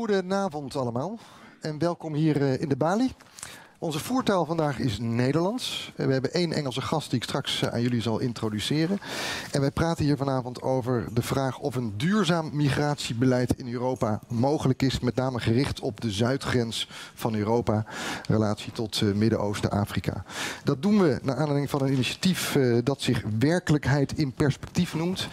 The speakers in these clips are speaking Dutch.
Goedenavond allemaal en welkom hier eh, in de Bali. Onze voertaal vandaag is Nederlands. Eh, We hebben één Engelse gast die ik straks eh, aan jullie zal introduceren. En wij praten hier vanavond over de vraag of een duurzaam migratiebeleid in Europa mogelijk is. Met name gericht op de zuidgrens van Europa, relatie tot Midden-Oosten, Afrika. Dat doen we naar aanleiding van een initiatief dat zich Werkelijkheid in Perspectief noemt.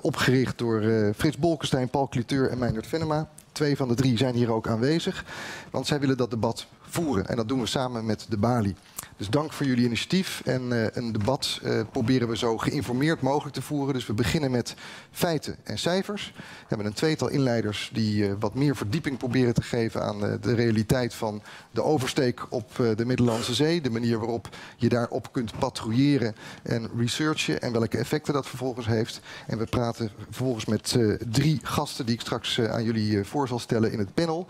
Opgericht door Frits Bolkestein, Paul Cliteur en Meindert Venema. Twee van de drie zijn hier ook aanwezig, want zij willen dat debat voeren. En dat doen we samen met de Bali. Dus dank voor jullie initiatief. En eh, een debat eh, proberen we zo geïnformeerd mogelijk te voeren. Dus we beginnen met feiten en cijfers. We hebben een tweetal inleiders die eh, wat meer verdieping proberen te geven aan de realiteit van de oversteek op de Middellandse Zee. De manier waarop je daarop kunt patrouilleren en researchen. En welke effecten dat vervolgens heeft. En we praten vervolgens met drie gasten die ik straks aan jullie voor zal stellen in het panel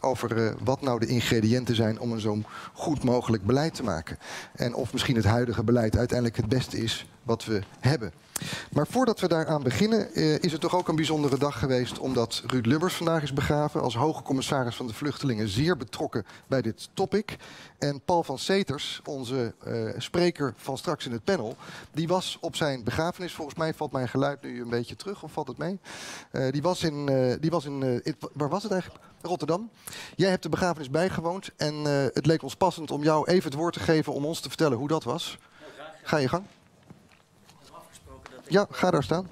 over wat nou de ingrediënten zijn om een zo goed mogelijk beleid te maken. En of misschien het huidige beleid uiteindelijk het beste is wat we hebben. Maar voordat we daaraan beginnen, eh, is het toch ook een bijzondere dag geweest omdat Ruud Lubbers vandaag is begraven als hoge commissaris van de vluchtelingen, zeer betrokken bij dit topic. En Paul van Seters, onze eh, spreker van straks in het panel, die was op zijn begrafenis. Volgens mij valt mijn geluid nu een beetje terug, of valt het mee? Eh, die was in, die was in waar was het eigenlijk? Rotterdam. Jij hebt de begrafenis bijgewoond en het leek ons passend om jou even het woord te geven om ons te vertellen hoe dat was. Ga je gang. Ja, ga daar staan.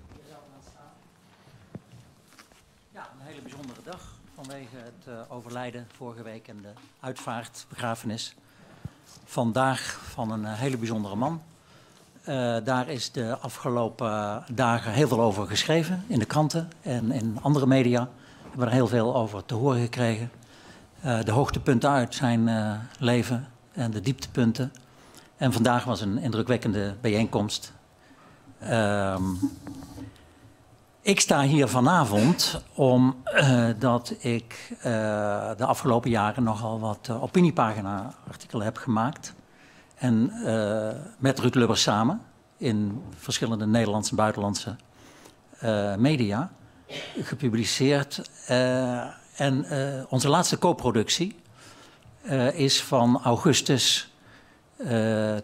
Ja, een hele bijzondere dag vanwege het eh, overlijden vorige week en de uitvaart, begrafenis. Vandaag van een eh, hele bijzondere man. Eh, daar is de afgelopen dagen heel veel over geschreven in de kranten en in andere media. We hebben er heel veel over te horen gekregen. De hoogtepunten uit zijn leven en de dieptepunten. En vandaag was een indrukwekkende bijeenkomst. Ehm, ik sta hier vanavond omdat ik eh, de afgelopen jaren nogal wat uh, opiniepagina-artikelen heb gemaakt. En met Ruud Lubbers samen in verschillende Nederlandse en buitenlandse media gepubliceerd. En onze laatste co-productie is van augustus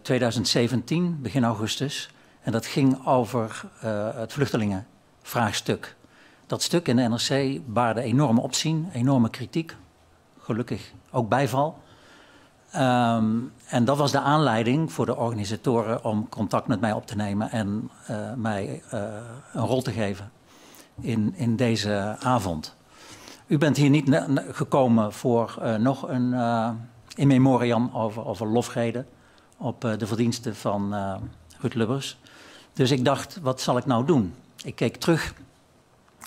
2017, begin augustus. En dat ging over het vluchtelingen vraagstuk. Dat stuk in de NRC baarde enorm opzien, enorme kritiek. Gelukkig ook bijval. Um, en dat was de aanleiding voor de organisatoren om contact met mij op te nemen en uh, mij uh, een rol te geven in, in deze avond. U bent hier niet gekomen voor nog een in memoriam over, over lofreden op de verdiensten van Ruud Lubbers. Dus ik dacht, wat zal ik nou doen? Ik keek terug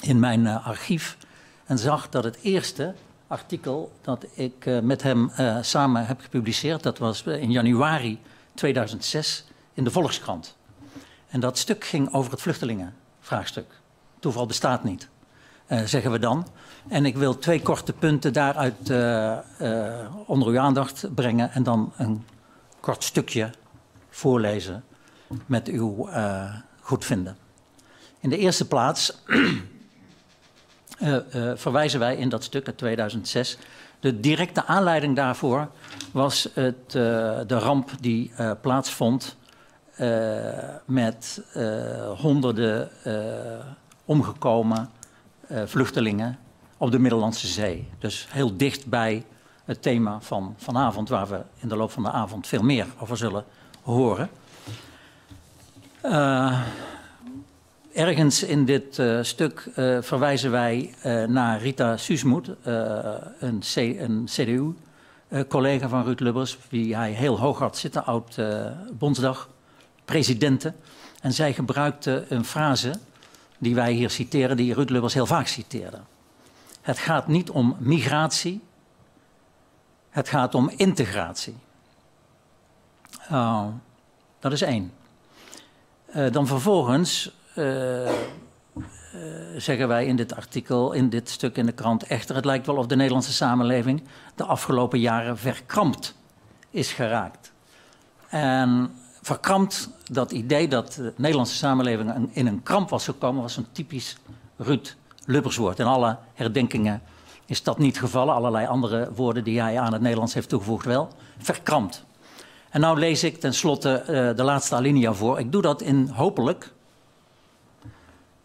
in mijn uh, archief en zag dat het eerste artikel dat ik uh, met hem uh, samen heb gepubliceerd, dat was in januari 2006 in de Volkskrant. En dat stuk ging over het vluchtelingenvraagstuk. Toeval bestaat niet, zeggen we dan. En ik wil twee korte punten daaruit onder uw aandacht brengen en dan een kort stukje voorlezen met uw goedvinden. In de eerste plaats uh, uh, verwijzen wij in dat stuk uit 2006. De directe aanleiding daarvoor was het, de ramp die plaatsvond met honderden omgekomen vluchtelingen op de Middellandse Zee. Dus heel dicht bij het thema van vanavond, waar we in de loop van de avond veel meer over zullen horen. Uh, ergens in dit uh, stuk uh, verwijzen wij naar Rita Susmoed, een, een CDU-collega van Ruud Lubbers, wie hij heel hoog had zitten, oud Bondsdag, presidente. En zij gebruikte een frase die wij hier citeren, die Ruud Lubbers heel vaak citeerde. Het gaat niet om migratie, het gaat om integratie. Uh, dat is één. Uh, dan vervolgens uh, uh, zeggen wij in dit artikel, in dit stuk in de krant, echter, het lijkt wel of de Nederlandse samenleving de afgelopen jaren verkrampt is geraakt. En verkrampt, dat idee dat de Nederlandse samenleving in een kramp was gekomen, was een typisch Ruud Lubbers woord. En alle herdenkingen is dat niet gevallen. Allerlei andere woorden die hij aan het Nederlands heeft toegevoegd wel. Verkrampt. En nou lees ik tenslotte uh, de laatste alinea voor. Ik doe dat in hopelijk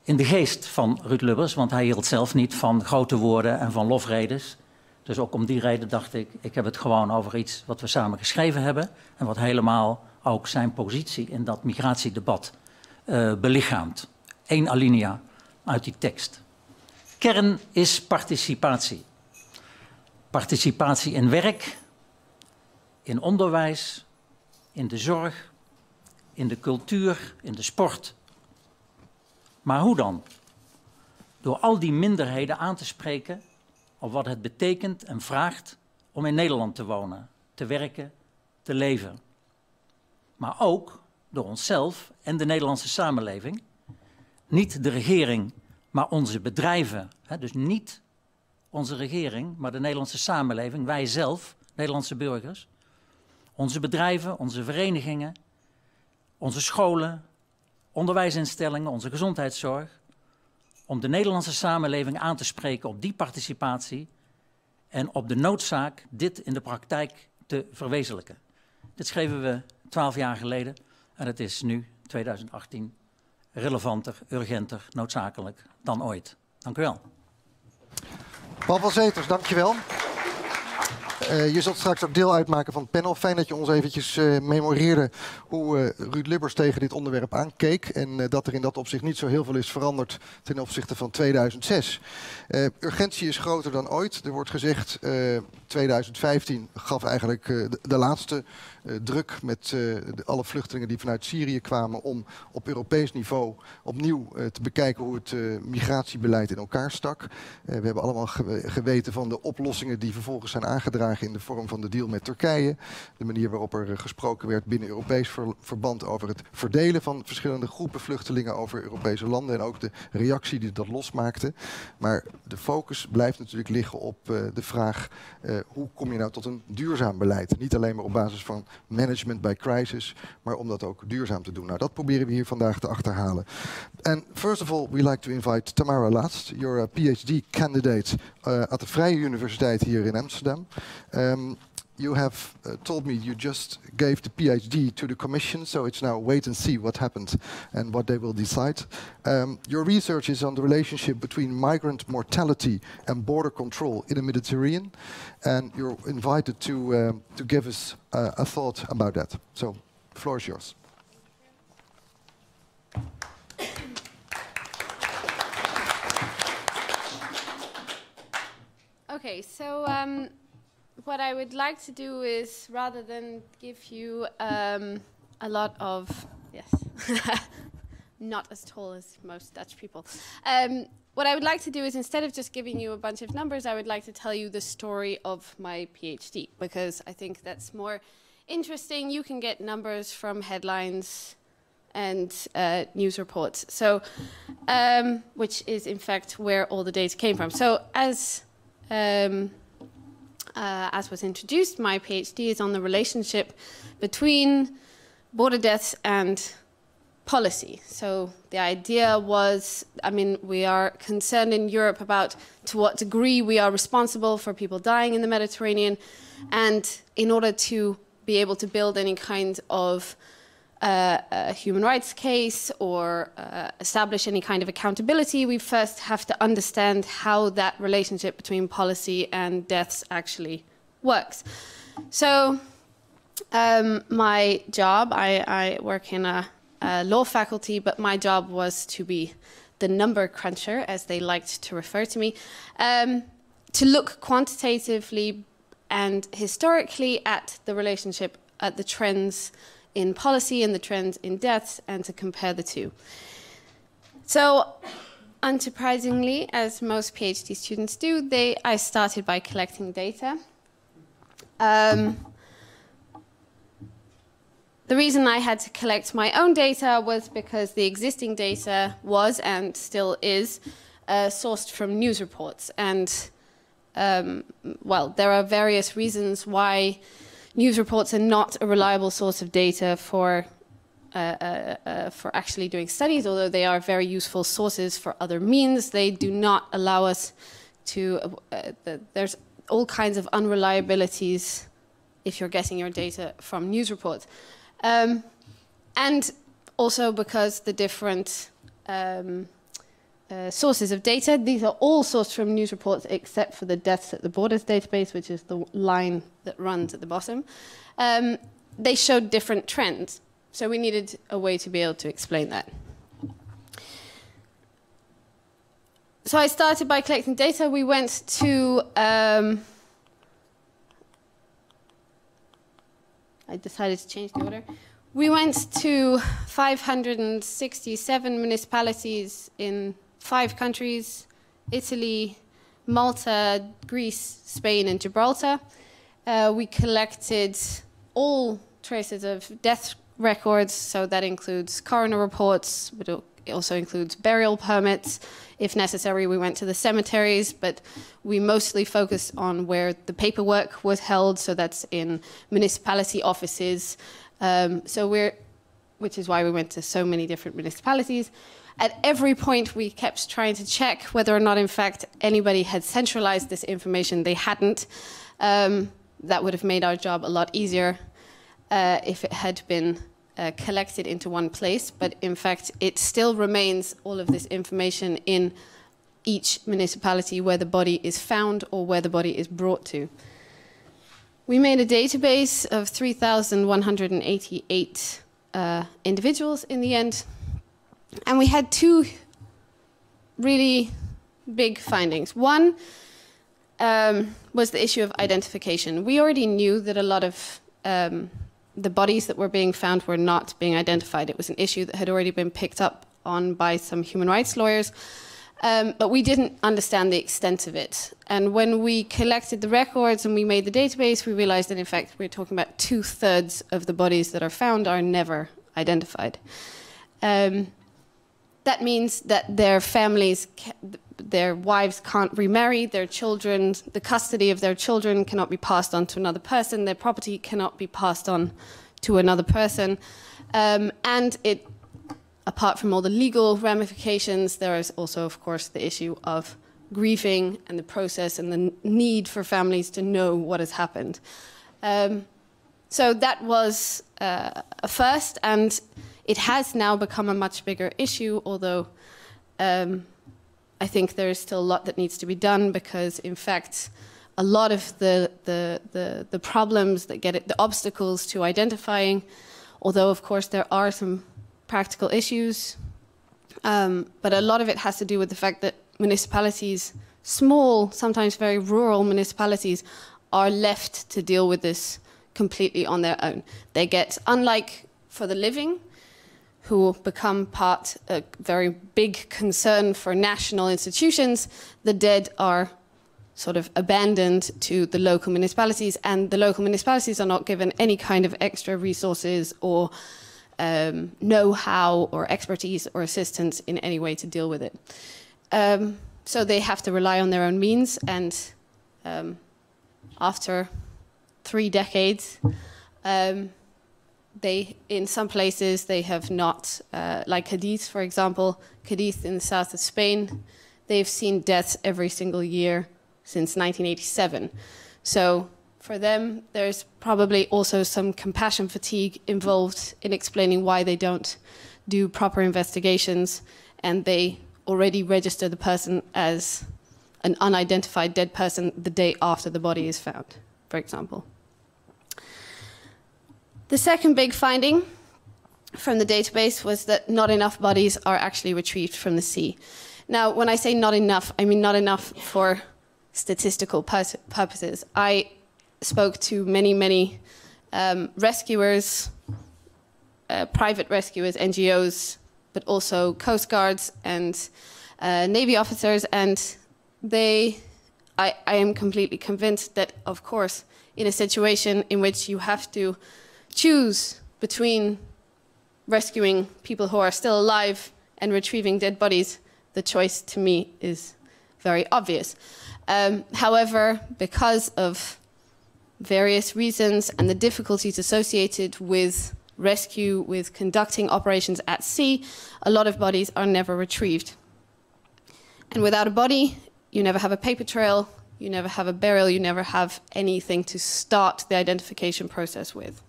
in de geest van Ruud Lubbers, want hij hield zelf niet van grote woorden en van lofredes. Dus ook om die reden dacht ik, ik heb het gewoon over iets wat we samen geschreven hebben en wat helemaal ook zijn positie in dat migratiedebat uh, belichaamt. Eén alinea uit die tekst. Kern is participatie. Participatie in werk, in onderwijs, in de zorg, in de cultuur, in de sport. Maar hoe dan? Door al die minderheden aan te spreken op wat het betekent en vraagt om in Nederland te wonen, te werken, te leven. Maar ook door onszelf en de Nederlandse samenleving. Niet de regering, maar onze bedrijven. Dus niet onze regering, maar de Nederlandse samenleving, wij zelf, Nederlandse burgers. Onze bedrijven, onze verenigingen, onze scholen, onderwijsinstellingen, onze gezondheidszorg. Om de Nederlandse samenleving aan te spreken op die participatie en op de noodzaak dit in de praktijk te verwezenlijken. Dit schreven we twaalf jaar geleden en het is nu, 2018, relevanter, urgenter, noodzakelijk dan ooit. Dank u wel. Paul Zeters, dankjewel. Uh, je zult straks ook deel uitmaken van het panel. Fijn dat je ons eventjes uh, memoreerde hoe uh, Ruud Lubbers tegen dit onderwerp aankeek. En dat er in dat opzicht niet zo heel veel is veranderd ten opzichte van 2006. urgentie is groter dan ooit. Er wordt gezegd, 2015 gaf eigenlijk de, de laatste uh, druk met de, alle vluchtelingen die vanuit Syrië kwamen om op Europees niveau opnieuw te bekijken hoe het migratiebeleid in elkaar stak. we hebben allemaal ge geweten van de oplossingen die vervolgens zijn aangedragen in de vorm van de deal met Turkije. De manier waarop er gesproken werd binnen Europees ver verband over het verdelen van verschillende groepen vluchtelingen over Europese landen en ook de reactie die dat losmaakte. Maar de focus blijft natuurlijk liggen op de vraag hoe kom je nou tot een duurzaam beleid. Niet alleen maar op basis van management by crisis, maar om dat ook duurzaam te doen. Nou, dat proberen we hier vandaag te achterhalen. And first of all, we like to invite Tamara Last. You're a PhD candidate uh, at the Vrije Universiteit here in Amsterdam. Um, you have uh, told me you just gave the PhD to the Commission, so it's now wait and see what happened and what they will decide. Um, your research is on the relationship between migrant mortality and border control in the Mediterranean, and you're invited to, um, to give us uh, a thought about that. So, the floor is yours. Okay, so um, what I would like to do is rather than give you um, a lot of yes, not as tall as most Dutch people. Um, what I would like to do is instead of just giving you a bunch of numbers, I would like to tell you the story of my PhD because I think that's more interesting. You can get numbers from headlines and uh, news reports. So, um, which is in fact where all the data came from. So as um, uh, as was introduced, my PhD is on the relationship between border deaths and policy. So the idea was, I mean, we are concerned in Europe about to what degree we are responsible for people dying in the Mediterranean. And in order to be able to build any kind of a human rights case or uh, establish any kind of accountability, we first have to understand how that relationship between policy and deaths actually works. So, um, my job, I, I work in a, a, law faculty, but my job was to be the number cruncher, as they liked to refer to me, um, to look quantitatively and historically at the relationship, at the trends in policy and the trends in deaths and to compare the two. So, unsurprisingly, as most PhD students do, they, I started by collecting data. Um, the reason I had to collect my own data was because the existing data was and still is uh, sourced from news reports. And, um, well, there are various reasons why news reports are not a reliable source of data for uh, uh, uh, for actually doing studies, although they are very useful sources for other means. They do not allow us to uh, the, there's all kinds of unreliabilities if you're getting your data from news reports. Um, and also because the different um, uh, sources of data, these are all sourced from news reports except for the deaths at the borders database, which is the line that runs at the bottom. Um, they showed different trends. So we needed a way to be able to explain that. So I started by collecting data. We went to um, I decided to change the order. We went to 567 municipalities in five countries Italy, Malta, Greece, Spain, and Gibraltar. Uh, we collected all traces of death records, so that includes coroner reports, but it also includes burial permits. If necessary, we went to the cemeteries, but we mostly focused on where the paperwork was held, so that's in municipality offices. Um, so we're, which is why we went to so many different municipalities. At every point, we kept trying to check whether or not, in fact, anybody had centralized this information. They hadn't. Um, that would have made our job a lot easier uh, if it had been uh, collected into one place, but in fact, it still remains all of this information in each municipality where the body is found or where the body is brought to. We made a database of 3,188 uh, individuals in the end, and we had two really big findings. One um, was the issue of identification. We already knew that a lot of um, the bodies that were being found were not being identified. It was an issue that had already been picked up on by some human rights lawyers. Um, but we didn't understand the extent of it. And when we collected the records and we made the database, we realized that in fact we're talking about two thirds of the bodies that are found are never identified. Um, that means that their families, their wives can't remarry, their children, the custody of their children cannot be passed on to another person, their property cannot be passed on to another person. Um, and it, apart from all the legal ramifications, there is also, of course, the issue of grieving and the process and the need for families to know what has happened. Um, so that was uh, a first, and it has now become a much bigger issue, although um, I think there is still a lot that needs to be done because, in fact, a lot of the, the, the, the problems that get it, the obstacles to identifying, although, of course, there are some practical issues, um, but a lot of it has to do with the fact that municipalities, small, sometimes very rural municipalities, are left to deal with this completely on their own. They get, unlike for the living, who become part a very big concern for national institutions, the dead are sort of abandoned to the local municipalities, and the local municipalities are not given any kind of extra resources or um, know-how or expertise or assistance in any way to deal with it. Um, so they have to rely on their own means, and um, after three decades, um, they in some places they have not, uh, like Cadiz, for example, Cadiz in the south of Spain, they've seen deaths every single year since 1987. So for them, there's probably also some compassion fatigue involved in explaining why they don't do proper investigations and they already register the person as an unidentified dead person the day after the body is found, for example. The second big finding from the database was that not enough bodies are actually retrieved from the sea. Now, when I say not enough, I mean not enough for statistical purposes. I spoke to many, many um, rescuers, uh, private rescuers, NGOs, but also Coast Guards and uh, Navy officers, and they, I, I am completely convinced that, of course, in a situation in which you have to choose between rescuing people who are still alive and retrieving dead bodies, the choice to me is very obvious. Um, however, because of various reasons and the difficulties associated with rescue, with conducting operations at sea, a lot of bodies are never retrieved. And without a body, you never have a paper trail, you never have a burial, you never have anything to start the identification process with.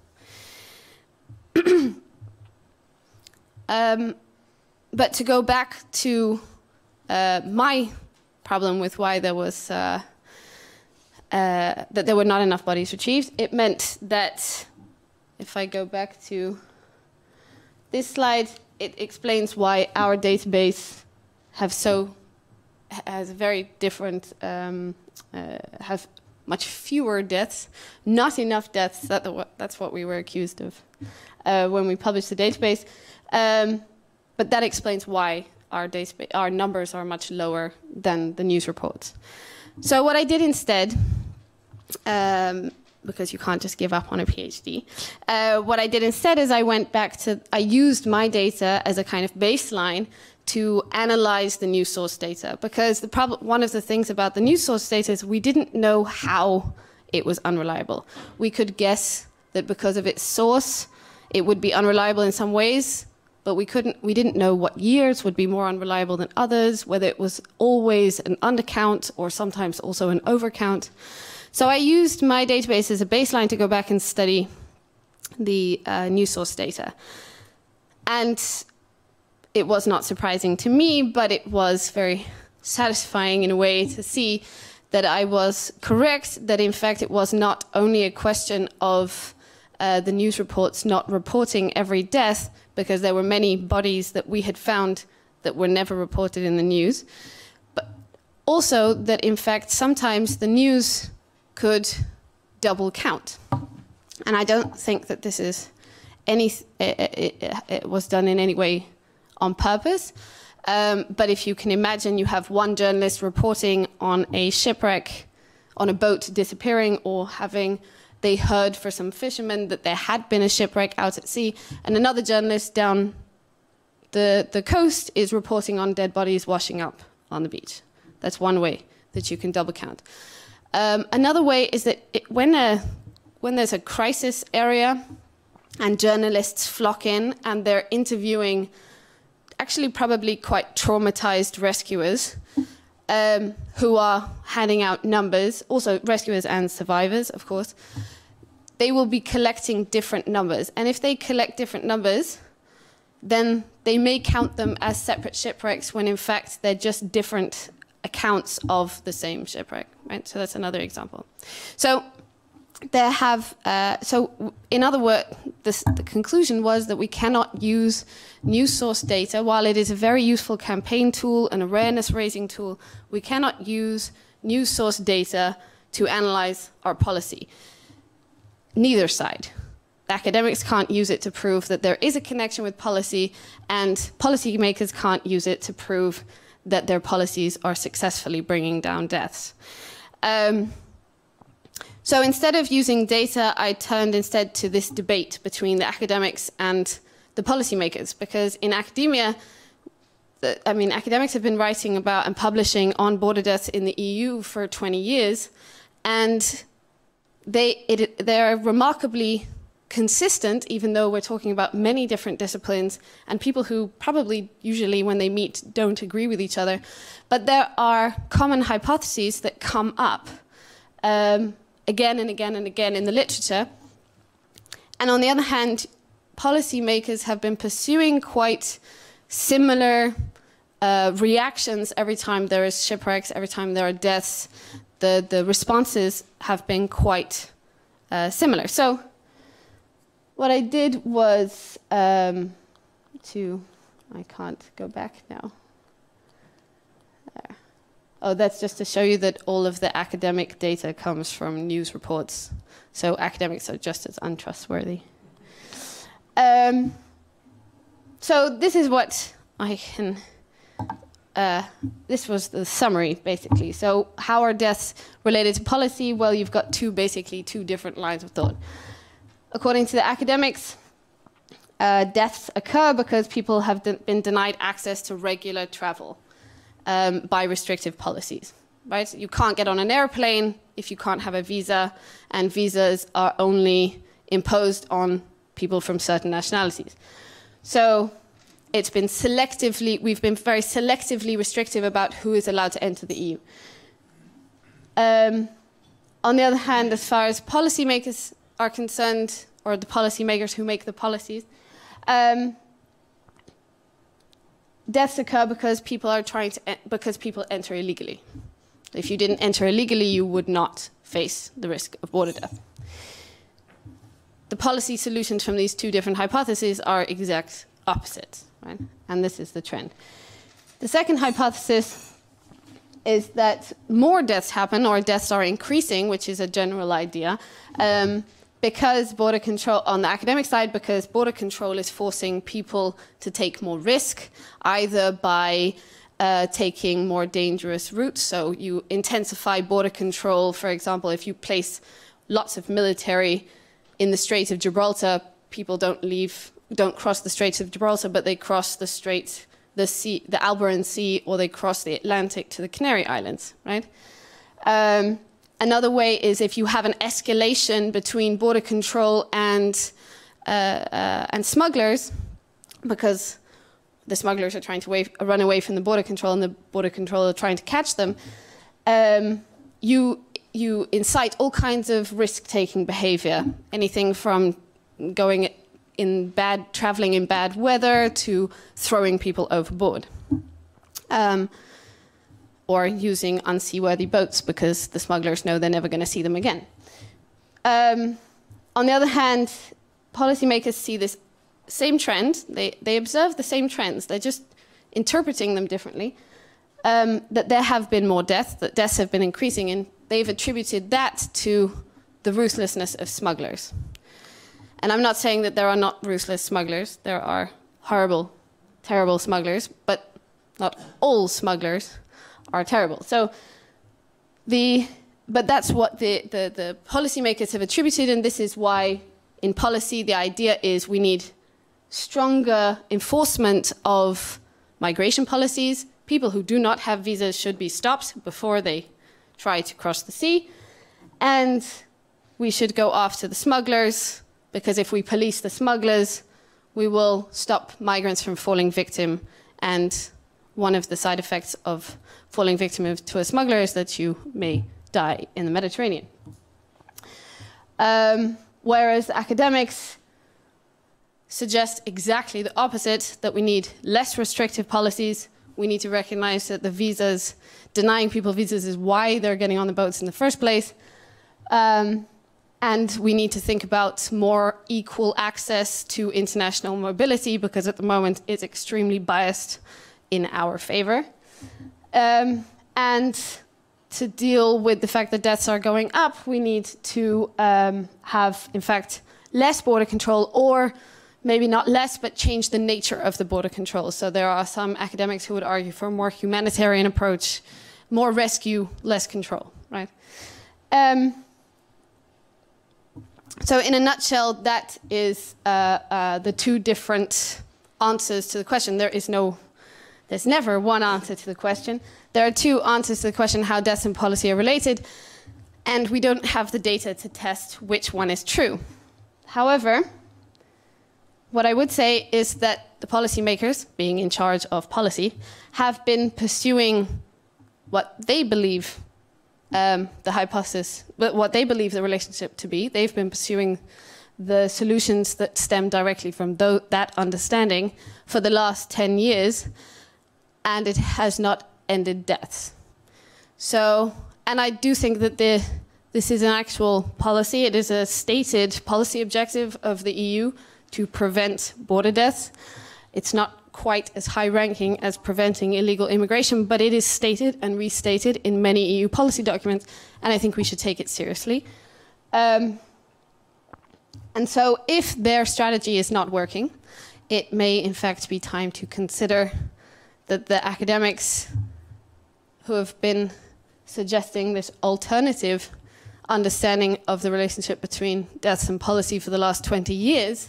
Um, but to go back to uh, my problem with why there was uh, uh, that there were not enough bodies retrieved, it meant that if I go back to this slide, it explains why our database have so has very different um, uh, have much fewer deaths, not enough deaths. That that's what we were accused of uh, when we published the database. Um, but that explains why our our numbers are much lower than the news reports. So what I did instead, um, because you can't just give up on a PhD, uh, what I did instead is I went back to, I used my data as a kind of baseline to analyze the news source data because the problem, one of the things about the news source data is we didn't know how it was unreliable. We could guess that because of its source, it would be unreliable in some ways, but we couldn't we didn't know what years would be more unreliable than others whether it was always an undercount or sometimes also an overcount. So i used my database as a baseline to go back and study the uh, news source data. And it was not surprising to me but it was very satisfying in a way to see that i was correct that in fact it was not only a question of uh, the news reports not reporting every death because there were many bodies that we had found that were never reported in the news. But also that, in fact, sometimes the news could double count. And I don't think that this is any, it, it, it was done in any way on purpose. Um, but if you can imagine, you have one journalist reporting on a shipwreck, on a boat disappearing, or having they heard for some fishermen that there had been a shipwreck out at sea, and another journalist down the, the coast is reporting on dead bodies washing up on the beach. That's one way that you can double count. Um, another way is that it, when, a, when there's a crisis area and journalists flock in and they're interviewing actually probably quite traumatized rescuers um, who are handing out numbers, also rescuers and survivors, of course, they will be collecting different numbers. And if they collect different numbers, then they may count them as separate shipwrecks when in fact they're just different accounts of the same shipwreck, right? So that's another example. So there have, uh, so in other words, the conclusion was that we cannot use news source data. While it is a very useful campaign tool, an awareness raising tool, we cannot use news source data to analyze our policy. Neither side. Academics can't use it to prove that there is a connection with policy, and policymakers can't use it to prove that their policies are successfully bringing down deaths. Um, so instead of using data, I turned instead to this debate between the academics and the policymakers, because in academia, I mean, academics have been writing about and publishing on border deaths in the EU for 20 years, and they, it, they're remarkably consistent, even though we're talking about many different disciplines and people who probably usually when they meet don't agree with each other. But there are common hypotheses that come up. Um, again and again and again in the literature. And on the other hand, policymakers have been pursuing quite similar uh, reactions every time there is shipwrecks, every time there are deaths. The, the responses have been quite uh, similar. So what I did was um, to, I can't go back now. Oh, that's just to show you that all of the academic data comes from news reports. So academics are just as untrustworthy. Um, so this is what I can. Uh, this was the summary, basically. So how are deaths related to policy? Well, you've got two, basically, two different lines of thought. According to the academics, uh, deaths occur because people have de been denied access to regular travel um, by restrictive policies. Right? You can't get on an airplane if you can't have a visa, and visas are only imposed on people from certain nationalities. So it's been selectively, we've been very selectively restrictive about who is allowed to enter the EU. Um, on the other hand, as far as policymakers are concerned, or the policymakers who make the policies, um, deaths occur because people are trying to because people enter illegally. If you didn't enter illegally, you would not face the risk of border death. The policy solutions from these two different hypotheses are exact opposites, right? And this is the trend. The second hypothesis is that more deaths happen or deaths are increasing, which is a general idea, um, because border control, on the academic side, because border control is forcing people to take more risk, either by uh, taking more dangerous routes. So you intensify border control, for example, if you place lots of military in the Strait of Gibraltar, people don't leave, don't cross the Straits of Gibraltar, but they cross the Strait the sea, the Alboran Sea, or they cross the Atlantic to the Canary Islands, right? Um, another way is if you have an escalation between border control and uh, uh, and smugglers, because the smugglers are trying to wave, run away from the border control, and the border control are trying to catch them. Um, you you incite all kinds of risk-taking behavior, anything from going in bad traveling in bad weather to throwing people overboard. Um, or using unseaworthy boats because the smugglers know they're never going to see them again. Um, on the other hand, policymakers see this same trend. They, they observe the same trends. They're just interpreting them differently. Um, that there have been more deaths, that deaths have been increasing, and they've attributed that to the ruthlessness of smugglers. And I'm not saying that there are not ruthless smugglers. There are horrible, terrible smugglers, but not all smugglers are terrible. So the but that's what the, the, the policymakers have attributed, and this is why in policy the idea is we need stronger enforcement of migration policies. People who do not have visas should be stopped before they try to cross the sea. And we should go after the smugglers because if we police the smugglers, we will stop migrants from falling victim. And one of the side effects of falling victim to a smuggler is that you may die in the Mediterranean. Um, whereas academics suggest exactly the opposite that we need less restrictive policies. We need to recognize that the visas, denying people visas, is why they're getting on the boats in the first place. Um, and we need to think about more equal access to international mobility because at the moment it's extremely biased in our favor. Um, and to deal with the fact that deaths are going up, we need to um, have, in fact, less border control or maybe not less, but change the nature of the border control. So there are some academics who would argue for a more humanitarian approach, more rescue, less control, right? Um, so in a nutshell, that is uh, uh, the two different answers to the question. There is no, there's never one answer to the question. There are two answers to the question how deaths and policy are related, and we don't have the data to test which one is true. However, what I would say is that the policymakers, being in charge of policy, have been pursuing what they believe um, the hypothesis, but what they believe the relationship to be. They've been pursuing the solutions that stem directly from th- that understanding for the last 10 years, and it has not ended deaths. So, and I do think that the, this is an actual policy, it is a stated policy objective of the EU to prevent border deaths. It's not quite as high ranking as preventing illegal immigration, but it is stated and restated in many EU policy documents, and I think we should take it seriously. Um, and so, if their strategy is not working, it may in fact be time to consider that the academics who have been suggesting this alternative understanding of the relationship between deaths and policy for the last 20 years,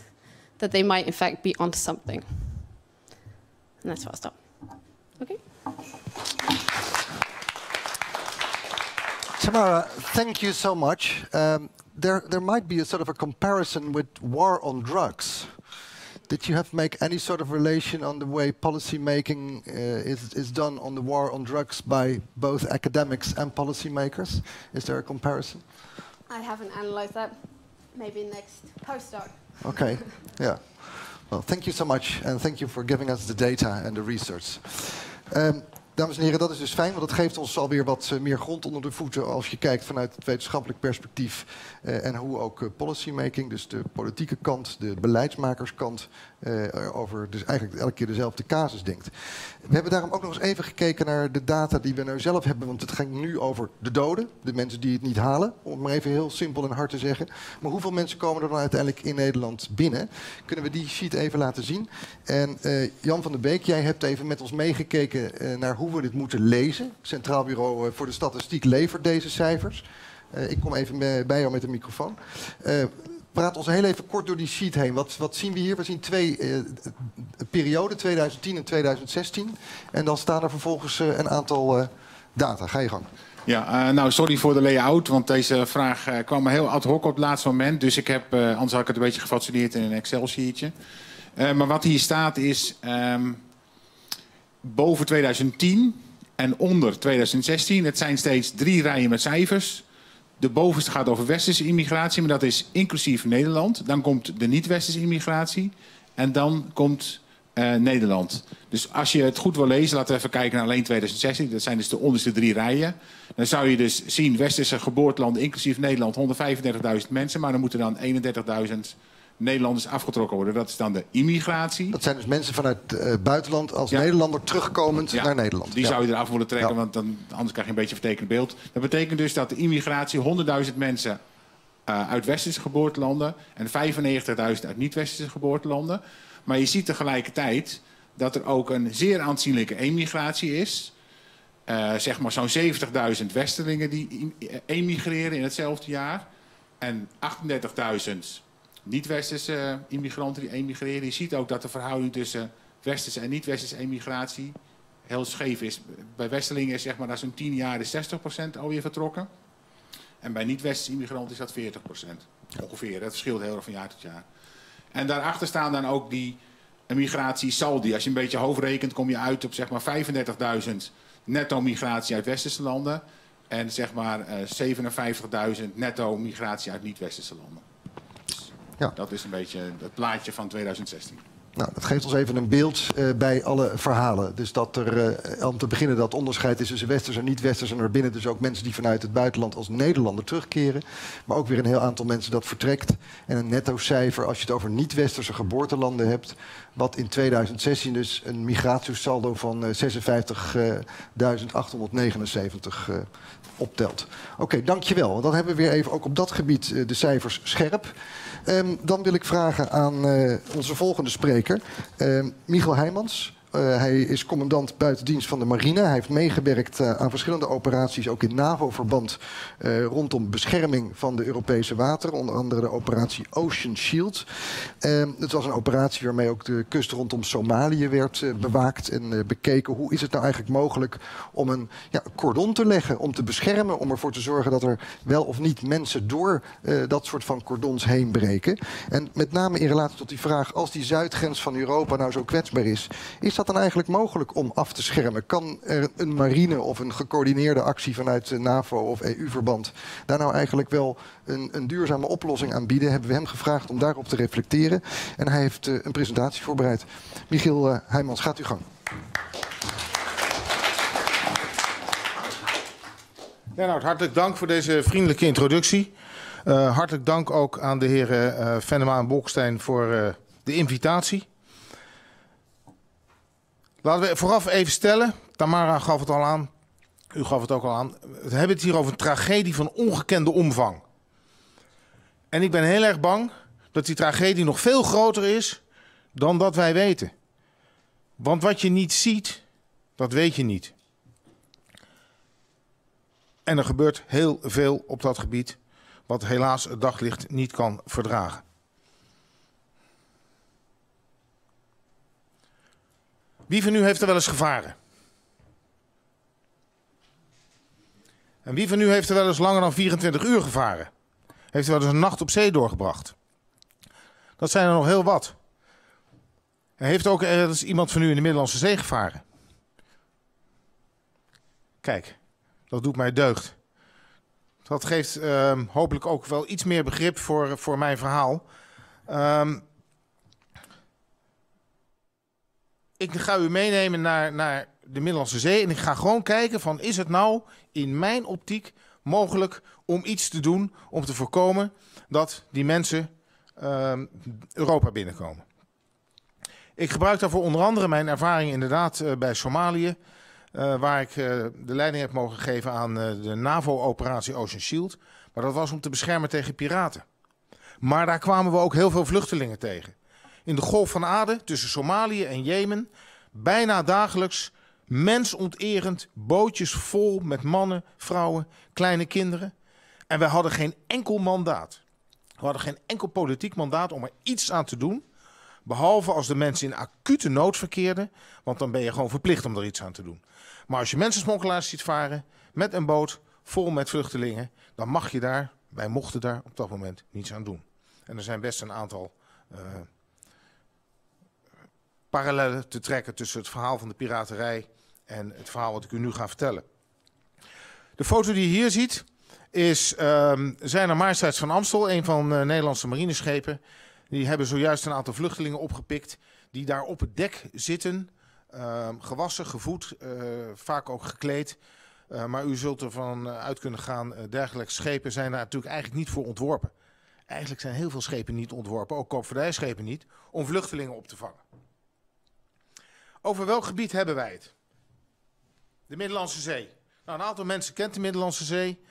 that they might in fact be onto something. And that's where I'll stop. Okay. Tamara, thank you so much. Um, there, there might be a sort of a comparison with war on drugs. Did you have make any sort of relation on the way policy making uh, is, is done on the war on drugs by both academics and policymakers? Is there a comparison? I haven't analysed that. Maybe next postdoc. Okay, yeah. Well, thank you so much and thank you for giving us the data and the research. Um, Dames en heren, dat is dus fijn, want dat geeft ons alweer wat uh, meer grond onder de voeten als je kijkt vanuit het wetenschappelijk perspectief uh, en hoe ook uh, policymaking, dus de politieke kant, de beleidsmakerskant, over dus eigenlijk elke keer dezelfde casus denkt. We hebben daarom ook nog eens even gekeken naar de data die we nu zelf hebben, want het ging nu over de doden, de mensen die het niet halen, om het maar even heel simpel en hard te zeggen. Maar hoeveel mensen komen er dan uiteindelijk in Nederland binnen? Kunnen we die sheet even laten zien? En Jan van der Beek, jij hebt even met ons meegekeken naar hoe we dit moeten lezen. Centraal Bureau eh, voor de Statistiek levert deze cijfers. Ik kom even bij jou met de microfoon. Praat ons heel even kort door die sheet heen. Wat, wat zien we hier? We zien twee uh, perioden, 2010 en 2016. En dan staan er vervolgens een aantal data. Ga je gang. Ja, nou sorry voor de layout, want deze vraag kwam heel ad hoc op het laatste moment. Dus ik heb, anders had ik het een beetje gefascineerd in een Excel-sheetje. maar wat hier staat is, um, boven 2010 en onder 2016. Het zijn steeds drie rijen met cijfers. De bovenste gaat over westerse immigratie, maar dat is inclusief Nederland. Dan komt de niet-westerse immigratie en dan komt uh, Nederland. Dus als je het goed wil lezen, laten we even kijken naar alleen 2016. Dat zijn dus de onderste drie rijen. Dan zou je dus zien, westerse geboorteland inclusief Nederland 135.000 mensen. Maar dan moeten dan 31.000 Nederlanders afgetrokken worden. Dat is dan de immigratie. Dat zijn dus mensen vanuit het uh, buitenland als Nederlander terugkomend naar Nederland. Die zou je eraf willen trekken, want dan, anders krijg je een beetje een vertekend beeld. Dat betekent dus dat de immigratie 100.000 mensen uh, uit westerse geboortelanden en 95.000 uit niet-westerse geboortelanden. Maar je ziet tegelijkertijd dat er ook een zeer aanzienlijke emigratie is. Uh, zeg maar zo'n 70.000 westerlingen die emigreren in hetzelfde jaar. En 38.000 niet-westerse immigranten die emigreren. Je ziet ook dat de verhouding tussen westerse en niet-westerse emigratie heel scheef is. Bij westerlingen is zeg maar na zo'n 10 jaar is 60% alweer vertrokken. En bij niet-westerse immigranten is dat 40%. Ongeveer. Dat verschilt heel erg van jaar tot jaar. En daarachter staan dan ook die migratie saldi. Als je een beetje hoofdrekent kom je uit op zeg maar 35.000 netto migratie uit westerse landen. En zeg maar 57.000 netto migratie uit niet-westerse landen. Ja. Dat is een beetje het plaatje van 2016. Nou, dat geeft ons even een beeld uh, bij alle verhalen. Dus dat er, uh, om te beginnen, dat onderscheid is tussen westers en niet-westers. En er binnen dus ook mensen die vanuit het buitenland als Nederlander terugkeren. Maar ook weer een heel aantal mensen dat vertrekt. En een netto-cijfer als je het over niet-westerse geboortelanden hebt. Wat in 2016 dus een migratiesaldo van uh, 56.879 optelt. Oké, okay, dankjewel. Dan hebben we weer even ook op dat gebied de cijfers scherp. Um, dan wil ik vragen aan uh, onze volgende spreker, uh, Heijmans. Uh, hij is commandant buitendienst van de marine. Hij heeft meegewerkt uh, aan verschillende operaties, ook in NAVO-verband, uh, rondom bescherming van de Europese wateren. Onder andere de operatie Ocean Shield. het was een operatie waarmee ook de kust rondom Somalië werd bewaakt en bekeken. Hoe is het nou eigenlijk mogelijk om een ja, cordon te leggen, om te beschermen, om ervoor te zorgen dat er wel of niet mensen door dat soort van cordons heen breken. En met name in relatie tot die vraag, als die zuidgrens van Europa nou zo kwetsbaar is, is dat dat dan eigenlijk mogelijk om af te schermen? Kan er een marine of een gecoördineerde actie vanuit NAVO of EU-verband daar nou eigenlijk wel een, een, duurzame oplossing aan bieden? Hebben we hem gevraagd om daarop te reflecteren. En hij heeft uh, een presentatie voorbereid. Michiel uh, Heijmans, gaat u gang. Ja, nou, hartelijk dank voor deze vriendelijke introductie. Uh, hartelijk dank ook aan de heren uh, Venema en Bolkestein voor de invitatie. Laten we vooraf even stellen. Tamara gaf het al aan. U gaf het ook al aan. We hebben het hier over een tragedie van ongekende omvang. En ik ben heel erg bang dat die tragedie nog veel groter is dan dat wij weten. Want wat je niet ziet, dat weet je niet. En er gebeurt heel veel op dat gebied, wat helaas het daglicht niet kan verdragen. Wie van u heeft er wel eens gevaren? En wie van u heeft er wel eens langer dan 24 uur gevaren? Heeft er wel eens een nacht op zee doorgebracht? Dat zijn er nog heel wat. Heeft ook ergens iemand van u in de Middellandse Zee gevaren. Kijk, dat doet mij deugd. Dat geeft ehm, hopelijk ook wel iets meer begrip voor, voor mijn verhaal. Ehm, ik ga u meenemen naar, naar de Middellandse Zee en ik ga gewoon kijken van is het nou in mijn optiek mogelijk om iets te doen om te voorkomen dat die mensen ehm, Europa binnenkomen. Ik gebruik daarvoor onder andere mijn ervaring inderdaad uh, bij Somalië, uh, waar ik uh, de leiding heb mogen geven aan de NAVO-operatie Ocean Shield. Maar dat was om te beschermen tegen piraten. Maar daar kwamen we ook heel veel vluchtelingen tegen. In de Golf van Aden, tussen Somalië en Jemen, bijna dagelijks mensonterend bootjes vol met mannen, vrouwen, kleine kinderen. En wij hadden geen enkel mandaat. We hadden geen enkel politiek mandaat om er iets aan te doen. Behalve als de mensen in acute nood verkeerden. Want dan ben je gewoon verplicht om er iets aan te doen. Maar als je mensensmokkelaars ziet varen met een boot vol met vluchtelingen. Dan mag je daar, wij mochten daar op dat moment niets aan doen. En er zijn best een aantal uh, parallellen te trekken tussen het verhaal van de piraterij en het verhaal wat ik u nu ga vertellen. De foto die je hier ziet is, um, zijn er Majesteits van Amstel, een van de Nederlandse marineschepen. Die hebben zojuist een aantal vluchtelingen opgepikt die daar op het dek zitten. Um, gewassen, gevoed, uh, vaak ook gekleed. Uh, maar u zult ervan uit kunnen gaan, dergelijke schepen zijn daar natuurlijk eigenlijk niet voor ontworpen. Eigenlijk zijn heel veel schepen niet ontworpen, ook koopvaardijschepen niet, om vluchtelingen op te vangen. Over welk gebied hebben wij het? De Middellandse Zee. Nou, een aantal mensen kent de Middellandse Zee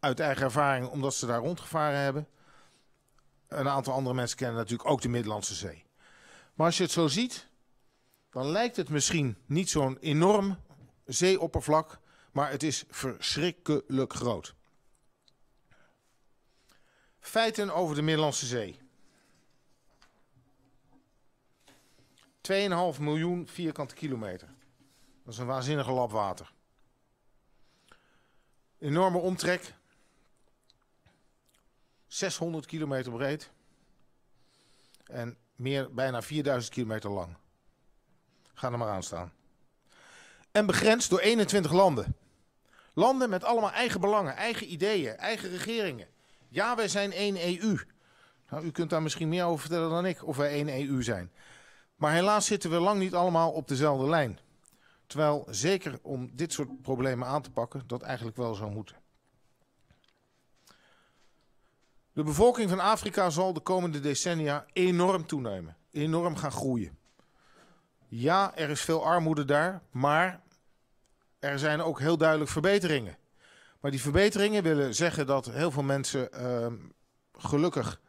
uit eigen ervaring, omdat ze daar rondgevaren hebben. Een aantal andere mensen kennen natuurlijk ook de Middellandse Zee. Maar als je het zo ziet, dan lijkt het misschien niet zo'n enorm zeeoppervlak, maar het is verschrikkelijk groot. Feiten over de Middellandse Zee. 2,5 miljoen vierkante kilometer. Dat is een waanzinnige lap water. Enorme omtrek. 600 kilometer breed. En meer, bijna 4000 kilometer lang. Ga er maar aan staan. En begrensd door 21 landen. Landen met allemaal eigen belangen, eigen ideeën, eigen regeringen. Ja, wij zijn één EU. Nou, u kunt daar misschien meer over vertellen dan ik, of wij één EU zijn. Maar helaas zitten we lang niet allemaal op dezelfde lijn. Terwijl zeker om dit soort problemen aan te pakken, dat eigenlijk wel zou moeten. De bevolking van Afrika zal de komende decennia enorm toenemen, enorm gaan groeien. Ja, er is veel armoede daar, maar er zijn ook heel duidelijk verbeteringen. Maar die verbeteringen willen zeggen dat heel veel mensen uh, gelukkig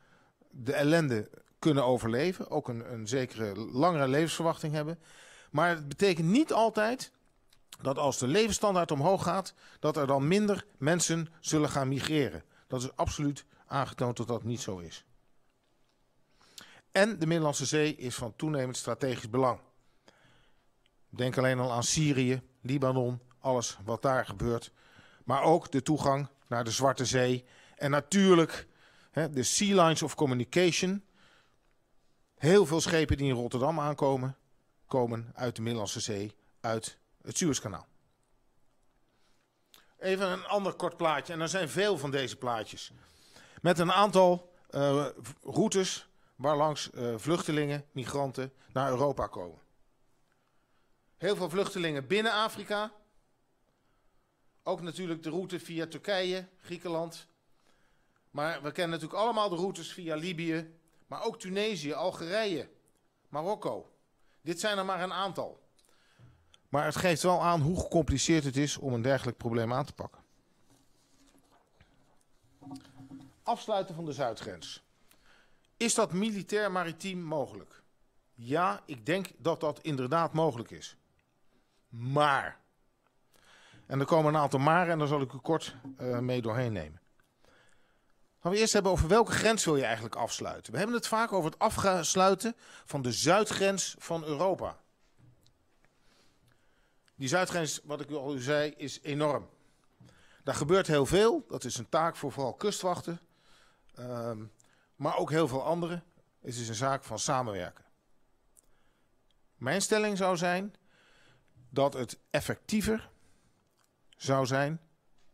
de ellende kunnen overleven, ook een, een zekere langere levensverwachting hebben. Maar het betekent niet altijd dat als de levensstandaard omhoog gaat, dat er dan minder mensen zullen gaan migreren. Dat is absoluut aangetoond dat dat niet zo is. En de Middellandse Zee is van toenemend strategisch belang. Denk alleen al aan Syrië, Libanon, alles wat daar gebeurt. Maar ook de toegang naar de Zwarte Zee. En natuurlijk hè, de Sea Lines of Communication. Heel veel schepen die in Rotterdam aankomen, komen uit de Middellandse Zee, uit het Suezkanaal. Even een ander kort plaatje, en er zijn veel van deze plaatjes. Met een aantal uh, routes waarlangs uh, vluchtelingen, migranten naar Europa komen. Heel veel vluchtelingen binnen Afrika. Ook natuurlijk de route via Turkije, Griekenland. Maar we kennen natuurlijk allemaal de routes via Libië, maar ook Tunesië, Algerije, Marokko. Dit zijn er maar een aantal. Maar het geeft wel aan hoe gecompliceerd het is om een dergelijk probleem aan te pakken. Afsluiten van de zuidgrens. Is dat militair maritiem mogelijk? Ja, ik denk dat dat inderdaad mogelijk is. Maar. En er komen een aantal maren en daar zal ik u kort uh, mee doorheen nemen. Gaan we eerst hebben over welke grens wil je eigenlijk afsluiten. We hebben het vaak over het afsluiten van de zuidgrens van Europa. Die zuidgrens, wat ik al zei, is enorm. Daar gebeurt heel veel. Dat is een taak voor vooral kustwachten. Um, maar ook heel veel andere. Het is een zaak van samenwerken. Mijn stelling zou zijn dat het effectiever zou zijn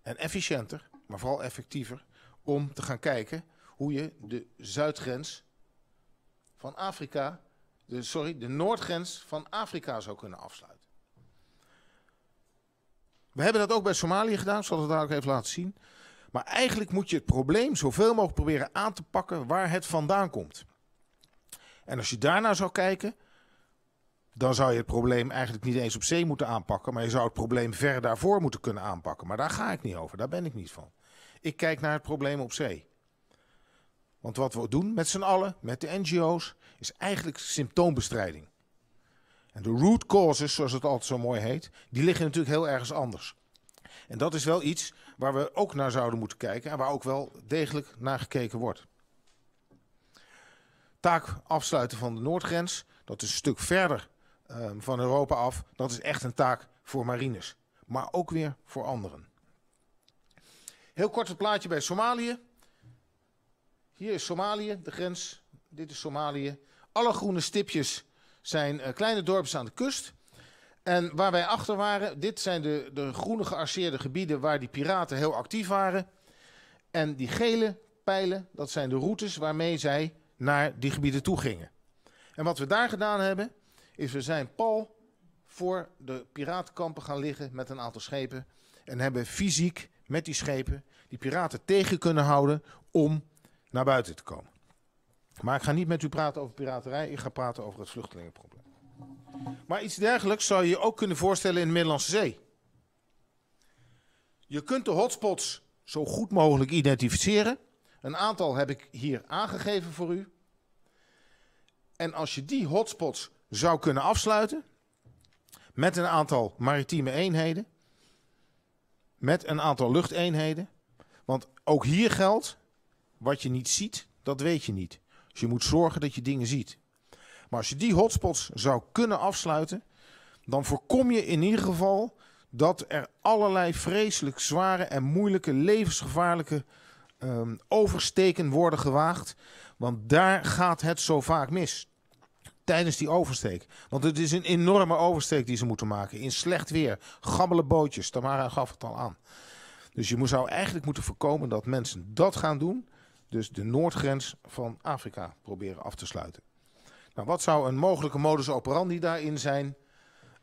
en efficiënter, maar vooral effectiever, om te gaan kijken hoe je de zuidgrens van Afrika, de, sorry, de noordgrens van Afrika zou kunnen afsluiten. We hebben dat ook bij Somalië gedaan, ik zal het daar ook even laten zien. Maar eigenlijk moet je het probleem zoveel mogelijk proberen aan te pakken waar het vandaan komt. En als je daarnaar zou kijken, dan zou je het probleem eigenlijk niet eens op zee moeten aanpakken, maar je zou het probleem ver daarvoor moeten kunnen aanpakken. Maar daar ga ik niet over, daar ben ik niet van. Ik kijk naar het probleem op zee. Want wat we doen met z'n allen, met de NGO's, is eigenlijk symptoombestrijding. En de root causes, zoals het altijd zo mooi heet, die liggen natuurlijk heel ergens anders. En dat is wel iets waar we ook naar zouden moeten kijken en waar ook wel degelijk naar gekeken wordt. Taak afsluiten van de Noordgrens, dat is een stuk verder um, van Europa af. Dat is echt een taak voor marines, maar ook weer voor anderen. Heel kort het plaatje bij Somalië. Hier is Somalië, de grens. Dit is Somalië. Alle groene stipjes zijn uh, kleine dorpjes aan de kust. En waar wij achter waren, dit zijn de, de groene gearseerde gebieden waar die piraten heel actief waren. En die gele pijlen, dat zijn de routes waarmee zij naar die gebieden toe gingen. En wat we daar gedaan hebben, is we zijn pal voor de piratenkampen gaan liggen met een aantal schepen. En hebben fysiek met die schepen die piraten tegen kunnen houden om naar buiten te komen. Maar ik ga niet met u praten over piraterij, ik ga praten over het vluchtelingenprobleem. Maar iets dergelijks zou je je ook kunnen voorstellen in de Middellandse Zee. Je kunt de hotspots zo goed mogelijk identificeren. Een aantal heb ik hier aangegeven voor u. En als je die hotspots zou kunnen afsluiten met een aantal maritieme eenheden, met een aantal luchteenheden, want ook hier geldt, wat je niet ziet, dat weet je niet. Dus je moet zorgen dat je dingen ziet. Maar als je die hotspots zou kunnen afsluiten, dan voorkom je in ieder geval dat er allerlei vreselijk zware en moeilijke levensgevaarlijke um, oversteken worden gewaagd. Want daar gaat het zo vaak mis. Tijdens die oversteek. Want het is een enorme oversteek die ze moeten maken. In slecht weer. Gabbele bootjes. Tamara gaf het al aan. Dus je zou eigenlijk moeten voorkomen dat mensen dat gaan doen. Dus de noordgrens van Afrika proberen af te sluiten. Nou, wat zou een mogelijke modus operandi daarin zijn?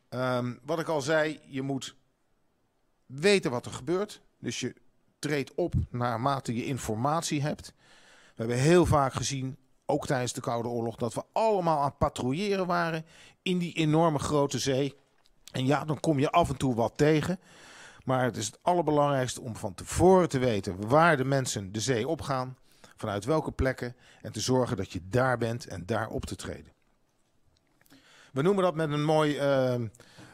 Um, wat ik al zei, je moet weten wat er gebeurt. Dus je treedt op naarmate je informatie hebt. We hebben heel vaak gezien, ook tijdens de Koude Oorlog, dat we allemaal aan het patrouilleren waren in die enorme grote zee. En ja, dan kom je af en toe wat tegen. Maar het is het allerbelangrijkste om van tevoren te weten waar de mensen de zee opgaan vanuit welke plekken en te zorgen dat je daar bent en daar op te treden. We noemen dat met een mooi uh,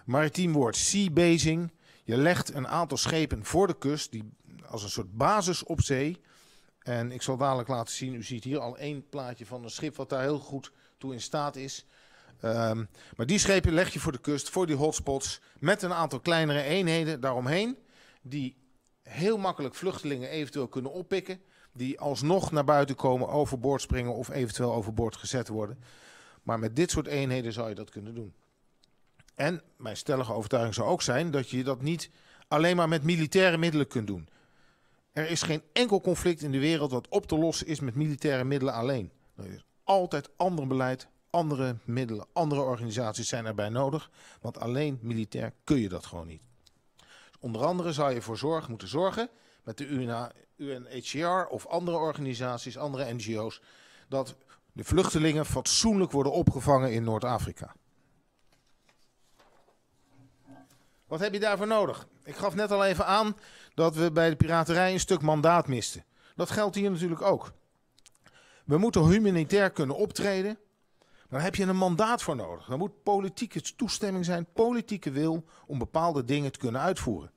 maritiem woord sea-basing. Je legt een aantal schepen voor de kust, die als een soort basis op zee. En ik zal dadelijk laten zien, u ziet hier al één plaatje van een schip wat daar heel goed toe in staat is. Um, maar die schepen leg je voor de kust, voor die hotspots, met een aantal kleinere eenheden daaromheen, die heel makkelijk vluchtelingen eventueel kunnen oppikken die alsnog naar buiten komen, overboord springen of eventueel overboord gezet worden. Maar met dit soort eenheden zou je dat kunnen doen. En mijn stellige overtuiging zou ook zijn dat je dat niet alleen maar met militaire middelen kunt doen. Er is geen enkel conflict in de wereld wat op te lossen is met militaire middelen alleen. Er is altijd ander beleid, andere middelen, andere organisaties zijn erbij nodig. Want alleen militair kun je dat gewoon niet. Dus onder andere zou je voor zorg moeten zorgen met de UNHCR of andere organisaties, andere NGO's, dat de vluchtelingen fatsoenlijk worden opgevangen in Noord-Afrika. Wat heb je daarvoor nodig? Ik gaf net al even aan dat we bij de piraterij een stuk mandaat misten. Dat geldt hier natuurlijk ook. We moeten humanitair kunnen optreden. Maar daar heb je een mandaat voor nodig. Er moet politieke toestemming zijn, politieke wil om bepaalde dingen te kunnen uitvoeren.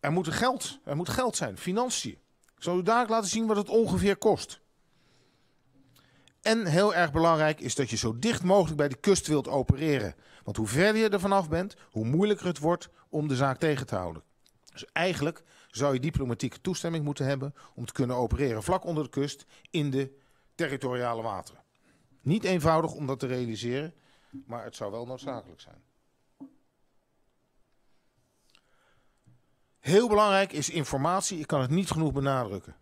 Er moet geld, er moet geld zijn, financiën. Ik zal u daar laten zien wat het ongeveer kost. En heel erg belangrijk is dat je zo dicht mogelijk bij de kust wilt opereren. Want hoe verder je er vanaf bent, hoe moeilijker het wordt om de zaak tegen te houden. Dus eigenlijk zou je diplomatieke toestemming moeten hebben om te kunnen opereren vlak onder de kust in de territoriale wateren. Niet eenvoudig om dat te realiseren, maar het zou wel noodzakelijk zijn. Heel belangrijk is informatie, ik kan het niet genoeg benadrukken.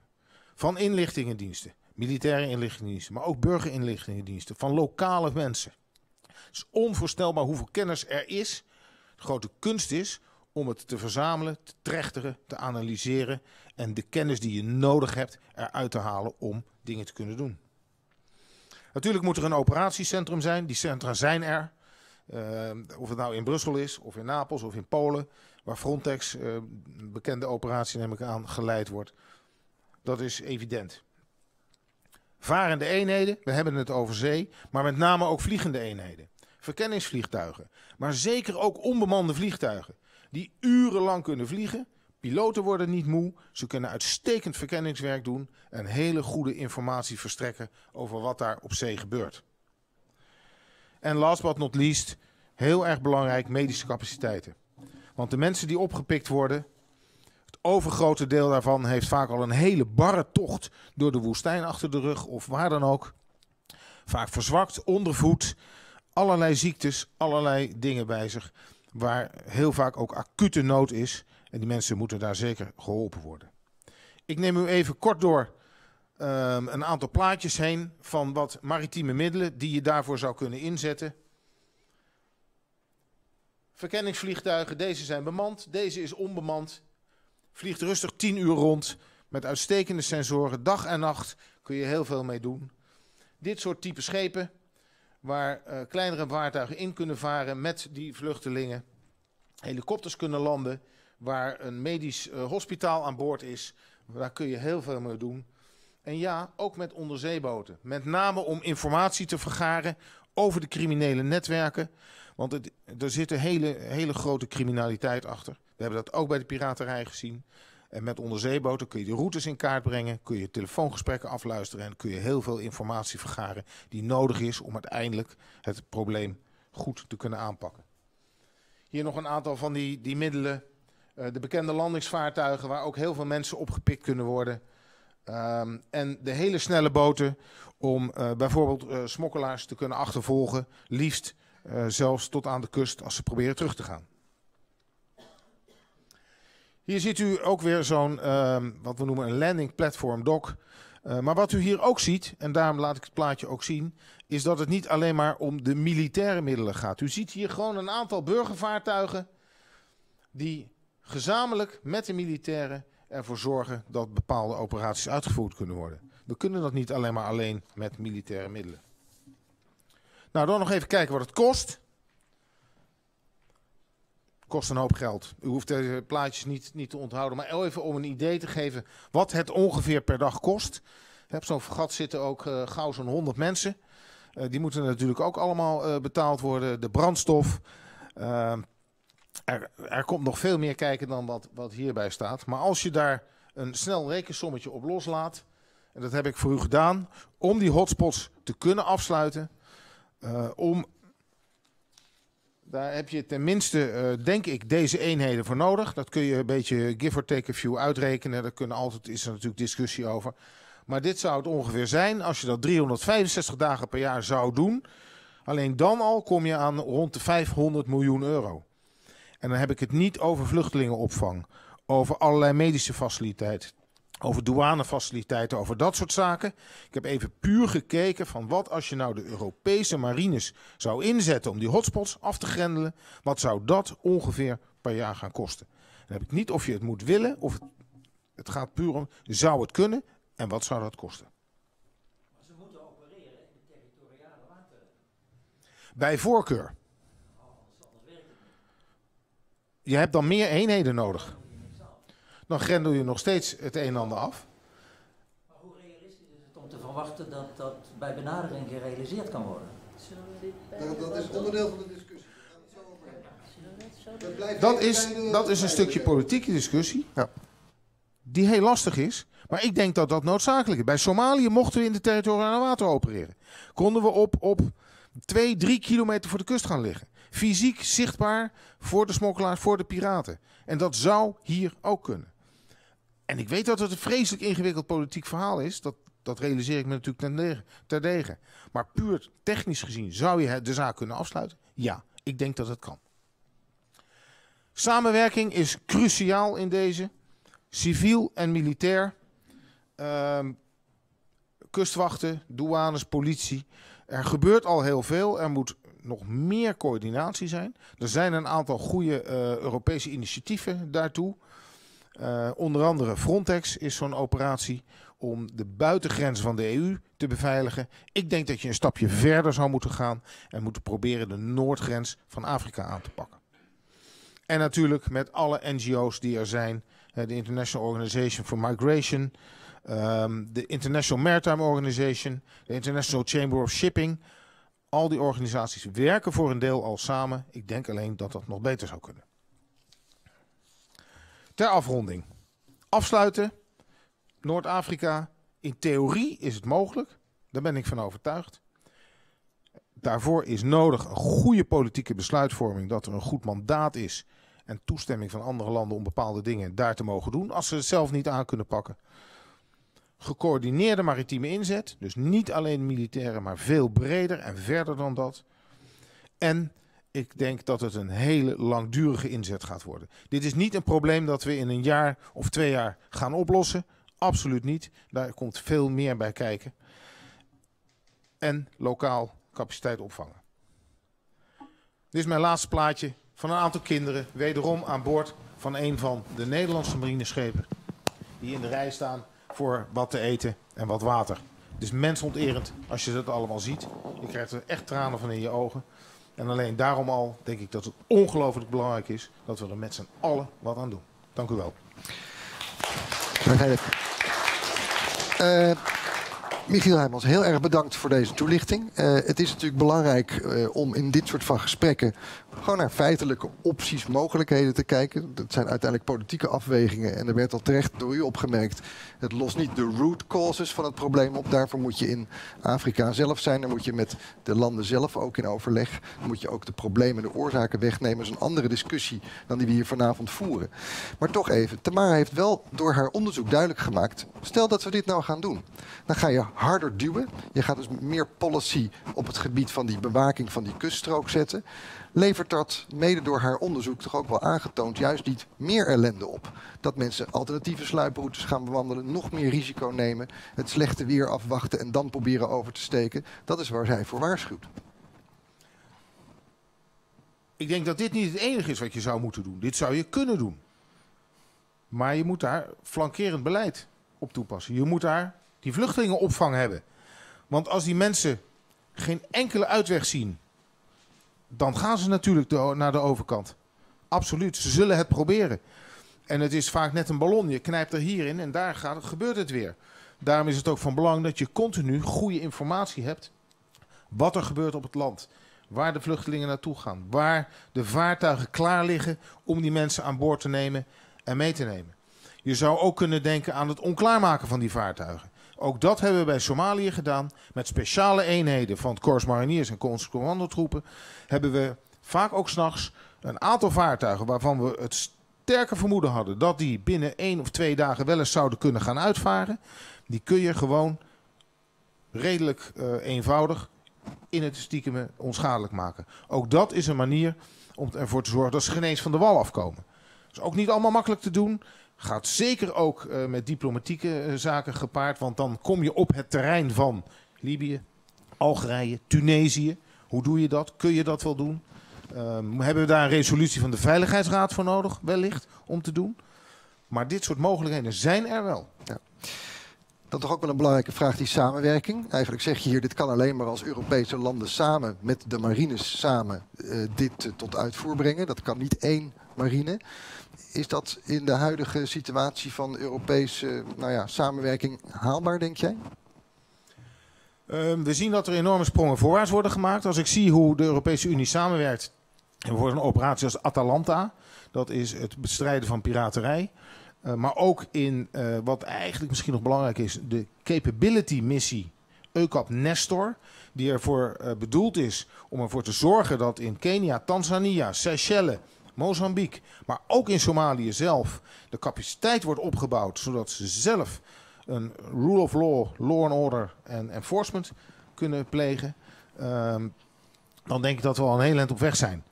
Van inlichtingendiensten, militaire inlichtingendiensten, maar ook burgerinlichtingendiensten, van lokale mensen. Het is onvoorstelbaar hoeveel kennis er is. De grote kunst is om het te verzamelen, te trechteren, te analyseren en de kennis die je nodig hebt eruit te halen om dingen te kunnen doen. Natuurlijk moet er een operatiecentrum zijn. Die centra zijn er. Uh, of het nou in Brussel is, of in Napels, of in Polen, waar Frontex, een bekende operatie neem ik aan, geleid wordt. Dat is evident. Varende eenheden, we hebben het over zee, maar met name ook vliegende eenheden. Verkenningsvliegtuigen, maar zeker ook onbemande vliegtuigen, die urenlang kunnen vliegen. Piloten worden niet moe, ze kunnen uitstekend verkenningswerk doen en hele goede informatie verstrekken over wat daar op zee gebeurt. En last but not least, heel erg belangrijk, medische capaciteiten. Want de mensen die opgepikt worden, het overgrote deel daarvan heeft vaak al een hele barre tocht door de woestijn achter de rug of waar dan ook. Vaak verzwakt, ondervoed, allerlei ziektes, allerlei dingen bij zich, waar heel vaak ook acute nood is. En die mensen moeten daar zeker geholpen worden. Ik neem u even kort door um, een aantal plaatjes heen van wat maritieme middelen die je daarvoor zou kunnen inzetten. Verkenningsvliegtuigen, deze zijn bemand, deze is onbemand. Vliegt rustig 10 uur rond met uitstekende sensoren. Dag en nacht kun je heel veel mee doen. Dit soort type schepen, waar uh, kleinere vaartuigen in kunnen varen met die vluchtelingen. Helikopters kunnen landen, waar een medisch uh, hospitaal aan boord is. Daar kun je heel veel mee doen. En ja, ook met onderzeeboten. Met name om informatie te vergaren over de criminele netwerken. Want het, er zit een hele, hele grote criminaliteit achter. We hebben dat ook bij de piraterij gezien. En met onderzeeboten kun je de routes in kaart brengen, kun je telefoongesprekken afluisteren en kun je heel veel informatie vergaren die nodig is om uiteindelijk het probleem goed te kunnen aanpakken. Hier nog een aantal van die, die middelen. Uh, de bekende landingsvaartuigen waar ook heel veel mensen opgepikt kunnen worden. Um, en de hele snelle boten om uh, bijvoorbeeld uh, smokkelaars te kunnen achtervolgen, liefst zelfs tot aan de kust als ze proberen terug te gaan. Hier ziet u ook weer zo'n, uh, wat we noemen een landing platform dock. Uh, maar wat u hier ook ziet, en daarom laat ik het plaatje ook zien, is dat het niet alleen maar om de militaire middelen gaat. U ziet hier gewoon een aantal burgervaartuigen die gezamenlijk met de militairen ervoor zorgen dat bepaalde operaties uitgevoerd kunnen worden. We kunnen dat niet alleen maar alleen met militaire middelen. Nou, dan nog even kijken wat het kost. Kost een hoop geld. U hoeft deze plaatjes niet, niet te onthouden, maar even om een idee te geven wat het ongeveer per dag kost. Op zo'n vergat zitten ook uh, gauw zo'n 100 mensen. Uh, die moeten natuurlijk ook allemaal uh, betaald worden. De brandstof. Er, er, komt nog veel meer kijken dan wat, wat hierbij staat. Maar als je daar een snel rekensommetje op loslaat, en dat heb ik voor u gedaan, om die hotspots te kunnen afsluiten, om, daar heb je tenminste, uh, denk ik, deze eenheden voor nodig. Dat kun je een beetje give or take a few uitrekenen. Daar kunnen altijd, is er natuurlijk discussie over. Maar dit zou het ongeveer zijn als je dat 365 dagen per jaar zou doen. Alleen dan al kom je aan rond de 500 miljoen euro. En dan heb ik het niet over vluchtelingenopvang, over allerlei medische faciliteiten, over douanefaciliteiten, over dat soort zaken. Ik heb even puur gekeken van wat als je nou de Europese marines zou inzetten om die hotspots af te grendelen, wat zou dat ongeveer per jaar gaan kosten? Dan heb ik niet of je het moet willen of het, het gaat puur om zou het kunnen en wat zou dat kosten? Ze moeten opereren in de territoriale wateren. Bij voorkeur. Je hebt dan meer eenheden nodig. Dan grendel je nog steeds het een en ander af. Maar hoe realistisch is het om te verwachten dat dat bij benadering gerealiseerd kan worden? Dat, dat is onderdeel van de discussie. Dat, dat, is, dat is een stukje politieke discussie. Ja. Die heel lastig is. Maar ik denk dat dat noodzakelijk is. Bij Somalië mochten we in de territoriale water opereren. Konden we op, op twee, drie kilometer voor de kust gaan liggen. Fysiek zichtbaar voor de smokkelaars, voor de piraten. En dat zou hier ook kunnen. En ik weet dat het een vreselijk ingewikkeld politiek verhaal is. Dat Dat realiseer ik me natuurlijk terdege. Maar puur technisch gezien zou je de zaak kunnen afsluiten? Ja, ik denk dat het kan. Samenwerking is cruciaal in deze. Civiel en militair. Ehm, kustwachten, douanes, politie. Er gebeurt al heel veel. Er moet nog meer coördinatie zijn. Er zijn een aantal goede uh, Europese initiatieven daartoe. Uh, onder andere Frontex is zo'n operatie om de buitengrenzen van de EU te beveiligen. Ik denk dat je een stapje verder zou moeten gaan en moeten proberen de noordgrens van Afrika aan te pakken. En natuurlijk met alle NGO's die er zijn, de International Organization for Migration, um, de International Maritime Organization, de International Chamber of Shipping. Al die organisaties werken voor een deel al samen. Ik denk alleen dat dat nog beter zou kunnen. Ter afronding. Afsluiten. Noord-Afrika. In theorie is het mogelijk. Daar ben ik van overtuigd. Daarvoor is nodig een goede politieke besluitvorming. Dat er een goed mandaat is. En toestemming van andere landen om bepaalde dingen daar te mogen doen. Als ze het zelf niet aan kunnen pakken. Gecoördineerde maritieme inzet. Dus niet alleen militaire, maar veel breder en verder dan dat. En ik denk dat het een hele langdurige inzet gaat worden. Dit is niet een probleem dat we in een jaar of twee jaar gaan oplossen. Absoluut niet. Daar komt veel meer bij kijken. En lokaal capaciteit opvangen. Dit is mijn laatste plaatje van een aantal kinderen. Wederom aan boord van een van de Nederlandse marineschepen. Die in de rij staan voor wat te eten en wat water. Het is mensonterend als je dat allemaal ziet. Je krijgt er echt tranen van in je ogen. En alleen daarom al denk ik dat het ongelooflijk belangrijk is dat we er met z'n allen wat aan doen. Dank u wel. Uh, Michiel Heijmans, heel erg bedankt voor deze toelichting. Uh, het is natuurlijk belangrijk uh, om in dit soort van gesprekken gewoon naar feitelijke opties, mogelijkheden te kijken. Dat zijn uiteindelijk politieke afwegingen. En er werd al terecht door u opgemerkt. Het lost niet de root causes van het probleem op. Daarvoor moet je in Afrika zelf zijn. Dan moet je met de landen zelf ook in overleg. Dan moet je ook de problemen, de oorzaken wegnemen. Dat is een andere discussie dan die we hier vanavond voeren. Maar toch even, Tamara heeft wel door haar onderzoek duidelijk gemaakt. Stel dat we dit nou gaan doen. Dan ga je harder duwen. Je gaat dus meer policy op het gebied van die bewaking van die kuststrook zetten levert dat, mede door haar onderzoek, toch ook wel aangetoond, juist niet meer ellende op. Dat mensen alternatieve sluiproutes gaan bewandelen, nog meer risico nemen, het slechte weer afwachten en dan proberen over te steken. Dat is waar zij voor waarschuwt. Ik denk dat dit niet het enige is wat je zou moeten doen. Dit zou je kunnen doen. Maar je moet daar flankerend beleid op toepassen. Je moet daar die vluchtelingenopvang hebben. Want als die mensen geen enkele uitweg zien dan gaan ze natuurlijk naar de overkant. Absoluut, ze zullen het proberen. En het is vaak net een ballon. Je knijpt er hierin en daar gaat, gebeurt het weer. Daarom is het ook van belang dat je continu goede informatie hebt. Wat er gebeurt op het land. Waar de vluchtelingen naartoe gaan. Waar de vaartuigen klaar liggen om die mensen aan boord te nemen en mee te nemen. Je zou ook kunnen denken aan het onklaarmaken van die vaartuigen. Ook dat hebben we bij Somalië gedaan. Met speciale eenheden van het Corps Mariniers en commandotroepen. Hebben we vaak ook s'nachts een aantal vaartuigen waarvan we het sterke vermoeden hadden dat die binnen één of twee dagen wel eens zouden kunnen gaan uitvaren. Die kun je gewoon redelijk uh, eenvoudig in het stiekem onschadelijk maken. Ook dat is een manier om ervoor te zorgen dat ze geen eens van de wal afkomen. Dat is ook niet allemaal makkelijk te doen. Gaat zeker ook uh, met diplomatieke uh, zaken gepaard. Want dan kom je op het terrein van Libië, Algerije, Tunesië. Hoe doe je dat? Kun je dat wel doen? Uh, hebben we daar een resolutie van de Veiligheidsraad voor nodig, wellicht, om te doen? Maar dit soort mogelijkheden zijn er wel. Ja. Dan toch ook wel een belangrijke vraag, die samenwerking. Eigenlijk zeg je hier, dit kan alleen maar als Europese landen samen met de marines samen uh, dit tot uitvoer brengen. Dat kan niet één marine. Is dat in de huidige situatie van Europese nou ja, samenwerking haalbaar, denk jij? Um, we zien dat er enorme sprongen voorwaarts worden gemaakt. Als ik zie hoe de Europese Unie samenwerkt voor een operatie als Atalanta, dat is het bestrijden van piraterij. Uh, maar ook in uh, wat eigenlijk misschien nog belangrijk is, de capability missie EUCAP Nestor. Die ervoor uh, bedoeld is om ervoor te zorgen dat in Kenia, Tanzania, Seychelles, Mozambique, maar ook in Somalië zelf de capaciteit wordt opgebouwd, zodat ze zelf een rule of law, law and order en enforcement kunnen plegen, ehm, dan denk ik dat we al een heel eind op weg zijn.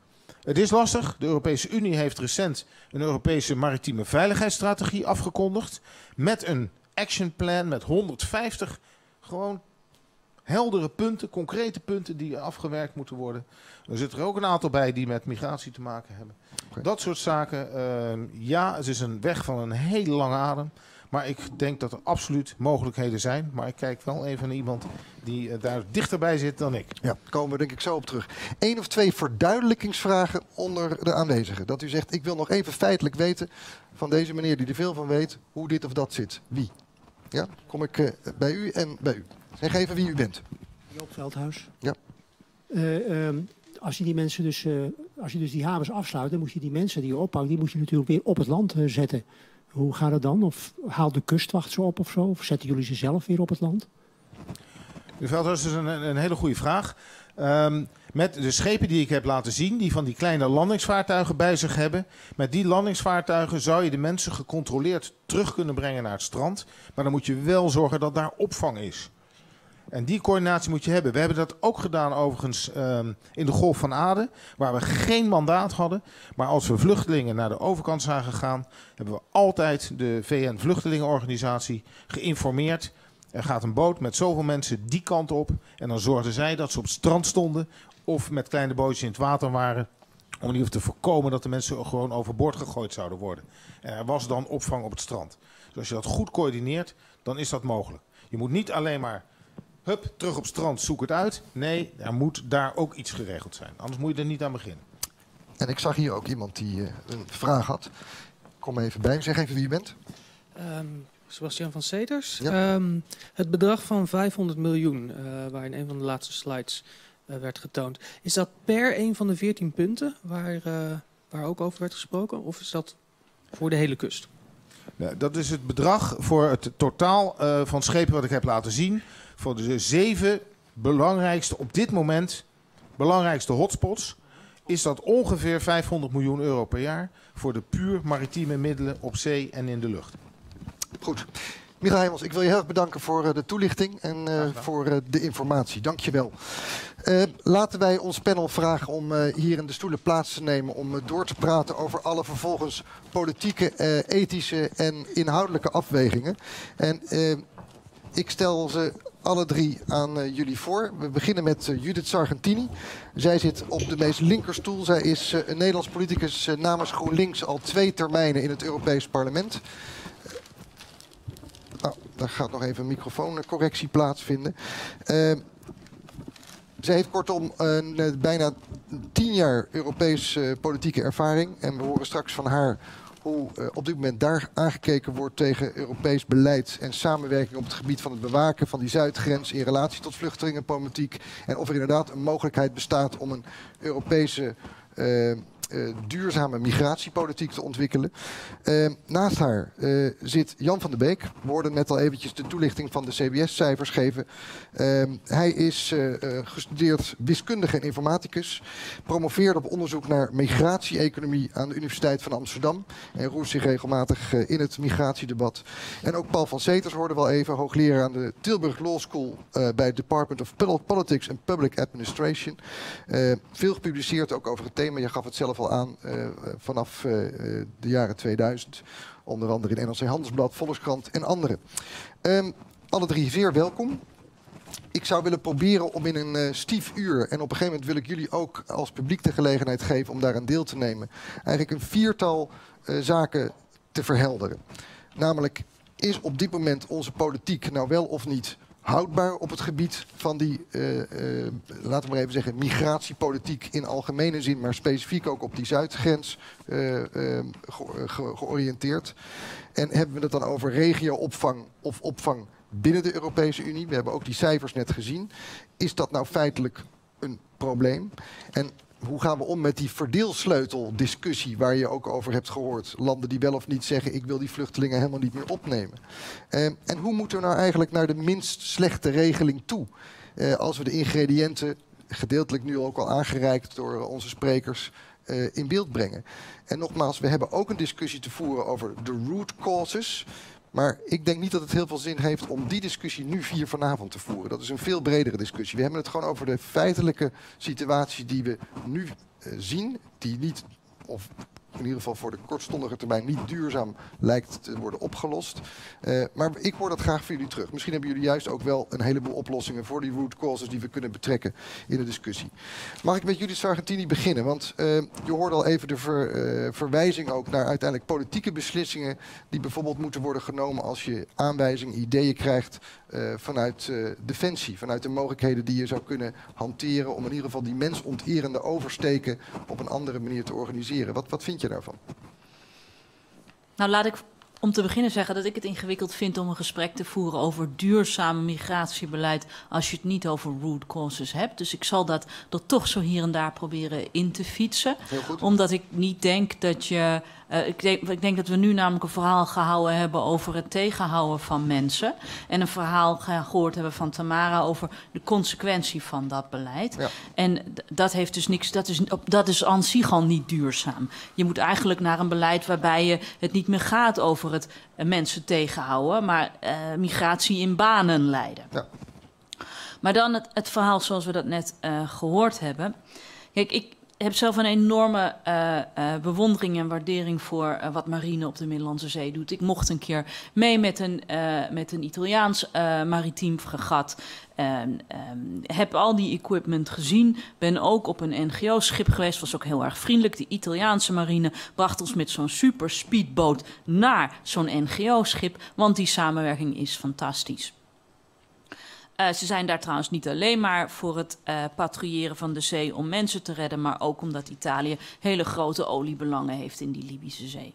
Het is lastig. De Europese Unie heeft recent een Europese maritieme veiligheidsstrategie afgekondigd. Met een action plan met 150 gewoon heldere punten, concrete punten die afgewerkt moeten worden. Er zitten er ook een aantal bij die met migratie te maken hebben. Dat soort zaken. ehm, ja, het is een weg van een hele lange adem. Maar ik denk dat er absoluut mogelijkheden zijn. Maar ik kijk wel even naar iemand die eh, daar dichterbij zit dan ik. Ja, komen we denk ik zo op terug. Eén of twee verduidelijkingsvragen onder de aanwezigen. Dat u zegt, ik wil nog even feitelijk weten van deze meneer die er veel van weet, hoe dit of dat zit. Wie? Ja, kom ik eh, bij u en bij u. Zeg even wie u bent. Joop Veldhuis. Ja. Eh, ehm, als je die mensen dus, eh, als je dus die havens afsluit, dan moet je die mensen die je oppakt, die moet je natuurlijk weer op het land eh, zetten. Hoe gaat het dan? Of haalt de kustwacht ze op of zo? Of zetten jullie ze zelf weer op het land? De Veldhuis is een, een hele goede vraag. Ehm, met de schepen die ik heb laten zien, die van die kleine landingsvaartuigen bij zich hebben. Met die landingsvaartuigen zou je de mensen gecontroleerd terug kunnen brengen naar het strand. Maar dan moet je wel zorgen dat daar opvang is. En die coördinatie moet je hebben. We hebben dat ook gedaan overigens ehm, in de Golf van Aden, waar we geen mandaat hadden. Maar als we vluchtelingen naar de overkant zijn gegaan, hebben we altijd de VN-vluchtelingenorganisatie geïnformeerd. Er gaat een boot met zoveel mensen die kant op. En dan zorgden zij dat ze op het strand stonden of met kleine bootjes in het water waren. Om in ieder te voorkomen dat de mensen gewoon overboord gegooid zouden worden. En er was dan opvang op het strand. Dus als je dat goed coördineert, dan is dat mogelijk. Je moet niet alleen maar, hup, terug op het strand, zoek het uit. Nee, er moet daar ook iets geregeld zijn. Anders moet je er niet aan beginnen. En ik zag hier ook iemand die eh, een vraag had. Kom even bij me. Zeg even wie u bent. Ehm, Sebastian van Seters. Ja. Ehm, het bedrag van 500 miljoen, eh, waar in een van de laatste slides eh, werd getoond. Is dat per een van de 14 punten waar, eh, waar ook over werd gesproken? Of is dat voor de hele kust? Nou, dat is het bedrag voor het totaal eh, van schepen wat ik heb laten zien. Voor de zeven belangrijkste, op dit moment, belangrijkste hotspots. Is dat ongeveer 500 miljoen euro per jaar voor de puur maritieme middelen op zee en in de lucht. Goed. Michael Heijmans, ik wil je heel erg bedanken voor eh, de toelichting en eh, voor eh, de informatie. Dank je wel. Laten wij ons panel vragen om hier in de stoelen plaats te nemen om door te praten over alle vervolgens politieke, ethische en inhoudelijke afwegingen. En ik stel ze alle drie aan eh, jullie voor. We beginnen met eh, Judith Sargentini. Zij zit op de meest linkerstoel. Zij is eh, een Nederlands politicus namens GroenLinks al twee termijnen in het Europees Parlement. Nou, daar gaat nog even een microfooncorrectie plaatsvinden. Zij heeft kortom een, bijna tien jaar Europees eh, politieke ervaring. En we horen straks van haar hoe eh, op dit moment daar aangekeken wordt tegen Europees beleid en samenwerking op het gebied van het bewaken van die zuidgrens in relatie tot vluchtelingenproblematiek. En of er inderdaad een mogelijkheid bestaat om een Europese eh, duurzame migratiepolitiek te ontwikkelen. Eh, naast haar eh, zit Jan van der Beek. We hoorden net al eventjes de toelichting van de CBS-cijfers geven. Eh, hij is eh, eh, gestudeerd wiskundige en informaticus. Promoveerde op onderzoek naar migratie-economie aan de Universiteit van Amsterdam. En roert zich regelmatig eh, in het migratiedebat. En ook Paul van Seters hoorde wel even, hoogleraar aan de Tilburg Law School eh, bij het Department of Pol- Politics and Public Administration. Eh, veel gepubliceerd ook over het thema. Je gaf het zelf al aan eh, vanaf eh, eh, de jaren 2000. Onder andere in NRC Handelsblad, Volkskrant en andere. Ehm, alle drie zeer welkom. Ik zou willen proberen om in een stief uur, en op een gegeven moment wil ik jullie ook als publiek de gelegenheid geven om daar aan deel te nemen, eigenlijk een viertal zaken te verhelderen. Namelijk, is op dit moment onze politiek nou wel of niet houdbaar op het gebied van die, eh, eh, laten we maar even zeggen, migratiepolitiek in algemene zin, maar specifiek ook op die zuidgrens eh, ge- ge- georiënteerd. En hebben we het dan over regioopvang of opvang binnen de Europese Unie? We hebben ook die cijfers net gezien. Is dat nou feitelijk een probleem? En hoe gaan we om met die verdeelsleuteldiscussie waar je ook over hebt gehoord? Landen die wel of niet zeggen ik wil die vluchtelingen helemaal niet meer opnemen. Eh, en hoe moeten we nou eigenlijk naar de minst slechte regeling toe? Eh, als we de ingrediënten, gedeeltelijk nu ook al aangereikt door onze sprekers, eh, in beeld brengen. En nogmaals, we hebben ook een discussie te voeren over de root causes. Maar ik denk niet dat het heel veel zin heeft om die discussie nu vier vanavond te voeren. Dat is een veel bredere discussie. We hebben het gewoon over de feitelijke situatie die we nu eh, zien. Die niet, of in ieder geval voor de kortstondige termijn niet duurzaam lijkt te worden opgelost. Uh, maar ik hoor dat graag van jullie terug. Misschien hebben jullie juist ook wel een heleboel oplossingen voor die root causes die we kunnen betrekken in de discussie. Mag ik met jullie Sargentini beginnen? Want uh, je hoorde al even de uh, verwijzing ook naar uiteindelijk politieke beslissingen die bijvoorbeeld moeten worden genomen als je aanwijzingen, ideeën krijgt vanuit defensie, vanuit de mogelijkheden die je zou kunnen hanteren om in ieder geval die mensonterende oversteken op een andere manier te organiseren. Wat, wat vind je daarvan? Nou, laat ik om te beginnen zeggen dat ik het ingewikkeld vind om een gesprek te voeren over duurzaam migratiebeleid als je het niet over root causes hebt. Dus ik zal dat er toch zo hier en daar proberen in te fietsen. Omdat ik niet denk dat je uh, ik, denk, ik, denk, dat we nu namelijk een verhaal gehouden hebben over het tegenhouden van mensen. En een verhaal gehoord hebben van Tamara over de consequentie van dat beleid. Ja. En dat heeft dus niks, dat is, dat is aan zich al niet duurzaam. Je moet eigenlijk naar een beleid waarbij je het niet meer gaat over het uh, mensen tegenhouden, maar uh, migratie in banen leiden. Ja. Maar dan het, het, verhaal zoals we dat net gehoord hebben. Kijk, ik, heb zelf een enorme uh, uh, bewondering en waardering voor uh, wat marine op de Middellandse Zee doet. Ik mocht een keer mee met een, met een Italiaans maritiem fregat. Um, heb al die equipment gezien. Ben ook op een NGO-schip geweest. Was ook heel erg vriendelijk. De Italiaanse marine bracht ons met zo'n super speedboot naar zo'n NGO-schip. Want die samenwerking is fantastisch. Uh, ze zijn daar trouwens niet alleen maar voor het uh, patrouilleren van de zee om mensen te redden, maar ook omdat Italië hele grote oliebelangen heeft in die Libische zee.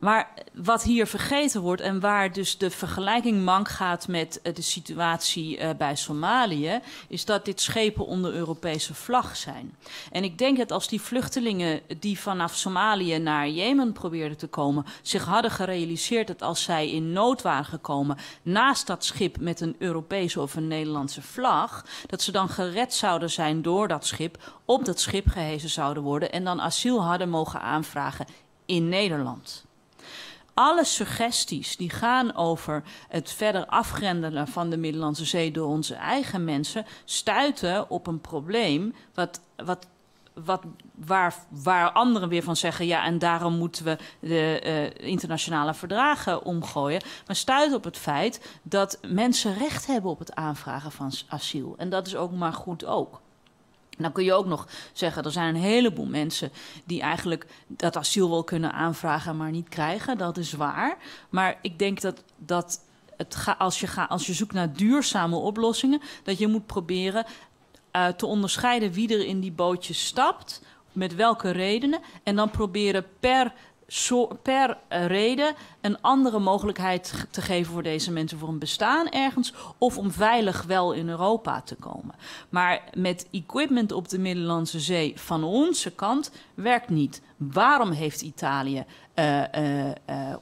Maar wat hier vergeten wordt en waar dus de vergelijking mank gaat met uh, de situatie uh, bij Somalië, is dat dit schepen onder Europese vlag zijn. En ik denk dat als die vluchtelingen die vanaf Somalië naar Jemen probeerden te komen, zich hadden gerealiseerd dat als zij in nood waren gekomen naast dat schip met een Europese of een Nederlandse vlag, dat ze dan gered zouden zijn door dat schip, op dat schip gehezen zouden worden en dan asiel hadden mogen aanvragen in Nederland alle suggesties die gaan over het verder afgrendelen van de Middellandse Zee door onze eigen mensen, stuiten op een probleem wat, wat wat, waar, waar anderen weer van zeggen, ja, en daarom moeten we de uh, internationale verdragen omgooien. Maar stuit op het feit dat mensen recht hebben op het aanvragen van asiel. En dat is ook maar goed ook. Dan kun je ook nog zeggen, er zijn een heleboel mensen die eigenlijk dat asiel wel kunnen aanvragen, maar niet krijgen. Dat is waar. Maar ik denk dat, dat het ga, als, je ga, als je zoekt naar duurzame oplossingen, dat je moet proberen uh, te onderscheiden wie er in die bootjes stapt, met welke redenen. En dan proberen per zo, per reden een andere mogelijkheid te geven voor deze mensen voor een bestaan ergens of om veilig wel in Europa te komen. Maar met equipment op de Middellandse Zee van onze kant werkt niet. Waarom heeft Italië uh, uh, uh,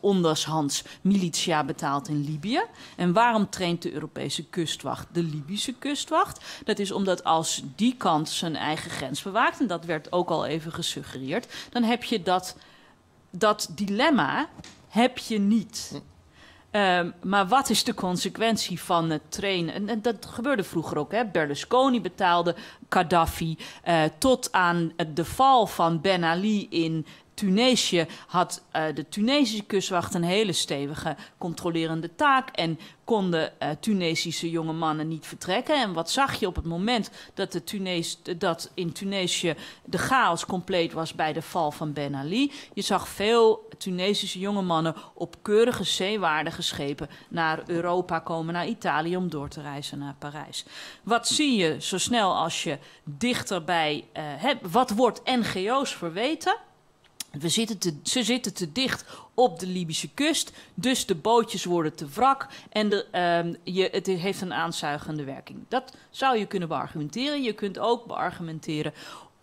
ondershands militia betaald in Libië? En waarom traint de Europese kustwacht de Libische kustwacht? Dat is omdat als die kant zijn eigen grens bewaakt, en dat werd ook al even gesuggereerd, dan heb je dat dat dilemma heb je niet. Um, maar wat is de consequentie van het trainen? En, en dat gebeurde vroeger ook. Hè? Berlusconi betaalde Gaddafi uh, tot aan de val van Ben Ali in Tunesië had uh, de Tunesische kustwacht een hele stevige controlerende taak en konden uh, Tunesische jonge mannen niet vertrekken. En wat zag je op het moment dat, de Tunes dat in Tunesië de chaos compleet was bij de val van Ben Ali? Je zag veel Tunesische jonge mannen op keurige zeewaardige schepen naar Europa komen, naar Italië, om door te reizen naar Parijs. Wat zie je zo snel als je dichterbij uh, hebt? Wat wordt NGO's verweten? We zitten te, ze zitten te dicht op de Libische kust, dus de bootjes worden te wrak en de, uh, je, het heeft een aanzuigende werking. Dat zou je kunnen beargumenteren. Je kunt ook beargumenteren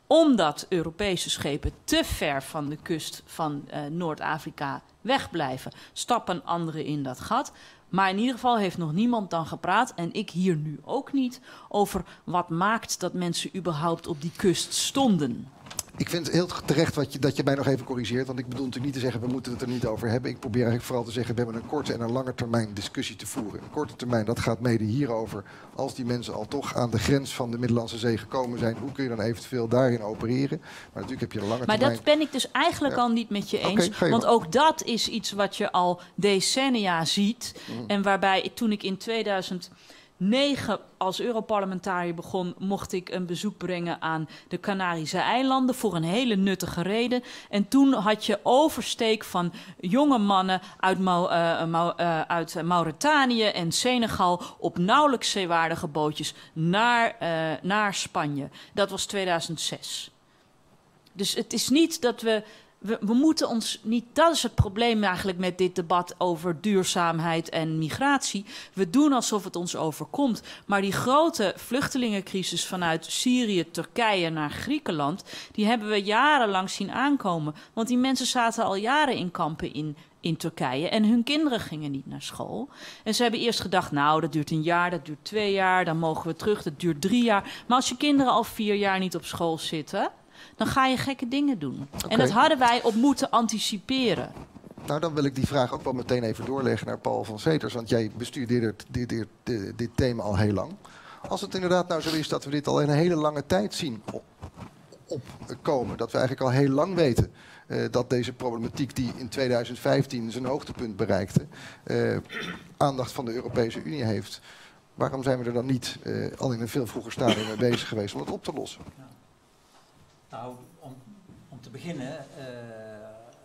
omdat Europese schepen te ver van de kust van uh, Noord-Afrika wegblijven, stappen anderen in dat gat. Maar in ieder geval heeft nog niemand dan gepraat, en ik hier nu ook niet, over wat maakt dat mensen überhaupt op die kust stonden. Ik vind het heel terecht wat je, dat je mij nog even corrigeert. Want ik bedoel natuurlijk niet te zeggen, we moeten het er niet over hebben. Ik probeer eigenlijk vooral te zeggen, we hebben een korte en een lange termijn discussie te voeren. Een korte termijn, dat gaat mede hierover. Als die mensen al toch aan de grens van de Middellandse Zee gekomen zijn, hoe kun je dan eventueel daarin opereren? Maar natuurlijk heb je een lange Maar termijn. dat ben ik dus eigenlijk Ja. al niet met je eens. want maar. ook dat is iets wat je al decennia ziet. Mm. En waarbij toen ik in 2009 als Europarlementariër begon, mocht ik een bezoek brengen aan de Canarische eilanden voor een hele nuttige reden. En toen had je oversteek van jonge mannen uit, eh, Mau- eh, uit Mauritanië en Senegal op nauwelijks zeewaardige bootjes naar, eh, naar Spanje. Dat was 2006. Dus het is niet dat we, we. Moeten ons niet. Dat is het probleem eigenlijk met dit debat over duurzaamheid en migratie. We doen alsof het ons overkomt. Maar die grote vluchtelingencrisis vanuit Syrië, Turkije naar Griekenland. die hebben we jarenlang zien aankomen. Want die mensen zaten al jaren in kampen in. In Turkije en hun kinderen gingen niet naar school. En ze hebben eerst gedacht: Nou, dat duurt een jaar, dat duurt twee jaar, dan mogen we terug, dat duurt drie jaar. Maar als je kinderen al vier jaar niet op school zitten, dan ga je gekke dingen doen. En dat hadden wij op moeten anticiperen. Nou, dan wil ik die vraag ook wel meteen even doorleggen naar Paul van Seters. Want jij bestudeert dit, dit, dit, dit thema al heel lang. Als het inderdaad nou zo is dat we dit al in een hele lange tijd zien op- opkomen. Dat we eigenlijk al heel lang weten eh, dat deze problematiek die in 2015 zijn hoogtepunt bereikte... eh, aandacht van de Europese Unie heeft. Waarom zijn we er dan niet eh, al in een veel vroeger stadium mee bezig geweest om het op te lossen? Nou, om, om te beginnen, eh,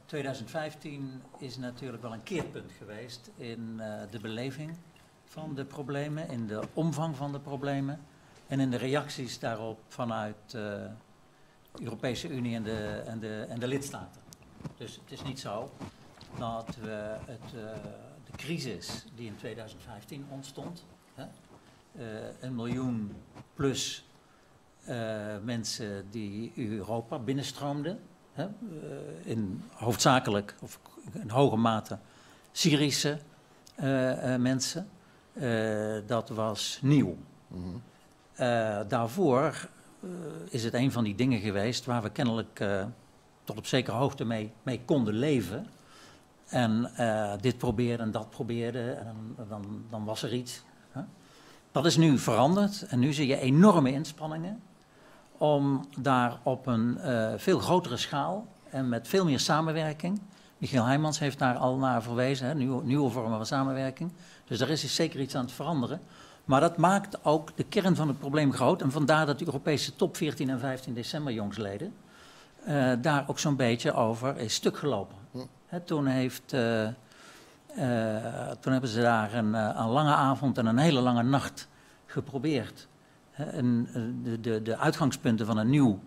2015 is natuurlijk wel een keerpunt geweest in eh, de beleving van de problemen, in de omvang van de problemen en in de reacties daarop vanuit eh, de Europese Unie en de, en, de, en de lidstaten. Dus het is niet zo dat we het, eh, de crisis die in 2015 ontstond, hè, eh, een miljoen plus eh, mensen die Europa binnenstroomden. Hè, eh, in hoofdzakelijk, of in hoge mate, Syrische eh, eh, mensen. Eh, dat was nieuw. Mhm. Eh, daarvoor eh, is het een van die dingen geweest waar we kennelijk eh, tot op zekere hoogte mee, mee konden leven. En eh, dit probeerden en dat probeerden en dan, dan, dan was er iets. Hè. Dat is nu veranderd en nu zie je enorme inspanningen om daar op een eh, veel grotere schaal en met veel meer samenwerking. Michiel Heijmans heeft daar al naar verwezen, hè, nieuwe, nieuwe vormen van samenwerking. Dus daar is zeker iets aan het veranderen. Maar dat maakt ook de kern van het probleem groot. En vandaar dat de Europese top 14 en 15 december jongsleden eh, daar ook zo'n beetje over is stuk gelopen. Hè, toen, heeft, eh, toen hebben ze daar een, een lange avond en een hele lange nacht geprobeerd. Eh, de, de, de uitgangspunten van een nieuw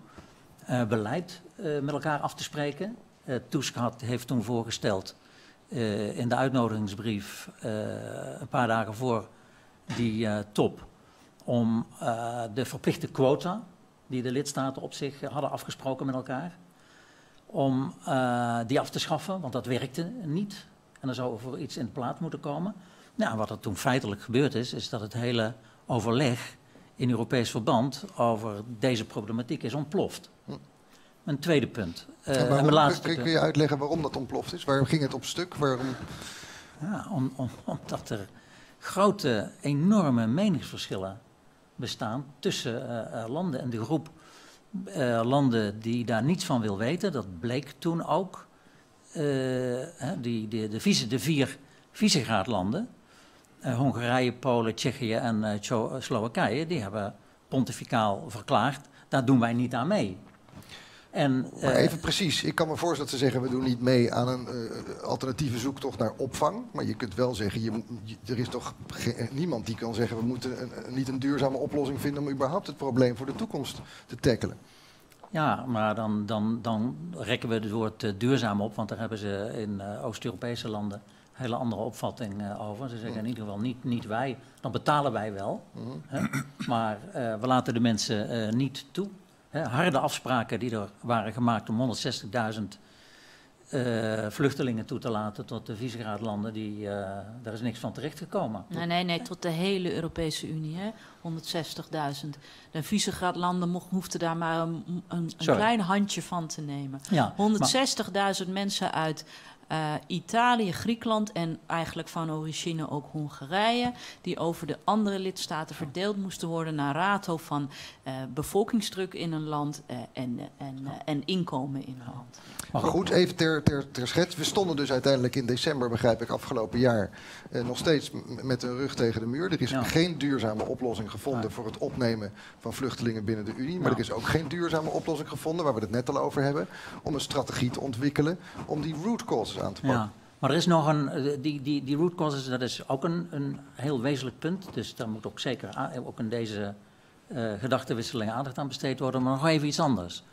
eh, beleid eh, met elkaar af te spreken. Eh Tusk had, heeft toen voorgesteld in de uitnodigingsbrief een paar dagen voor die top om de verplichte quota die de lidstaten op zich hadden afgesproken met elkaar, om die af te schaffen, want dat werkte niet. En er zou voor iets in de plaats moeten komen. Nou, wat er toen feitelijk gebeurd is, is dat het hele overleg in Europees verband over deze problematiek is ontploft. Een tweede punt. Waarom- mijn laatste kun, kun je uitleggen waarom dat ontploft is? Waarom ging het op stuk? Waarom... Ja, om, om, omdat er grote, enorme meningsverschillen bestaan tussen eh, eh, landen. En de groep landen die daar niets van wil weten, dat bleek toen ook. die, die, de, vieze, de vier Visegraad-landen, Hongarije, Polen, Tsjechië en eh, Tjo- Slowakije, die hebben pontificaal verklaard, daar doen wij niet aan mee. En, Maar eh, even precies, ik kan me voorstellen dat ze zeggen... we doen niet mee aan een eh, alternatieve zoektocht naar opvang. Maar je kunt wel zeggen, je, er is toch niemand die kan zeggen... we moeten een, niet een duurzame oplossing vinden... om überhaupt het probleem voor de toekomst te tackelen. Ja, maar dan, dan, dan rekken we het woord eh, duurzaam op, want daar hebben ze in eh, Oost-Europese landen hele andere opvatting eh, over. Ze zeggen in ieder geval niet, niet wij, dan betalen wij wel, Mhm. hè, maar eh, we laten de mensen eh, niet toe. Hè, harde afspraken die er waren gemaakt om 160.000 eh, vluchtelingen toe te laten tot de Visegrad-landen, die, daar is niks van terechtgekomen. Nee, nee, nee, tot de hele Europese Unie, hè? 160.000. De Visegrad-landen mocht- hoefden daar maar een, een, klein handje van te nemen. Ja, 160.000 mensen uit eh, Italië, Griekenland en eigenlijk van origine ook Hongarije, die over de andere lidstaten verdeeld moesten worden naar rato van eh, bevolkingsdruk in een land eh, en, en, en inkomen in een land. maar goed, even ter, ter, ter schets. We stonden dus uiteindelijk in december, begrijp ik, afgelopen jaar... eh, nog steeds met een rug tegen de muur. Er is Ja. geen duurzame oplossing gevonden voor het opnemen van vluchtelingen binnen de Unie. Maar Ja. er is ook geen duurzame oplossing gevonden, waar we het net al over hebben... om een strategie te ontwikkelen om die root causes aan te pakken. Ja, maar er is nog een, eh, die, die, die root causes, dat is ook een, een heel wezenlijk punt. Dus daar moet ook zeker a- ook in deze eh gedachtenwisseling aandacht aan besteed worden. Maar nog even iets anders.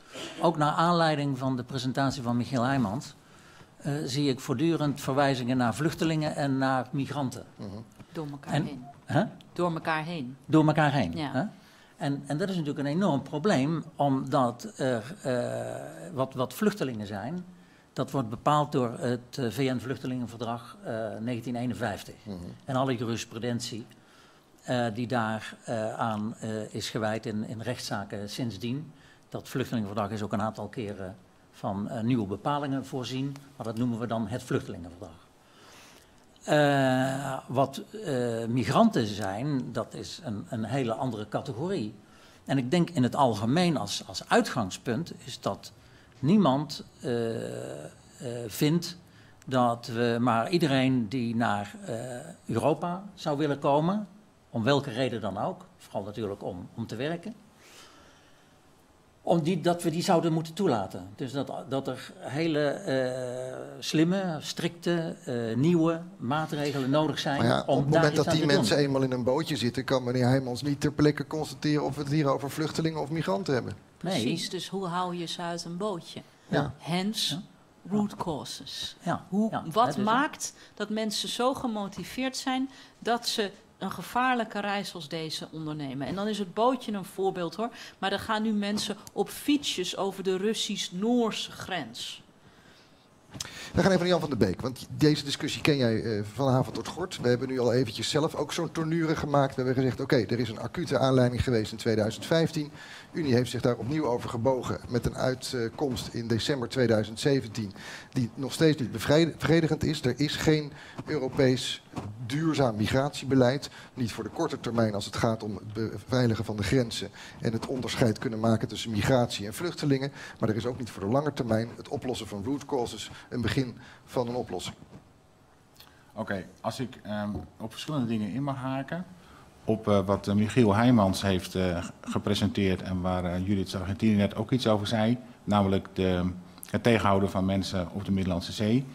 Ook naar aanleiding van de presentatie van Michiel Heijmans... eh, zie ik voortdurend verwijzingen naar vluchtelingen en naar migranten. Door elkaar En- heen. Hè? Door elkaar heen. Door elkaar heen. Ja. En, en dat is natuurlijk een enorm probleem, omdat er eh, wat, wat vluchtelingen zijn... dat wordt bepaald door het eh, VN-vluchtelingenverdrag eh, 1951. En alle jurisprudentie eh, die daar aan is gewijd in, in rechtszaken sindsdien. Dat vluchtelingenverdrag is ook een aantal keren van nieuwe bepalingen voorzien, maar dat noemen we dan het vluchtelingenverdrag. Wat migranten zijn, dat is een, een hele andere categorie. En ik denk in het algemeen als, als uitgangspunt is dat niemand eh, eh, vindt dat we maar iedereen die naar eh, Europa zou willen komen, om welke reden dan ook, vooral natuurlijk om, om te werken, om die, dat we die zouden moeten toelaten. Dus dat, dat er hele slimme, strikte, nieuwe maatregelen nodig zijn. Ja, om op het moment dat die mensen doen. eenmaal in een bootje zitten... kan meneer Heijmans niet ter plekke constateren of we het hier over vluchtelingen of migranten hebben. Nee. Precies, dus hoe hou je ze uit een bootje? Ja. Hence, Ja. root causes. Ja, Hoe, ja, wat maakt dat mensen zo gemotiveerd zijn dat ze een gevaarlijke reis als deze ondernemen? En dan is het bootje een voorbeeld hoor. Maar er gaan nu mensen op fietsjes over de Russisch-Noorse grens. We gaan even naar Jan van der Beek, want deze discussie ken jij eh, van haven tot gort. We hebben nu al eventjes zelf ook zo'n tournure gemaakt. We hebben gezegd, oké, er is een acute aanleiding geweest in 2015. Unie heeft zich daar opnieuw over gebogen met een uitkomst in december 2017... die nog steeds niet bevredi- bevredigend is. Er is geen Europees duurzaam migratiebeleid. Niet voor de korte termijn als het gaat om het beveiligen van de grenzen... en het onderscheid kunnen maken tussen migratie en vluchtelingen. Maar er is ook niet voor de lange termijn het oplossen van root causes... een begin van een oplossing. Oké, als ik ehm, op verschillende dingen in mag haken. Op eh, wat eh, Michiel Heijmans heeft eh, gepresenteerd en waar Judith Sargentini net ook iets over zei. Namelijk de, het tegenhouden van mensen op de Middellandse Zee.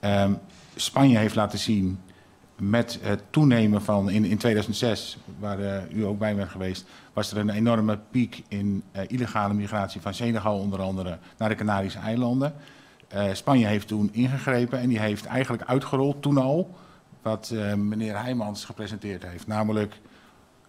Ehm, Spanje heeft laten zien met het toenemen van in, in 2006, waar eh, u ook bij bent geweest, was er een enorme piek in eh, illegale migratie van Senegal onder andere naar de Canarische eilanden. Eh, Spanje heeft toen ingegrepen en die heeft eigenlijk uitgerold toen al wat meneer Heijmans gepresenteerd heeft. Namelijk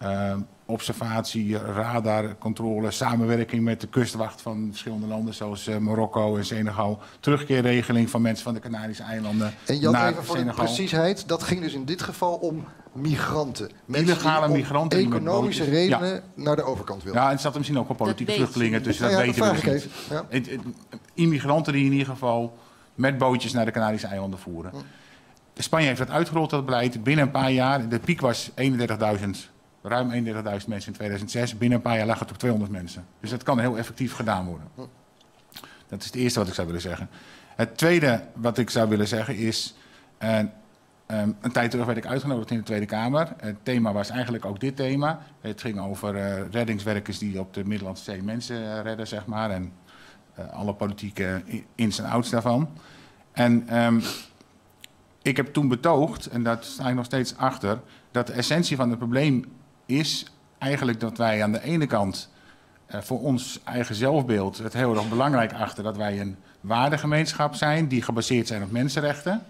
eh, observatie, radar, controle, samenwerking met de kustwacht van verschillende landen zoals eh, Marokko en Senegal. Terugkeerregeling van mensen van de Canarische eilanden En Jan, naar even voor de Senegal. preciesheid, dat ging dus in dit geval om migranten. Mensen Illegale die migranten economische redenen naar de overkant wilden. Ja, en er zaten misschien ook wel politieke vluchtelingen tussen, dat ja, weten we niet. Het- het- immigranten die in ieder geval met bootjes naar de Canarische eilanden voeren. Spanje heeft dat uitgerold, dat beleid. Binnen een paar jaar, de piek was 31.000, ruim 31.000 mensen in 2006. Binnen een paar jaar lag het op 200 mensen. Dus dat kan heel effectief gedaan worden. Dat is het eerste wat ik zou willen zeggen. Het tweede wat ik zou willen zeggen is... eh, Ehm, een tijd terug werd ik uitgenodigd in de Tweede Kamer. Het thema was eigenlijk ook dit thema. Het ging over eh, reddingswerkers die op de Middellandse Zee mensen eh, redden, zeg maar. En alle politieke ins en outs daarvan. En ehm, ik heb toen betoogd, en daar sta ik nog steeds achter, dat de essentie van het probleem is eigenlijk dat wij aan de ene kant eh, voor ons eigen zelfbeeld het heel erg belangrijk achter dat wij een waardegemeenschap zijn die gebaseerd zijn op mensenrechten.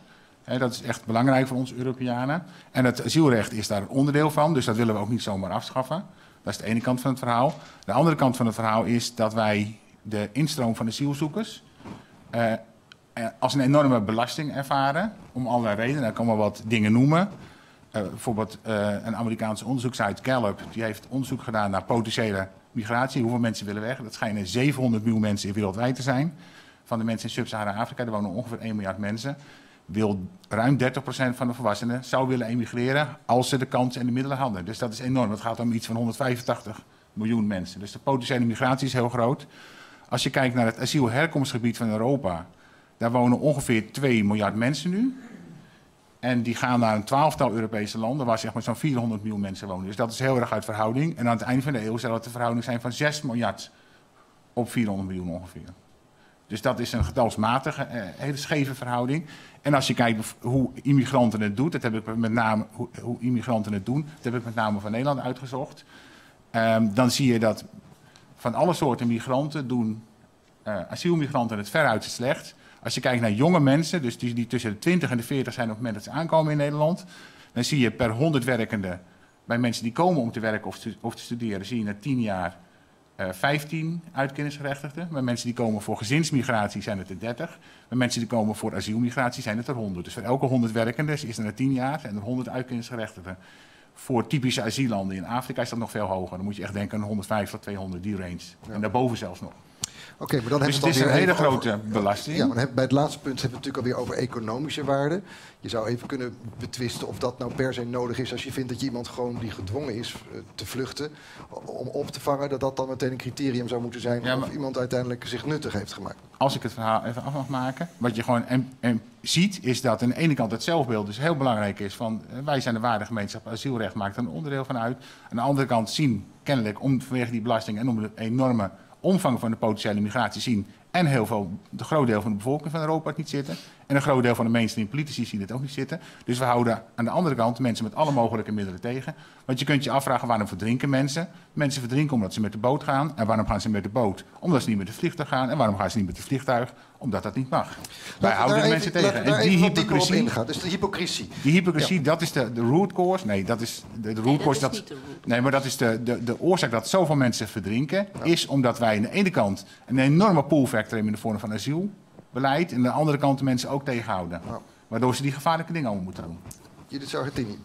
Dat is echt belangrijk voor ons Europeanen. En het asielrecht is daar een onderdeel van, dus dat willen we ook niet zomaar afschaffen. Dat is de ene kant van het verhaal. De andere kant van het verhaal is dat wij de instroom van asielzoekers eh, als een enorme belasting ervaren. Om allerlei redenen. Ik kan wel wat dingen noemen. Eh, bijvoorbeeld eh, een Amerikaanse onderzoekssite Gallup. Die heeft onderzoek gedaan naar potentiële migratie. Hoeveel mensen willen weg. Dat schijnen 700 miljoen mensen wereldwijd te zijn. Van de mensen in Sub-Sahara-Afrika, er wonen ongeveer 1 miljard mensen. Wil ruim 30% van de volwassenen zou willen emigreren als ze de kans en de middelen hadden. Dus dat is enorm. Het gaat om iets van 185 miljoen mensen. Dus de potentiële migratie is heel groot. Als je kijkt naar het asielherkomstgebied van Europa, daar wonen ongeveer 2 miljard mensen nu. En die gaan naar een twaalftal Europese landen waar zeg maar zo'n 400 miljoen mensen wonen. Dus dat is heel erg uit verhouding. En aan het einde van de eeuw zal het de verhouding zijn van 6 miljard op 400 miljoen ongeveer. Dus dat is een getalsmatige, eh, hele scheve verhouding. En als je kijkt hoe immigranten het doen, dat heb ik met name, hoe, hoe immigranten het doen, dat heb ik met name van Nederland uitgezocht. Ehm, dan zie je dat van alle soorten migranten doen uh, asielmigranten het veruit slecht. Als je kijkt naar jonge mensen, dus die, die tussen de 20 en de 40 zijn op het moment dat ze aankomen in Nederland, dan zie je per 100 werkenden bij mensen die komen om te werken of te, of te studeren, zie je na 10 jaar uh, 15 uitkeringsgerechtigden. Bij mensen die komen voor gezinsmigratie zijn het er 30. Bij mensen die komen voor asielmigratie zijn het er 100. Dus voor elke 100 werkenden is er na 10 jaar zijn er 100 uitkeringsgerechtigden. Voor typische asiellanden in Afrika is dat nog veel hoger. Dan moet je echt denken aan 150 tot 200, die range. Ja. En daarboven zelfs nog. Oké, maar dan dus hebben het is een hele over- grote belasting. Ja, maar bij het laatste punt hebben we het natuurlijk alweer over economische waarde. Je zou even kunnen betwisten of dat nou per se nodig is als je vindt dat je iemand gewoon die gedwongen is eh, te vluchten om op te vangen, dat dat dan meteen een criterium zou moeten zijn Ja, of iemand uiteindelijk zich nuttig heeft gemaakt. Als ik het verhaal even af mag maken. Wat je gewoon en, en ziet, is dat aan de ene kant het zelfbeeld dus heel belangrijk is. Van eh, wij zijn de waardegemeenschap, asielrecht maakt er een onderdeel van uit. Aan de andere kant zien kennelijk om, vanwege die belasting en om de enorme omvang van de potentiële migratie zien. En heel veel, de groot deel van de bevolking van Europa het niet zitten. En een groot deel van de mainstream politici zien het ook niet zitten. Dus we houden aan de andere kant mensen met alle mogelijke middelen tegen. Want je kunt je afvragen waarom verdrinken mensen. Mensen verdrinken omdat ze met de boot gaan. En waarom gaan ze met de boot? Omdat ze niet met de vliegtuig gaan. En waarom gaan ze niet met het vliegtuig? Omdat dat niet mag. Wij Laten houden de even- mensen tegen. En die hypocrisie, ingaan. Dus de hypocrisie. die hypocrisie, dat is de, de root cause. Nee, dat is de, de root Nee, dat cause. is niet de root nee, maar dat is de, de, de oorzaak dat zoveel mensen verdrinken. Is omdat wij aan de ene kant een enorme factor in de vorm van asielbeleid. En aan de andere kant de mensen ook tegenhouden. Ja. Waardoor ze die gevaarlijke dingen allemaal moeten doen. Judith Sargentini,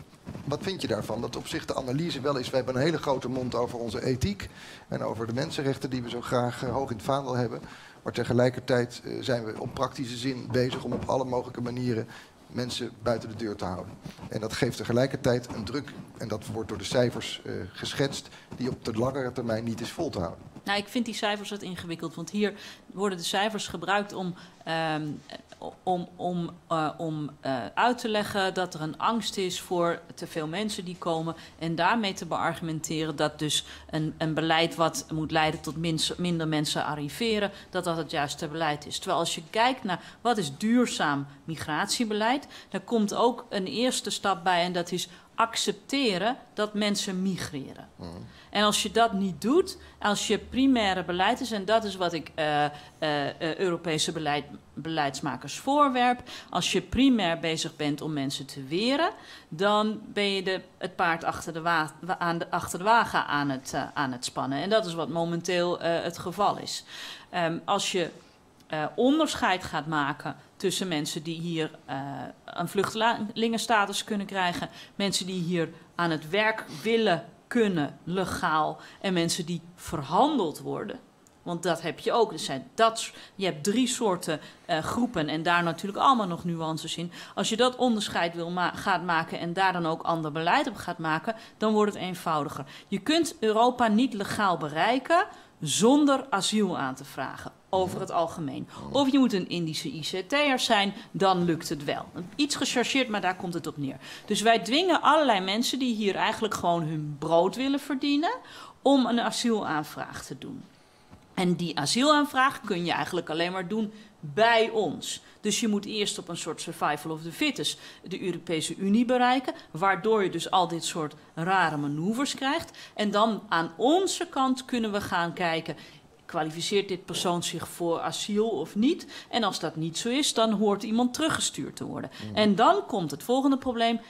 wat vind je daarvan? Dat op zich de analyse wel is, we hebben een hele grote mond over onze ethiek en over de mensenrechten die we zo graag eh, hoog in het vaandel hebben. Maar tegelijkertijd eh, zijn we op praktische zin bezig om op alle mogelijke manieren mensen buiten de deur te houden. En dat geeft tegelijkertijd een druk, en dat wordt door de cijfers eh, geschetst, die op de langere termijn niet is vol te houden. Nou, ik vind die cijfers wat ingewikkeld. Want hier worden de cijfers gebruikt om, ehm, om, om, eh, om eh, uit te leggen dat er een angst is voor te veel mensen die komen. En daarmee te beargumenteren dat dus een, een beleid wat moet leiden tot minder mensen arriveren, dat dat het juiste beleid is. Terwijl als je kijkt naar wat is duurzaam migratiebeleid, daar komt ook een eerste stap bij en dat is accepteren dat mensen migreren. En als je dat niet doet, als je primaire beleid is, en dat is wat ik eh, eh, eh, Europese beleid, beleidsmakers voorwerp, als je primair bezig bent om mensen te weren, dan ben je de, het paard achter de, wa aan de, achter de wagen aan het, aan het spannen. En dat is wat momenteel het geval is. Ehm, als je eh, onderscheid gaat maken tussen mensen die hier eh, een vluchtelingenstatus kunnen krijgen, mensen die hier aan het werk willen kunnen, legaal, en mensen die verhandeld worden. Want dat heb je ook. Er zijn dat, je hebt drie soorten eh, groepen en daar natuurlijk allemaal nog nuances in. Als je dat onderscheid wil gaat maken en daar dan ook ander beleid op gaat maken, dan wordt het eenvoudiger. Je kunt Europa niet legaal bereiken zonder asiel aan te vragen. Over het algemeen. Of je moet een Indische ICT'er zijn, dan lukt het wel. Iets gechargeerd, maar daar komt het op neer. Dus wij dwingen allerlei mensen die hier eigenlijk gewoon hun brood willen verdienen, om een asielaanvraag te doen. En die asielaanvraag kun je eigenlijk alleen maar doen bij ons. Dus je moet eerst op een soort survival of the fittest de Europese Unie bereiken, waardoor je dus al dit soort rare manoeuvres krijgt. En dan aan onze kant kunnen we gaan kijken, kwalificeert dit persoon zich voor asiel of niet? En als dat niet zo is, dan hoort iemand teruggestuurd te worden. En dan komt het volgende probleem.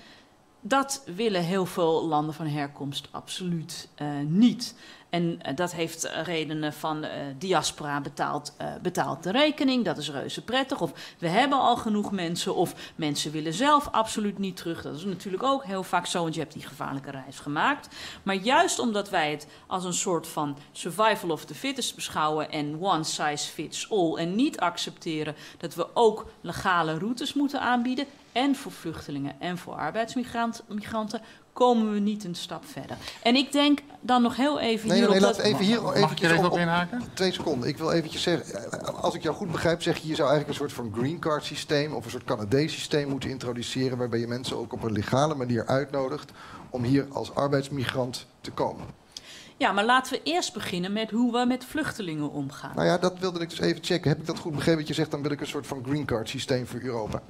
Dat willen heel veel landen van herkomst absoluut uh, niet. En uh, dat heeft redenen van uh, diaspora betaalt, betaalt de rekening, dat is reuze prettig. Of we hebben al genoeg mensen, of mensen willen zelf absoluut niet terug. Dat is natuurlijk ook heel vaak zo, want je hebt die gevaarlijke reis gemaakt. Maar juist omdat wij het als een soort van survival of the fittest beschouwen en one size fits all. En niet accepteren dat we ook legale routes moeten aanbieden en voor vluchtelingen en voor arbeidsmigranten komen we niet een stap verder. En ik denk dan nog heel even nee, hier nee, op laat dat... even hier Mag ik eventjes er even op, op inhaken? Twee seconden. Ik wil eventjes zeggen, eh, als ik jou goed begrijp, zeg je je zou eigenlijk een soort van green card systeem of een soort Canadees systeem moeten introduceren waarbij je mensen ook op een legale manier uitnodigt om hier als arbeidsmigrant te komen. Ja, maar laten we eerst beginnen met hoe we met vluchtelingen omgaan. Nou ja, dat wilde ik dus even checken. Heb ik dat goed begrepen wat je zegt? Dan wil ik een soort van green card systeem voor Europa.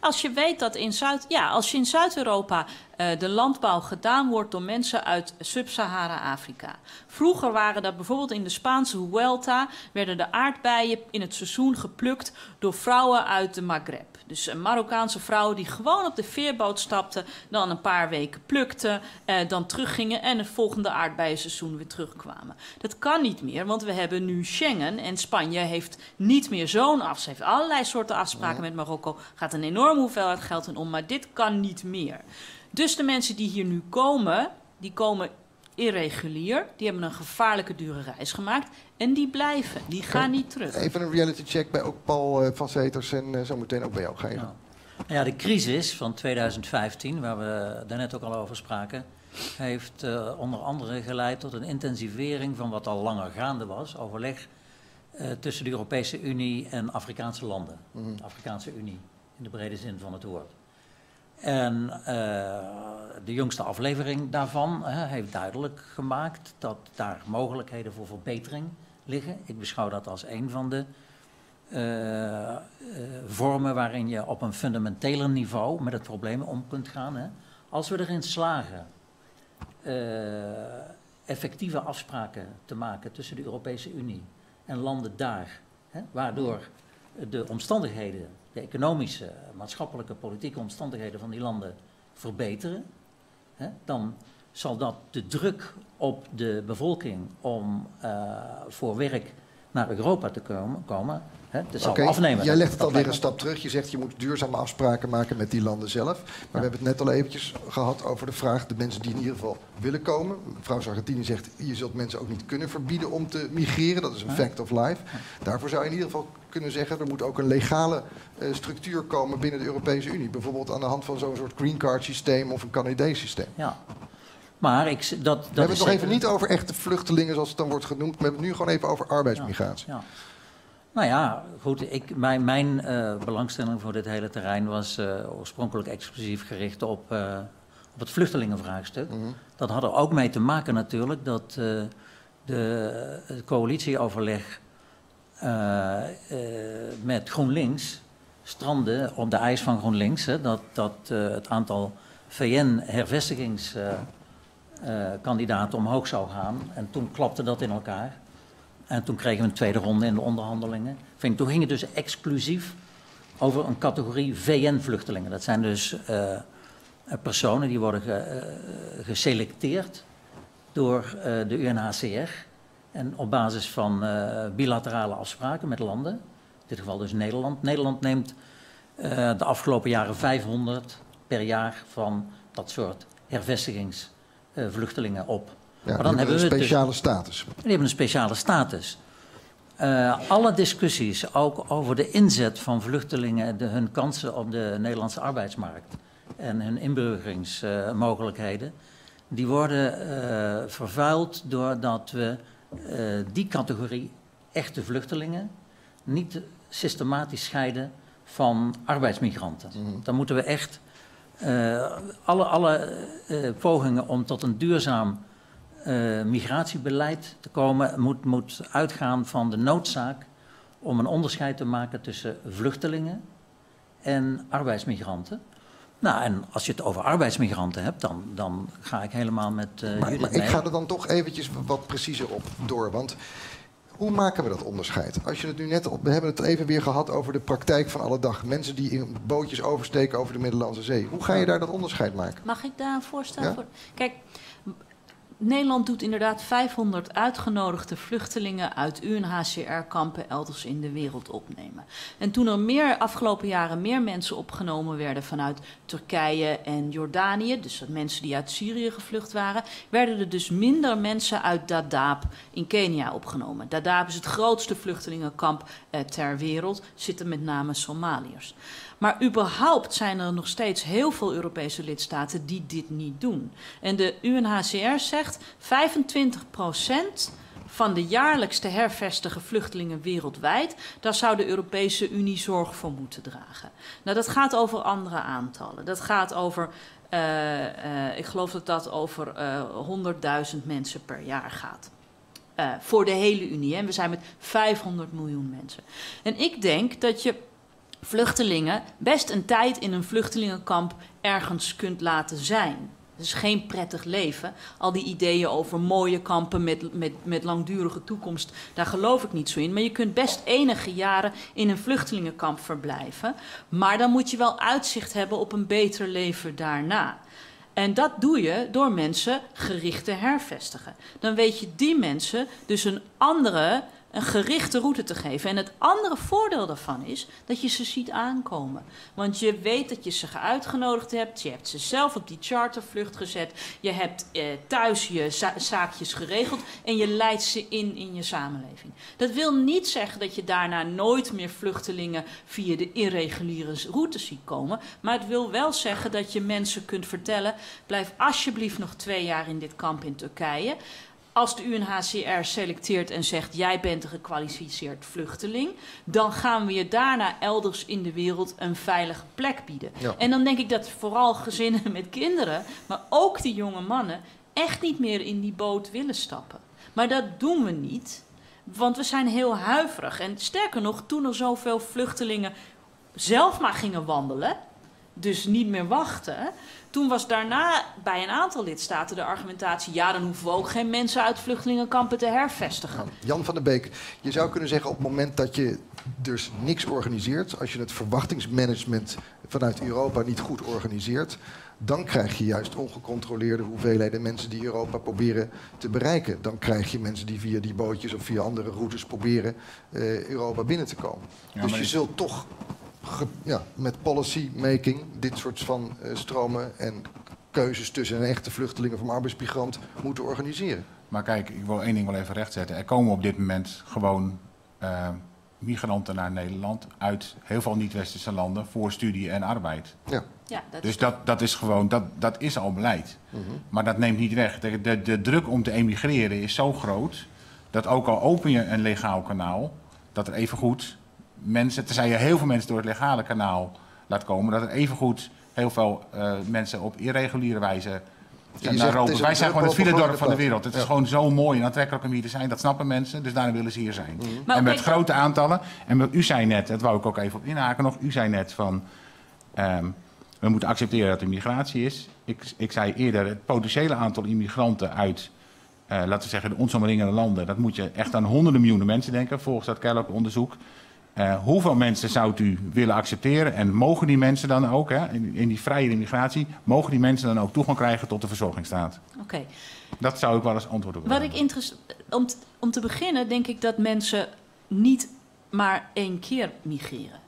Als je weet dat in Zuid, ja, als je in Zuid-Europa uh, de landbouw gedaan wordt door mensen uit Sub-Sahara-Afrika. Vroeger waren dat bijvoorbeeld in de Spaanse Huelta werden de aardbeien in het seizoen geplukt door vrouwen uit de Maghreb. Dus een Marokkaanse vrouwen die gewoon op de veerboot stapten, dan een paar weken plukten, eh, dan teruggingen en het volgende aardbeienseizoen weer terugkwamen. Dat kan niet meer, want we hebben nu Schengen en Spanje heeft niet meer zo'n af. Ze heeft allerlei soorten afspraken met Marokko, gaat een enorme hoeveelheid geld in om, maar dit kan niet meer. Dus de mensen die hier nu komen, die komen irregulier. Die hebben een gevaarlijke dure reis gemaakt. En die blijven. Die gaan niet terug. Even een reality check bij ook Paul uh, van Zeters en uh, zometeen ook bij jou. Ga je ja. ja, de crisis van 2015, waar we daarnet ook al over spraken... heeft uh, onder andere geleid tot een intensivering van wat al langer gaande was. Overleg tussen de Europese Unie en Afrikaanse landen. Mm -hmm. De Afrikaanse Unie, in de brede zin van het woord. En uh, de jongste aflevering daarvan heeft duidelijk gemaakt dat daar mogelijkheden voor verbetering liggen. Ik beschouw dat als een van de uh, vormen waarin je op een fundamenteler niveau met het probleem om kunt gaan. Hè. Als we erin slagen effectieve afspraken te maken tussen de Europese Unie en landen daar, hè, waardoor de omstandigheden de economische, maatschappelijke, politieke omstandigheden van die landen verbeteren, hè, dan zal dat de druk op de bevolking om uh, voor werk naar Europa te komen, komen hè, dat zal okay, afnemen. Jij legt het alweer een stap terug. Je zegt je moet duurzame afspraken maken met die landen zelf. Maar ja. we hebben het net al eventjes gehad over de vraag... de mensen die in ieder geval willen komen. Mevrouw Sargentini zegt, je zult mensen ook niet kunnen verbieden om te migreren. Dat is een ja. fact of life. Daarvoor zou je in ieder geval kunnen zeggen... er moet ook een legale uh, structuur komen binnen de Europese Unie. Bijvoorbeeld aan de hand van zo'n soort green card systeem of een Canadees systeem. Ja. Maar ik, dat, dat we hebben het nog even niet over echte vluchtelingen zoals het dan wordt genoemd. We hebben het nu gewoon even over arbeidsmigratie. Ja, ja. Nou ja, goed. Ik, mijn mijn uh, belangstelling voor dit hele terrein was uh, oorspronkelijk exclusief gericht op, uh, op het vluchtelingenvraagstuk. Mm -hmm. Dat had er ook mee te maken natuurlijk dat de, het coalitieoverleg met GroenLinks strandde op de eis van GroenLinks. Hè, dat dat het aantal VN-hervestigingskandidaten omhoog zou gaan. En toen klapte dat in elkaar. En toen kregen we een tweede ronde in de onderhandelingen. Toen ging het dus exclusief over een categorie VN-vluchtelingen. Dat zijn dus uh, personen die worden ge, uh, geselecteerd door de UNHCR. En op basis van bilaterale afspraken met landen. In dit geval dus Nederland. Nederland neemt de afgelopen jaren 500 per jaar van dat soort hervestigingsvluchtelingen op. Ja, maar dan hebben we een speciale dus, status. Die hebben een speciale status. Uh, alle discussies, ook over de inzet van vluchtelingen, de, hun kansen op de Nederlandse arbeidsmarkt en hun inburgeringsmogelijkheden, uh, die worden uh, vervuild doordat we die categorie echte vluchtelingen niet systematisch scheiden van arbeidsmigranten. Mm. Dan moeten we echt alle, alle pogingen om tot een duurzaam uh, migratiebeleid te komen moet, moet uitgaan van de noodzaak om een onderscheid te maken tussen vluchtelingen en arbeidsmigranten. Nou, en als je het over arbeidsmigranten hebt, dan, dan ga ik helemaal met uh, maar, Judith maar mee. ik ga er dan toch eventjes wat preciezer op door. Want Hoe maken we dat onderscheid? Als je het nu net op, we hebben het even weer gehad over de praktijk van alle dag. Mensen die in bootjes oversteken over de Middellandse Zee. Hoe ga je daar dat onderscheid maken? Mag ik daar een voorstel Ja? voor? Kijk, Nederland doet inderdaad 500 uitgenodigde vluchtelingen uit UNHCR-kampen elders in de wereld opnemen. En toen er meer, afgelopen jaren meer mensen opgenomen werden vanuit Turkije en Jordanië, dus dat mensen die uit Syrië gevlucht waren, werden er dus minder mensen uit Dadaab in Kenia opgenomen. Dadaab is het grootste vluchtelingenkamp eh, ter wereld, zitten met name Somaliërs. Maar überhaupt zijn er nog steeds heel veel Europese lidstaten die dit niet doen. En de UNHCR zegt 25% van de jaarlijks te vluchtelingen wereldwijd, daar zou de Europese Unie zorg voor moeten dragen. Nou, dat gaat over andere aantallen. Dat gaat over, eh, eh, ik geloof dat dat over eh 100.000 mensen per jaar gaat. Voor de hele Unie. En we zijn met 500 miljoen mensen. En ik denk dat je vluchtelingen best een tijd in een vluchtelingenkamp ergens kunt laten zijn. Het is geen prettig leven. Al die ideeën over mooie kampen met, met, met langdurige toekomst, daar geloof ik niet zo in. Maar je kunt best enige jaren in een vluchtelingenkamp verblijven. Maar dan moet je wel uitzicht hebben op een beter leven daarna. En dat doe je door mensen gericht te hervestigen. Dan weet je die mensen dus een andere, een gerichte route te geven. En het andere voordeel daarvan is dat je ze ziet aankomen. Want je weet dat je ze uitgenodigd hebt. Je hebt ze zelf op die chartervlucht gezet. Je hebt eh, thuis je za- zaakjes geregeld. En je leidt ze in in je samenleving. Dat wil niet zeggen dat je daarna nooit meer vluchtelingen via de irreguliere routes ziet komen. Maar het wil wel zeggen dat je mensen kunt vertellen: blijf alsjeblieft nog twee jaar in dit kamp in Turkije. Als de UNHCR selecteert en zegt: jij bent een gekwalificeerd vluchteling, dan gaan we je daarna elders in de wereld een veilige plek bieden. Ja. En dan denk ik dat vooral gezinnen met kinderen, maar ook die jonge mannen, echt niet meer in die boot willen stappen. Maar dat doen we niet, want we zijn heel huiverig. En sterker nog, toen er zoveel vluchtelingen zelf maar gingen wandelen, dus niet meer wachten. Toen was daarna bij een aantal lidstaten de argumentatie: ja, dan hoeven we ook geen mensen uit vluchtelingenkampen te hervestigen. Nou, Jan van der Beek, je zou kunnen zeggen op het moment dat je dus niks organiseert, als je het verwachtingsmanagement vanuit Europa niet goed organiseert, dan krijg je juist ongecontroleerde hoeveelheden mensen die Europa proberen te bereiken. Dan krijg je mensen die via die bootjes of via andere routes proberen eh, Europa binnen te komen. Ja, dus je is- zult toch ja, met policy making dit soort van eh, stromen en keuzes tussen een echte vluchteling of een arbeidsmigrant moeten organiseren. Maar kijk, ik wil één ding wel even rechtzetten. Er komen op dit moment gewoon eh, migranten naar Nederland uit heel veel niet-westerse landen voor studie en arbeid. Ja. Ja, dat Dus is dat, dat is gewoon, dat, dat is al beleid. Mhm. Maar dat neemt niet weg. De, de, de druk om te emigreren is zo groot dat ook al open je een legaal kanaal, dat er evengoed mensen, tenzij je heel veel mensen door het legale kanaal laat komen, dat er evengoed heel veel eh, mensen op irreguliere wijze je naar een Wij zijn gewoon het filedorp van de wereld. Het is Ja. gewoon zo mooi en aantrekkelijk om hier te zijn. Dat snappen mensen, dus daarom willen ze hier zijn. Maar en met grote aantallen. En wat u zei net, dat wou ik ook even op inhaken nog. U zei net van, ehm, we moeten accepteren dat er migratie is. Ik, ik zei eerder, het potentiële aantal immigranten uit, eh, laten we zeggen, de ons omringende landen. Dat moet je echt aan honderden miljoenen mensen denken, volgens dat Kellogg-onderzoek. Eh, hoeveel mensen zou u willen accepteren? En mogen die mensen dan ook, hè, in, in die vrije immigratie, mogen die mensen dan ook toegang krijgen tot de verzorgingsstaat? Oké. Dat zou ik wel eens antwoord op willen Wat ik om, om te beginnen denk ik dat mensen niet maar één keer migreren.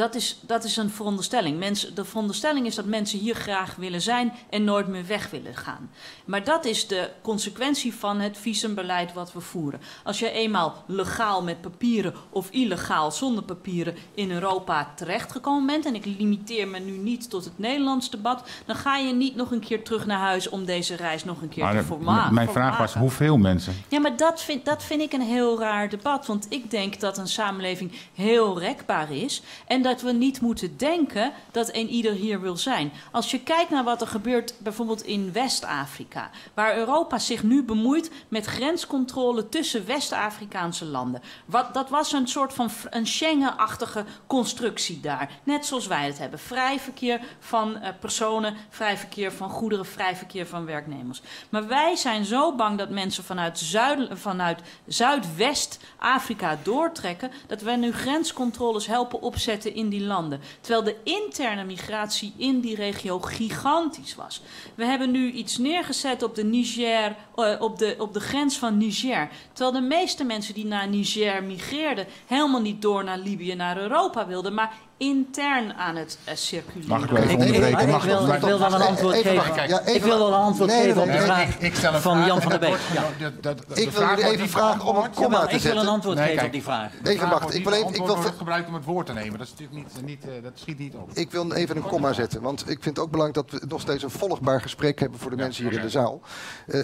Dat is, dat is een veronderstelling. Mensen, de veronderstelling is dat mensen hier graag willen zijn en nooit meer weg willen gaan. Maar dat is de consequentie van het visumbeleid wat we voeren. Als je eenmaal legaal met papieren of illegaal zonder papieren in Europa terechtgekomen bent, en ik limiteer me nu niet tot het Nederlands debat, dan ga je niet nog een keer terug naar huis om deze reis nog een keer Maar te de- forma- mijn vraag was, hoeveel mensen? Ja, maar dat vind, dat vind ik een heel raar debat. Want ik denk dat een samenleving heel rekbaar is. En dat dat we niet moeten denken dat een ieder hier wil zijn. Als je kijkt naar wat er gebeurt bijvoorbeeld in West-Afrika, waar Europa zich nu bemoeit met grenscontrole tussen West-Afrikaanse landen. Wat, dat was een soort van een Schengen-achtige constructie daar. Net zoals wij het hebben. Vrij verkeer van eh, personen, vrij verkeer van goederen, vrij verkeer van werknemers. Maar wij zijn zo bang dat mensen vanuit, zuid, vanuit Zuidwest-Afrika doortrekken, dat wij nu grenscontroles helpen opzetten in die landen. Terwijl de interne migratie in die regio gigantisch was. We hebben nu iets neergezet op de, Niger, eh, op de, op de grens van Niger. Terwijl de meeste mensen die naar Niger migreerden, helemaal niet door naar Libië, naar Europa wilden, maar intern aan het eh, circuleren. Mag ik wel even Ik, onderbreken? ik, Mag ik wil, ik- wil wel een antwoord Even geven. Ja, ik wil wel een antwoord Nee, geven op de nee, vraag ik, ik stel een van vraag Jan van der Beek. Ja. dat- dat- dat- Ik de wil jullie even vragen om een komma te ik wil een zetten. antwoord Nee, geven op die vraag. Even wordt ik wil even- ik wil gebruikt om het woord te nemen. Dat, is natuurlijk niet, niet, eh, dat schiet niet op. Ik wil even een komma zetten, want ik vind het ook belangrijk dat we nog steeds een volgbaar gesprek hebben voor de Ja, mensen hier in de zaal. Eh,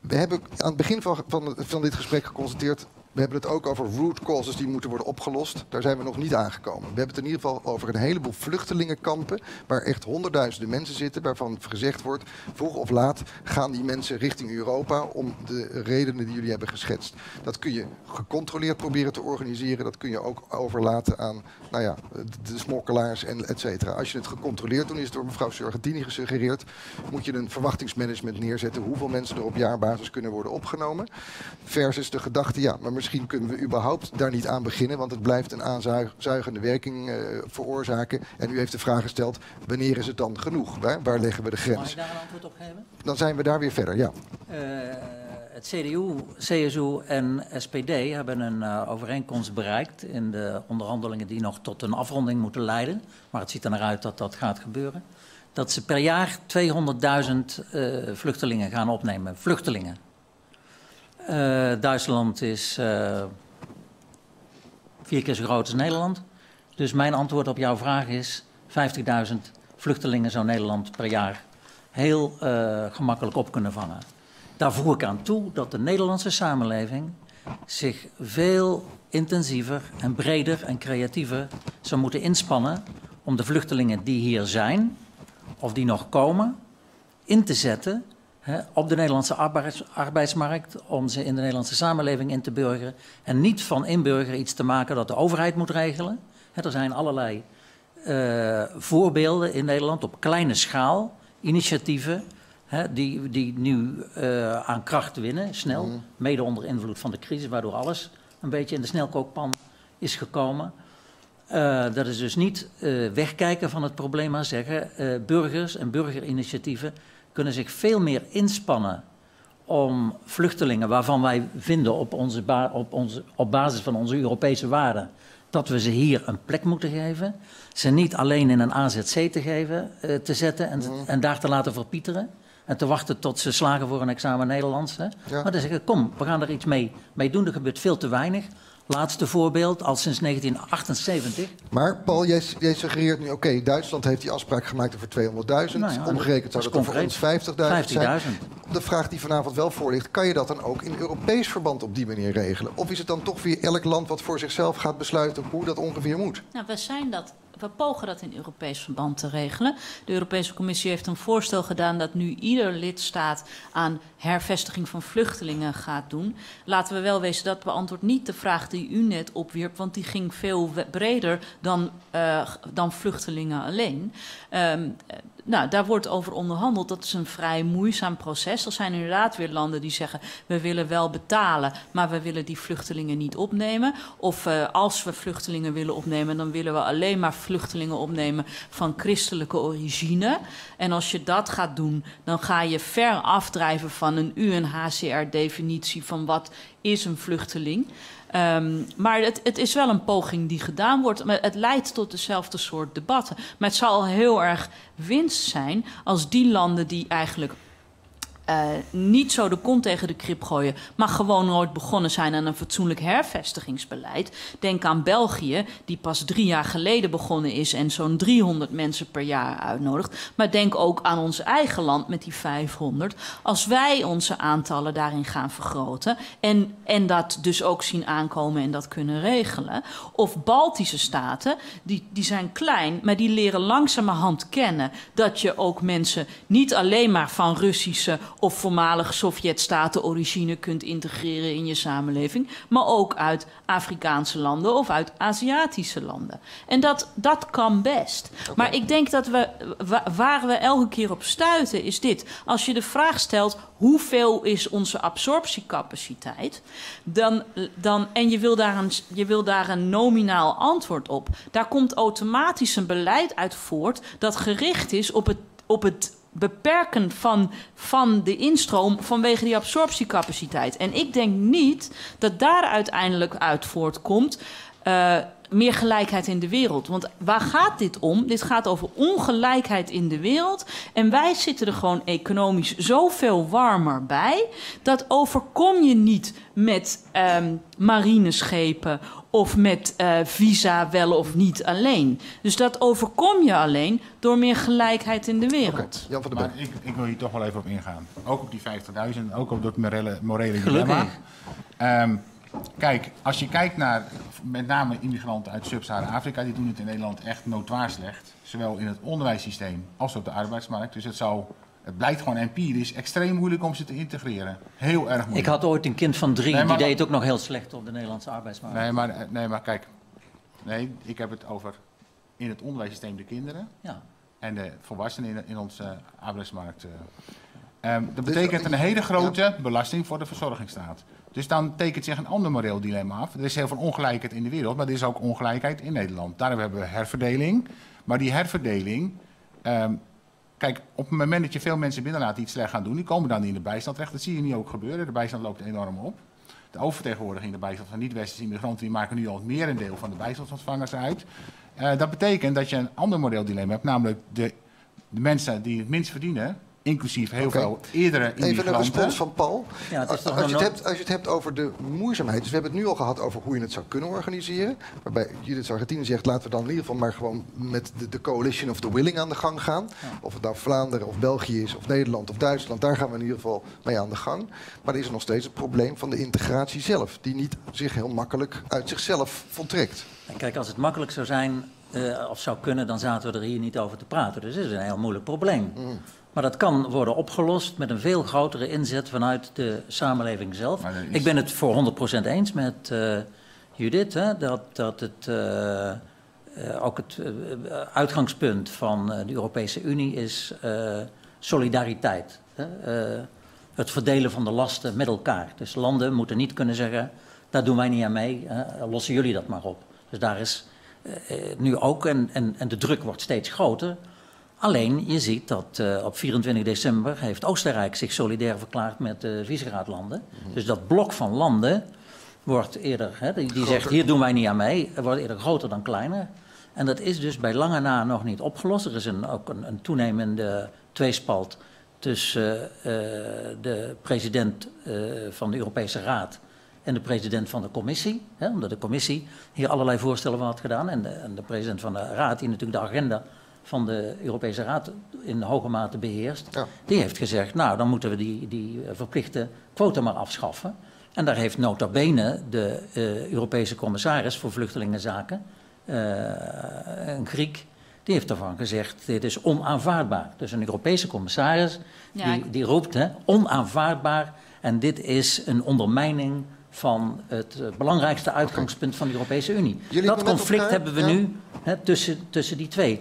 we hebben aan het begin van, van, van dit gesprek geconstateerd. We hebben het ook over root causes die moeten worden opgelost. Daar zijn we nog niet aangekomen. We hebben het in ieder geval over een heleboel vluchtelingenkampen. Waar echt honderdduizenden mensen zitten. Waarvan gezegd wordt: vroeg of laat gaan die mensen richting Europa. om de redenen die jullie hebben geschetst. Dat kun je gecontroleerd proberen te organiseren. Dat kun je ook overlaten aan nou ja, de smokkelaars en et cetera. Als je het gecontroleerd doet, is door mevrouw Surgentini gesuggereerd. moet je een verwachtingsmanagement neerzetten. hoeveel mensen er op jaarbasis kunnen worden opgenomen. Versus de gedachte: ja, maar misschien kunnen we überhaupt daar niet aan beginnen. want het blijft een aanzuigende werking eh, veroorzaken. En u heeft de vraag gesteld: wanneer is het dan genoeg? Waar, waar leggen we de Mag grens? ik daar een antwoord op geven? Dan zijn we daar weer verder, ja. Eh, het CDU, CSU en SPD hebben een eh, overeenkomst bereikt in de onderhandelingen die nog tot een afronding moeten leiden. Maar het ziet er naar uit dat dat gaat gebeuren. Dat ze per jaar 200.000 eh, vluchtelingen gaan opnemen. Vluchtelingen. Eh, Duitsland is eh, vier keer zo groot als Nederland. Dus mijn antwoord op jouw vraag is: 50.000 vluchtelingen zou Nederland per jaar heel eh, gemakkelijk op kunnen vangen. Daar voeg ik aan toe dat de Nederlandse samenleving zich veel intensiever en breder en creatiever zou moeten inspannen om de vluchtelingen die hier zijn of die nog komen in te zetten hè, op de Nederlandse arbeids- arbeidsmarkt, om ze in de Nederlandse samenleving in te burgeren en niet van inburgeren iets te maken dat de overheid moet regelen. Hè, er zijn allerlei eh, voorbeelden in Nederland op kleine schaal, initiatieven hè, die, die nu eh, aan kracht winnen, snel, mede onder invloed van de crisis, waardoor alles een beetje in de snelkookpan is gekomen. Eh, dat is dus niet wegkijken van het probleem, maar zeggen burgers en burgerinitiatieven kunnen zich veel meer inspannen om vluchtelingen waarvan wij vinden op, onze ba- op, onze, op basis van onze Europese waarden dat we ze hier een plek moeten geven. Ze niet alleen in een AZC te geven, eh, te zetten en, en daar te laten verpieteren. En te wachten tot ze slagen voor een examen Nederlands. Hè. Ja. Maar dan zeggen, kom, we gaan er iets mee, mee doen. Er gebeurt veel te weinig. Laatste voorbeeld, al sinds 1978. Maar Paul, jij, jij suggereert nu, oké, Duitsland heeft die afspraak gemaakt over 200.000. Nou ja, Omgerekend zou dat er voor ons concreet. 50.000 zijn. 50.000. De vraag die vanavond wel voor ligt, kan je dat dan ook in Europees verband op die manier regelen? Of is het dan toch weer elk land wat voor zichzelf gaat besluiten hoe dat ongeveer moet? Nou, we zijn dat. We pogen dat in Europees verband te regelen. De Europese Commissie heeft een voorstel gedaan dat nu ieder lidstaat aan hervestiging van vluchtelingen gaat doen. Laten we wel wezen, dat beantwoordt niet de vraag die u net opwierp, want die ging veel breder dan, eh, dan vluchtelingen alleen. Eh, nou, daar wordt over onderhandeld. Dat is een vrij moeizaam proces. Er zijn inderdaad weer landen die zeggen: we willen wel betalen, maar we willen die vluchtelingen niet opnemen. Of eh, als we vluchtelingen willen opnemen, dan willen we alleen maar vluchtelingen opnemen van christelijke origine. En als je dat gaat doen, dan ga je ver afdrijven van een UNHCR-definitie van wat is een vluchteling. Ehm, maar het, het is wel een poging die gedaan wordt. Maar het leidt tot dezelfde soort debatten. Maar het zal heel erg winst zijn als die landen die eigenlijk eh, niet zo de kont tegen de krip gooien, maar gewoon nooit begonnen zijn aan een fatsoenlijk hervestigingsbeleid. Denk aan België, die pas drie jaar geleden begonnen is en zo'n 300 mensen per jaar uitnodigt. Maar denk ook aan ons eigen land met die 500. Als wij onze aantallen daarin gaan vergroten en, en dat dus ook zien aankomen en dat kunnen regelen. Of Baltische staten, die, die zijn klein, maar die leren langzamerhand kennen dat je ook mensen niet alleen maar van Russische of voormalige Sovjet-staten origine kunt integreren in je samenleving, maar ook uit Afrikaanse landen of uit Aziatische landen. En dat, dat kan best. Maar ik denk dat we, wa- waar we elke keer op stuiten, is dit. Als je de vraag stelt, hoeveel is onze absorptiecapaciteit? Dan, dan, en je wil, daar een, je wil daar een nominaal antwoord op. Daar komt automatisch een beleid uit voort dat gericht is op het, op het beperken van, van de instroom vanwege die absorptiecapaciteit. En ik denk niet dat daar uiteindelijk uit voortkomt. eh, meer gelijkheid in de wereld. Want waar gaat dit om? Dit gaat over ongelijkheid in de wereld. En wij zitten er gewoon economisch zoveel warmer bij. Dat overkom je niet met ehm, marineschepen of met eh, visa wel of niet alleen. Dus dat overkom je alleen door meer gelijkheid in de wereld. Oké, Jan Maar ik, ik wil hier toch wel even op ingaan. Ook op die 50.000, ook op dat morele, morele Gelukkig. dilemma. Ehm, kijk, als je kijkt naar met name immigranten uit Sub-Sahara-Afrika, die doen het in Nederland echt noodwaar slecht. Zowel in het onderwijssysteem als op de arbeidsmarkt. Dus het, zou, het blijkt gewoon empirisch extreem moeilijk om ze te integreren. Heel erg moeilijk. Ik had ooit een kind van drie, Nee, die deed het ook nog heel slecht op de Nederlandse arbeidsmarkt. Nee, maar, nee, maar kijk. Nee, ik heb het over in het onderwijssysteem de kinderen. Ja. en de volwassenen in, in onze arbeidsmarkt. eh. Ehm, dat betekent een hele grote belasting voor de verzorgingsstaat. Dus dan tekent zich een ander moreel dilemma af. Er is heel veel ongelijkheid in de wereld, maar er is ook ongelijkheid in Nederland. Daarom hebben we herverdeling. Maar die herverdeling. ehm, kijk, op het moment dat je veel mensen binnenlaat die het slecht gaan doen, die komen dan in de bijstand terecht. Dat zie je nu ook gebeuren. De bijstand loopt enorm op. De oververtegenwoordiging in de bijstand van niet-westerse immigranten die maken nu al het merendeel van de bijstandsontvangers uit. Eh, dat betekent dat je een ander moreel dilemma hebt, namelijk de, de mensen die het minst verdienen, inclusief heel veel eerdere Even een immigranten. respons van Paul. Ja, het is als, toch als, je het hebt, als je het hebt over de moeizaamheid. Dus we hebben het nu al gehad over hoe je het zou kunnen organiseren. Waarbij Judith Sargentini zegt, laten we dan in ieder geval maar gewoon met de, de coalition of the willing aan de gang gaan. Of het nou Vlaanderen of België is of Nederland of Duitsland. Daar gaan we in ieder geval mee aan de gang. Maar er is nog steeds het probleem van de integratie zelf. Die niet zich heel makkelijk uit zichzelf voltrekt. En kijk, als het makkelijk zou zijn eh, of zou kunnen, dan zaten we er hier niet over te praten. Dus het is een heel moeilijk probleem. Maar dat kan worden opgelost met een veel grotere inzet vanuit de samenleving zelf. Is- Ik ben het voor 100% eens met eh, Judith, hè, dat, dat het eh, eh, ook het uitgangspunt van de Europese Unie is solidariteit. Hè? Het verdelen van de lasten met elkaar. Dus landen moeten niet kunnen zeggen, daar doen wij niet aan mee, hè, lossen jullie dat maar op. Dus daar is nu ook, en, en, en de druk wordt steeds groter. Alleen, je ziet dat eh, op 24 december heeft Oostenrijk zich solidair verklaard met de Visegrádlanden. Dus dat blok van landen wordt eerder, hè, die, die zegt hier doen wij niet aan mee, wordt eerder groter dan kleiner. En dat is dus bij lange na nog niet opgelost. Er is een, ook een, een toenemende tweespalt tussen eh, de president eh, van de Europese Raad en de president van de commissie. Hè, omdat de commissie hier allerlei voorstellen van had gedaan. En de, en de president van de Raad, die natuurlijk de agenda van de Europese Raad in hoge mate beheerst, Ja. die heeft gezegd, nou dan moeten we die, die eh, verplichte quota maar afschaffen. En daar heeft nota bene de eh, Europese commissaris voor vluchtelingenzaken, eh, een Griek, die heeft ervan gezegd, dit is onaanvaardbaar. Dus een Europese commissaris Ja, die, die roept, hè, onaanvaardbaar. En dit is een ondermijning van het belangrijkste uitgangspunt van de Europese Unie. Jullie dat conflict elkaar- hebben we ja. nu hè, tussen, tussen die twee.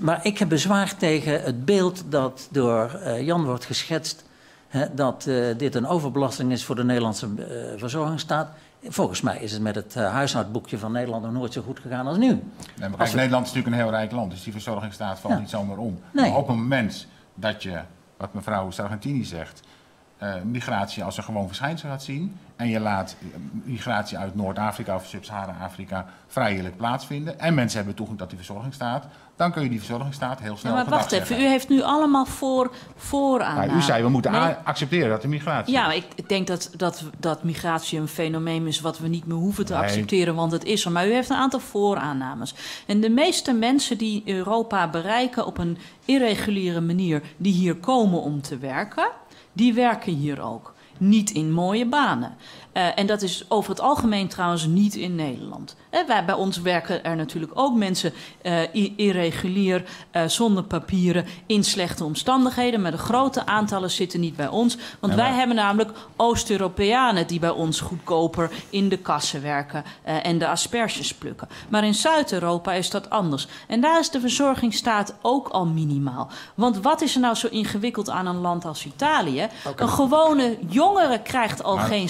Maar ik heb bezwaar tegen het beeld dat door eh, Jan wordt geschetst... Hè, dat eh, dit een overbelasting is voor de Nederlandse eh, verzorgingsstaat. Volgens mij is het met het huishoudboekje van Nederland nog nooit zo goed gegaan als nu. Nee, maar kijk, Nederland is natuurlijk een heel rijk land, dus die verzorgingsstaat valt Ja. niet zomaar om. Nee. Maar op het moment dat je, wat mevrouw Sargentini zegt, migratie als een gewoon verschijnsel gaat zien. En je laat migratie uit Noord-Afrika of Sub-Sahara-Afrika vrijelijk plaatsvinden. En mensen hebben toegang tot die verzorgingsstaat. Dan kun je die verzorgingsstaat heel Ja, snel maar overdag wacht even, u heeft nu allemaal voor, vooraannames. Nou, u zei we moeten Nee. accepteren dat er migratie Ja, maar ik ik denk dat, dat, dat migratie een fenomeen is wat we niet meer hoeven te Nee. accepteren, want het is er. Maar u heeft een aantal vooraannames. En de meeste mensen die Europa bereiken op een irreguliere manier, die hier komen om te werken, die werken hier ook. Niet in mooie banen. Eh, en dat is over het algemeen trouwens niet in Nederland. Eh, wij, bij ons werken er natuurlijk ook mensen i- irregulier, eh, zonder papieren, in slechte omstandigheden. Maar de grote aantallen zitten niet bij ons. Want Ja, wij hebben namelijk Oost-Europeanen die bij ons goedkoper in de kassen werken en de asperges plukken. Maar in Zuid-Europa is dat anders. En daar is de verzorgingsstaat ook al minimaal. Want wat is er nou zo ingewikkeld aan een land als Italië? Een gewone jongere krijgt al Maar- geen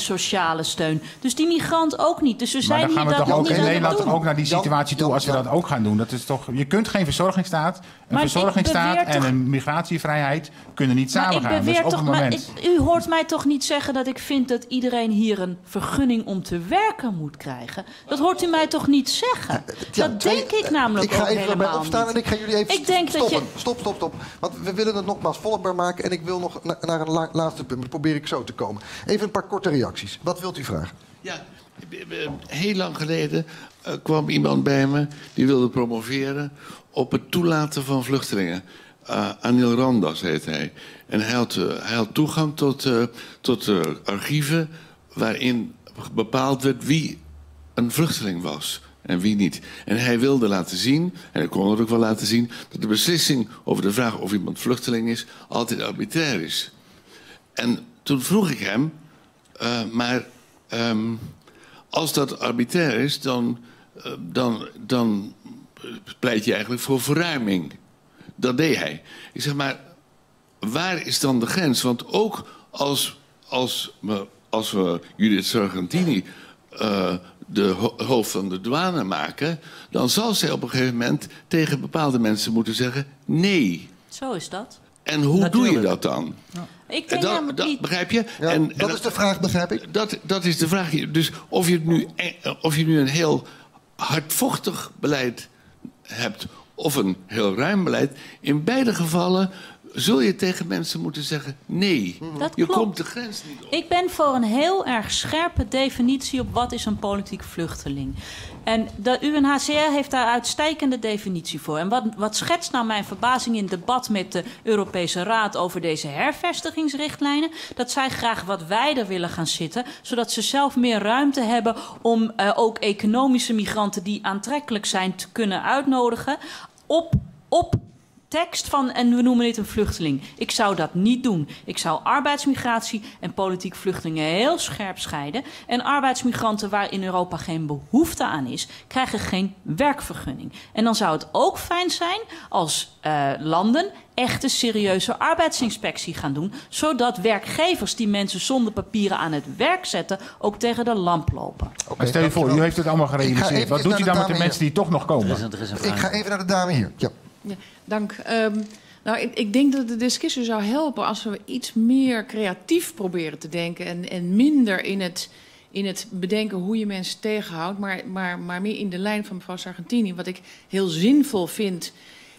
sociale steun. Dus die migrant ook niet. Dus we Maar zijn dan gaan we dat toch ook niet in Nederland ook naar die situatie toe als we dat ook gaan doen. Dat is toch, je kunt geen verzorgingsstaat, een verzorgingsstaat en een migratievrijheid kunnen niet Maar ik samengaan. Dus beweer op toch, het maar moment. ik- u hoort mij toch niet zeggen dat ik vind dat iedereen hier een vergunning om te werken moet krijgen? Dat hoort u mij toch niet zeggen? Ja, dat twee- denk ik namelijk Ik ga ook even erbij helemaal opstaan niet. en ik ga jullie even Ik denk dat stoppen. je- Stop, stop, stop. Want we willen het nogmaals volgbaar maken en ik wil nog na- naar een la- laatste punt. Dan probeer ik zo te komen. Even een paar korte reacties. Wat wilt u vragen? Ja, eh, heel lang geleden eh, kwam iemand bij me die wilde promoveren op het toelaten van vluchtelingen. Eh, Anil Randas heet hij. En hij had, eh, hij had toegang tot, eh, tot eh, archieven waarin bepaald werd wie een vluchteling was en wie niet. En hij wilde laten zien, en hij kon het ook wel laten zien, dat de beslissing over de vraag of iemand vluchteling is altijd arbitrair is. En toen vroeg ik hem, eh, maar ehm, als dat arbitrair is, dan, eh, dan, dan pleit je eigenlijk voor verruiming. Dat deed hij. Ik zeg maar, waar is dan de grens? Want ook als, als, we, als we Judith Sargentini eh, de ho- hoofd van de douane maken, dan zal zij op een gegeven moment tegen bepaalde mensen moeten zeggen nee. Zo is dat. En hoe doe je dat dan? Ik En denk dat, namelijk dat- niet... begrijp je? Ja, en, dat en is de vraag, begrijp ik. dat, dat is de vraag. Dus of je, nu, e- of je nu een heel hardvochtig beleid hebt of een heel ruim beleid, in beide gevallen zul je tegen mensen moeten zeggen nee. Dat je klopt. komt de grens niet op. Ik ben voor een heel erg scherpe definitie op wat is een politiek vluchteling. En de UNHCR heeft daar uitstekende definitie voor. En wat, wat schetst nou mijn verbazing in het debat met de Europese Raad over deze hervestigingsrichtlijnen? Dat zij graag wat wijder willen gaan zitten, zodat ze zelf meer ruimte hebben om eh, ook economische migranten die aantrekkelijk zijn te kunnen uitnodigen op, op tekst van, en we noemen dit een vluchteling. Ik zou dat niet doen. Ik zou arbeidsmigratie en politiek vluchtelingen heel scherp scheiden. En arbeidsmigranten waar in Europa geen behoefte aan is, krijgen geen werkvergunning. En dan zou het ook fijn zijn als eh, landen echte serieuze arbeidsinspectie gaan doen, zodat werkgevers die mensen zonder papieren aan het werk zetten, ook tegen de lamp lopen. Stel je voor, u heeft het allemaal gerealiseerd. Wat doet u dan met de mensen die toch nog Er komen? is een, er is een Ik ga even naar de dame hier. Ja. Ja, dank. Ehm, nou, ik, denk dat de discussie zou helpen als we iets meer creatief proberen te denken en, en minder in het, in het bedenken hoe je mensen tegenhoudt, maar, maar, maar meer in de lijn van mevrouw Sargentini. Wat ik heel zinvol vind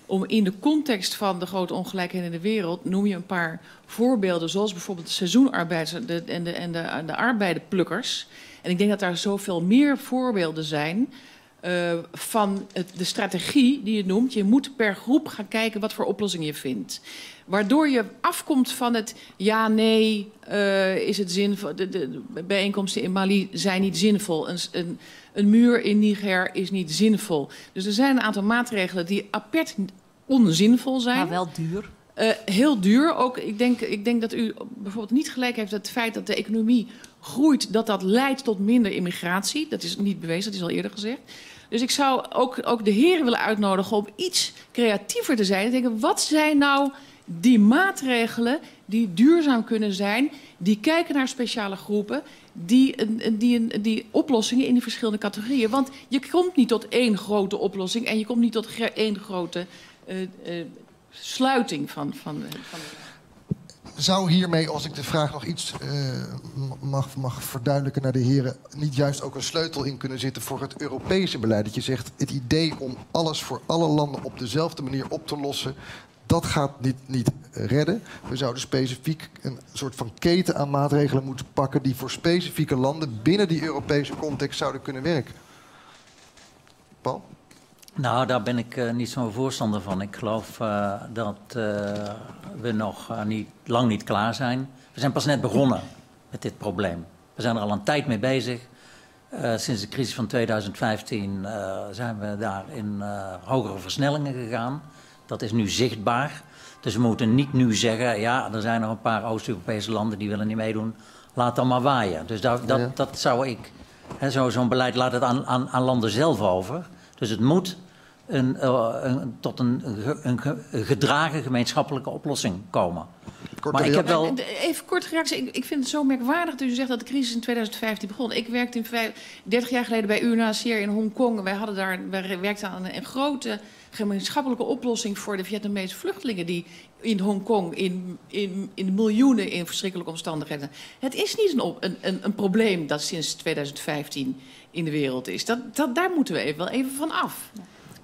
om in de context van de grote ongelijkheden in de wereld, noem je een paar voorbeelden, zoals bijvoorbeeld de seizoenarbeiders de, en, de, en de, de arbeidenplukkers. En ik denk dat daar zoveel meer voorbeelden zijn eh, van het, de strategie die je noemt. Je moet per groep gaan kijken wat voor oplossingen je vindt. Waardoor je afkomt van het ja, nee, eh, is het zinvol. De, de, bijeenkomsten in Mali zijn niet zinvol. Een, een, een muur in Niger is niet zinvol. Dus er zijn een aantal maatregelen die apert onzinvol zijn. Maar wel duur. Eh, heel duur. Ook, ik, denk, ik denk dat u bijvoorbeeld niet gelijk heeft dat het feit dat de economie groeit, dat dat leidt tot minder immigratie. Dat is niet bewezen, dat is al eerder gezegd. Dus ik zou ook, ook de heren willen uitnodigen om iets creatiever te zijn. En denken, wat zijn nou die maatregelen die duurzaam kunnen zijn, die kijken naar speciale groepen, die, die, die oplossingen in die verschillende categorieën. Want je komt niet tot één grote oplossing en je komt niet tot één grote eh, eh, sluiting van, van, van zou hiermee, als ik de vraag nog iets eh, mag, mag verduidelijken naar de heren, niet juist ook een sleutel in kunnen zitten voor het Europese beleid? Dat je zegt, het idee om alles voor alle landen op dezelfde manier op te lossen, dat gaat niet, redden. We zouden specifiek een soort van keten aan maatregelen moeten pakken die voor specifieke landen binnen die Europese context zouden kunnen werken. Paul? Nou, daar ben ik uh, niet zo'n voorstander van. Ik geloof uh, dat uh, we nog niet, lang niet klaar zijn. We zijn pas net begonnen met dit probleem. We zijn er al een tijd mee bezig. sinds de crisis van 2015 zijn we daar in hogere versnellingen gegaan. Dat is nu zichtbaar. Dus we moeten niet nu zeggen, ja, er zijn nog een paar Oost-Europese landen die willen niet meedoen. Laat dan maar waaien. Dus dat, dat, dat zou ik, zo'n zo beleid laat het aan, aan, aan landen zelf over. Dus het moet een, uh, een, tot een, een, gedragen gemeenschappelijke oplossing komen. Maar ik heb wel... Even kort reactie. Ik, ik vind het zo merkwaardig dat u zegt dat de crisis in 2015 begon. Ik werkte in vijf, 30 jaar geleden bij UNHCR in Hongkong. Wij, hadden daar, wij werkten aan een, een grote gemeenschappelijke oplossing voor de Vietnamese vluchtelingen die in Hongkong in, in, in miljoenen in verschrikkelijke omstandigheden. Het is niet een, een, een, een probleem dat sinds 2015 in de wereld is. Dat, dat, daar moeten we even, wel even van af.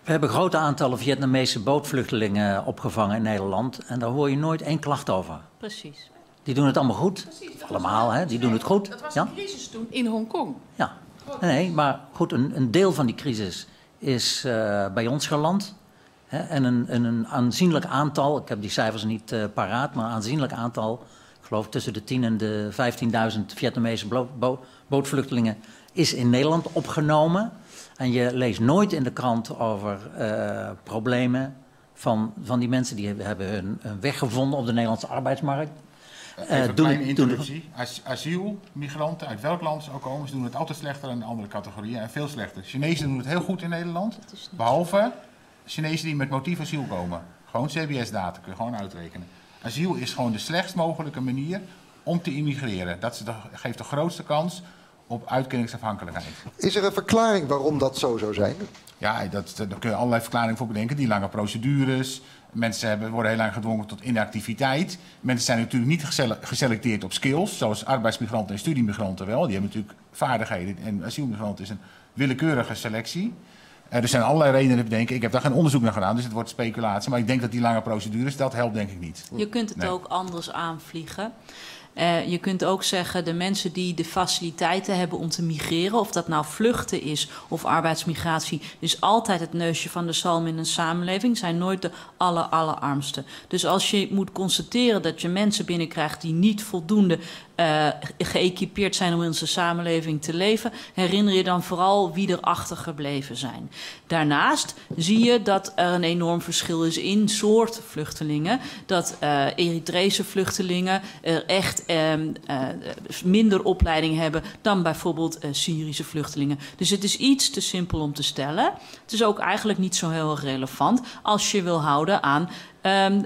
We hebben grote aantallen Vietnamese bootvluchtelingen opgevangen in Nederland. En daar hoor je nooit één klacht over. Precies. Die doen het allemaal goed. Precies, allemaal, hè? Die doen het goed. Dat was ja? een crisis toen in Hongkong. Ja. Nee, maar goed, een, een deel van die crisis is uh, bij ons geland. Hè? En een, een, een, aanzienlijk aantal, ik heb die cijfers niet uh, paraat, maar een aanzienlijk aantal, ik geloof tussen de 10 en de 15.000 Vietnamese bo bootvluchtelingen, is in Nederland opgenomen. En je leest nooit in de krant over uh, problemen van, van die mensen die hebben hun, hun weg gevonden op de Nederlandse arbeidsmarkt. Uh, Even een kleine introductie. As, asielmigranten, uit welk land ze ook komen, ze doen het altijd slechter dan de andere categorieën en veel slechter. Chinezen doen het heel goed in Nederland, behalve Chinezen die met motief asiel komen. Gewoon CBS-data, kun je gewoon uitrekenen. Asiel is gewoon de slechtst mogelijke manier om te immigreren. Dat geeft de grootste kans op uitkenningsafhankelijkheid. Is er een verklaring waarom dat zo zou zijn? Ja, dat, daar kun je allerlei verklaringen voor bedenken. Die lange procedures. Mensen hebben, worden heel lang gedwongen tot inactiviteit. Mensen zijn natuurlijk niet geselecteerd op skills, zoals arbeidsmigranten en studiemigranten wel. Die hebben natuurlijk vaardigheden. En asielmigranten is een willekeurige selectie. Er zijn allerlei redenen te bedenken. Ik heb daar geen onderzoek naar gedaan, dus het wordt speculatie. Maar ik denk dat die lange procedures, dat helpt denk ik niet. Je kunt het nee. ook anders aanvliegen. Uh, je kunt ook zeggen, de mensen die de faciliteiten hebben om te migreren, of dat nou vluchten is of arbeidsmigratie, is altijd het neusje van de zalm in een samenleving, zijn nooit de aller, allerarmste. Dus als je moet constateren dat je mensen binnenkrijgt die niet voldoende uh, geëquipeerd zijn om in onze samenleving te leven, herinner je dan vooral wie er achtergebleven zijn. Daarnaast zie je dat er een enorm verschil is in soort vluchtelingen. Dat uh, Eritrese vluchtelingen er echt uh, minder opleiding hebben dan bijvoorbeeld Syrische vluchtelingen. Dus het is iets te simpel om te stellen. Het is ook eigenlijk niet zo heel relevant als je wil houden aan um,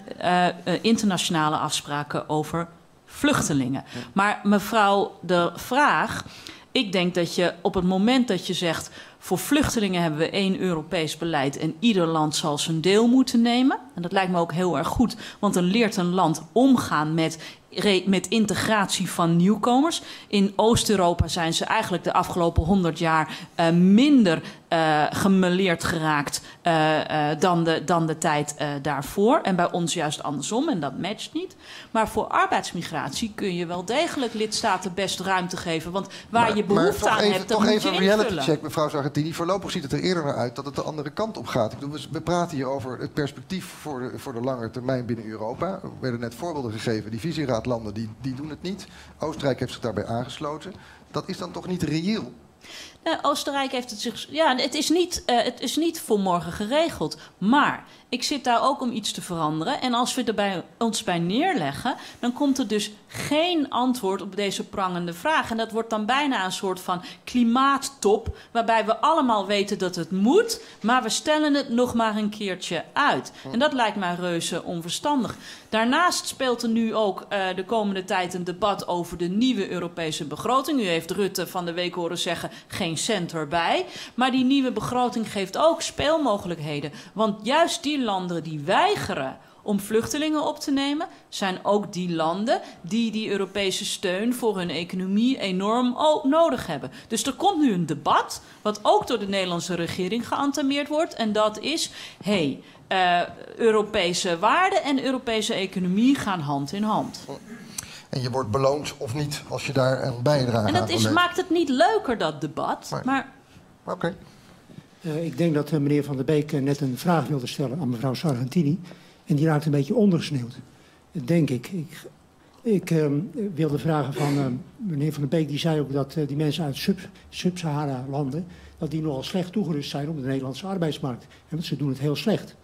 internationale afspraken over vluchtelingen. Maar mevrouw, de vraag. Ik denk dat je op het moment dat je zegt. Voor vluchtelingen hebben we één Europees beleid en ieder land zal zijn deel moeten nemen. En dat lijkt me ook heel erg goed, want dan leert een land omgaan met met integratie van nieuwkomers. In Oost-Europa zijn ze eigenlijk de afgelopen 100 jaar uh, minder uh, gemeleerd geraakt uh, dan, de, dan de tijd daarvoor. En bij ons juist andersom, en dat matcht niet. Maar voor arbeidsmigratie kun je wel degelijk lidstaten best ruimte geven. Want waar maar, je behoefte aan even, hebt, dat toch moet even je een reality check, mevrouw Sargentini. Voorlopig ziet het er eerder naar uit dat het de andere kant op gaat. Ik bedoel, we praten hier over het perspectief voor de, voor de lange termijn binnen Europa. Er werden net voorbeelden gegeven. Die visieraadlanden die, die doen het niet. Oostenrijk heeft zich daarbij aangesloten. Dat is dan toch niet reëel? Uh, Oostenrijk heeft het zich. Ja, het is, niet, uh, het is niet voor morgen geregeld. Maar ik zit daar ook om iets te veranderen. En als we er bij, ons bij neerleggen, dan komt er dus geen antwoord op deze prangende vraag. En dat wordt dan bijna een soort van klimaattop, waarbij we allemaal weten dat het moet, maar we stellen het nog maar een keertje uit. En dat lijkt mij reuze onverstandig. Daarnaast speelt er nu ook uh, de komende tijd een debat over de nieuwe Europese begroting. U heeft Rutte van de week horen zeggen: geen cent erbij. Maar die nieuwe begroting geeft ook speelmogelijkheden. Want juist die landen die weigeren om vluchtelingen op te nemen, zijn ook die landen die die Europese steun voor hun economie enorm nodig hebben. Dus er komt nu een debat, wat ook door de Nederlandse regering geantameerd wordt. En dat is: hey, eh, Europese waarden en Europese economie gaan hand in hand. En je wordt beloond of niet als je daar een bijdrage En aan dat is, maakt het niet leuker, dat debat. Maar Oké. Eh, ik denk dat eh, meneer Van der Beek eh, net een vraag wilde stellen aan mevrouw Sargentini. En die raakt een beetje ondergesneeuwd. Denk ik. Ik, ik wilde vragen van meneer Van der Beek. Die zei ook dat die mensen uit sub- Sub-Sahara-landen. dat die nogal slecht toegerust zijn op de Nederlandse arbeidsmarkt. En want ze doen het heel slecht.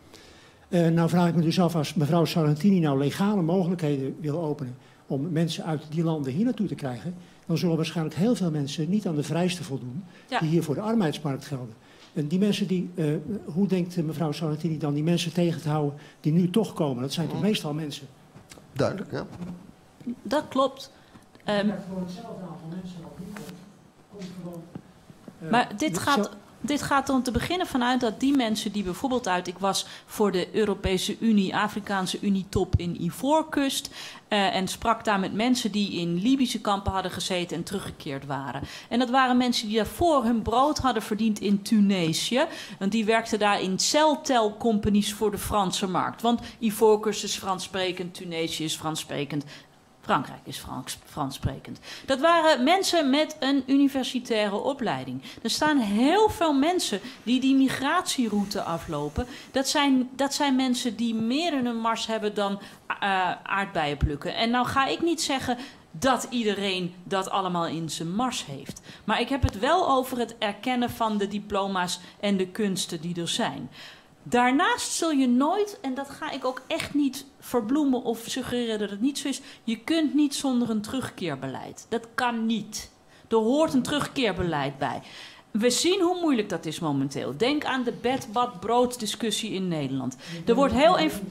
Nou vraag ik me dus af als mevrouw Sargentini nou legale mogelijkheden wil openen. om mensen uit die landen hier naartoe te krijgen. dan zullen waarschijnlijk heel veel mensen niet aan de vereisten voldoen. Ja. die hier voor de arbeidsmarkt gelden. En die mensen die, eh, hoe denkt mevrouw Sargentini dan die mensen tegen te houden die nu toch komen? Dat zijn toch meestal mensen. Duidelijk, ja. dat klopt. Ehm, voor hetzelfde aantal mensen wat niet komt, komt gewoon. eh, Maar dit gaat, dit gaat om te beginnen vanuit dat die mensen die bijvoorbeeld uit... Ik was voor de Europese Unie, Afrikaanse Unie-top in Ivoorkust... eh, en sprak daar met mensen die in Libische kampen hadden gezeten en teruggekeerd waren. En dat waren mensen die daarvoor hun brood hadden verdiend in Tunesië. Want die werkten daar in celtelcompanies voor de Franse markt. Want Ivoorkust is Frans sprekend, Tunesië is Frans sprekend... Frankrijk is Frans, Frans sprekend. Dat waren mensen met een universitaire opleiding. Er staan heel veel mensen die die migratieroute aflopen. Dat zijn, dat zijn mensen die meer in hun mars hebben dan eh, aardbeien plukken. En nou ga ik niet zeggen dat iedereen dat allemaal in zijn mars heeft. Maar ik heb het wel over het erkennen van de diploma's en de kunsten die er zijn. Daarnaast zul je nooit, en dat ga ik ook echt niet verbloemen of suggereren dat het niet zo is, je kunt niet zonder een terugkeerbeleid. Dat kan niet. Er hoort een terugkeerbeleid bij. We zien hoe moeilijk dat is momenteel. Denk aan de bed-bad-brood discussie in Nederland. Er wordt heel even.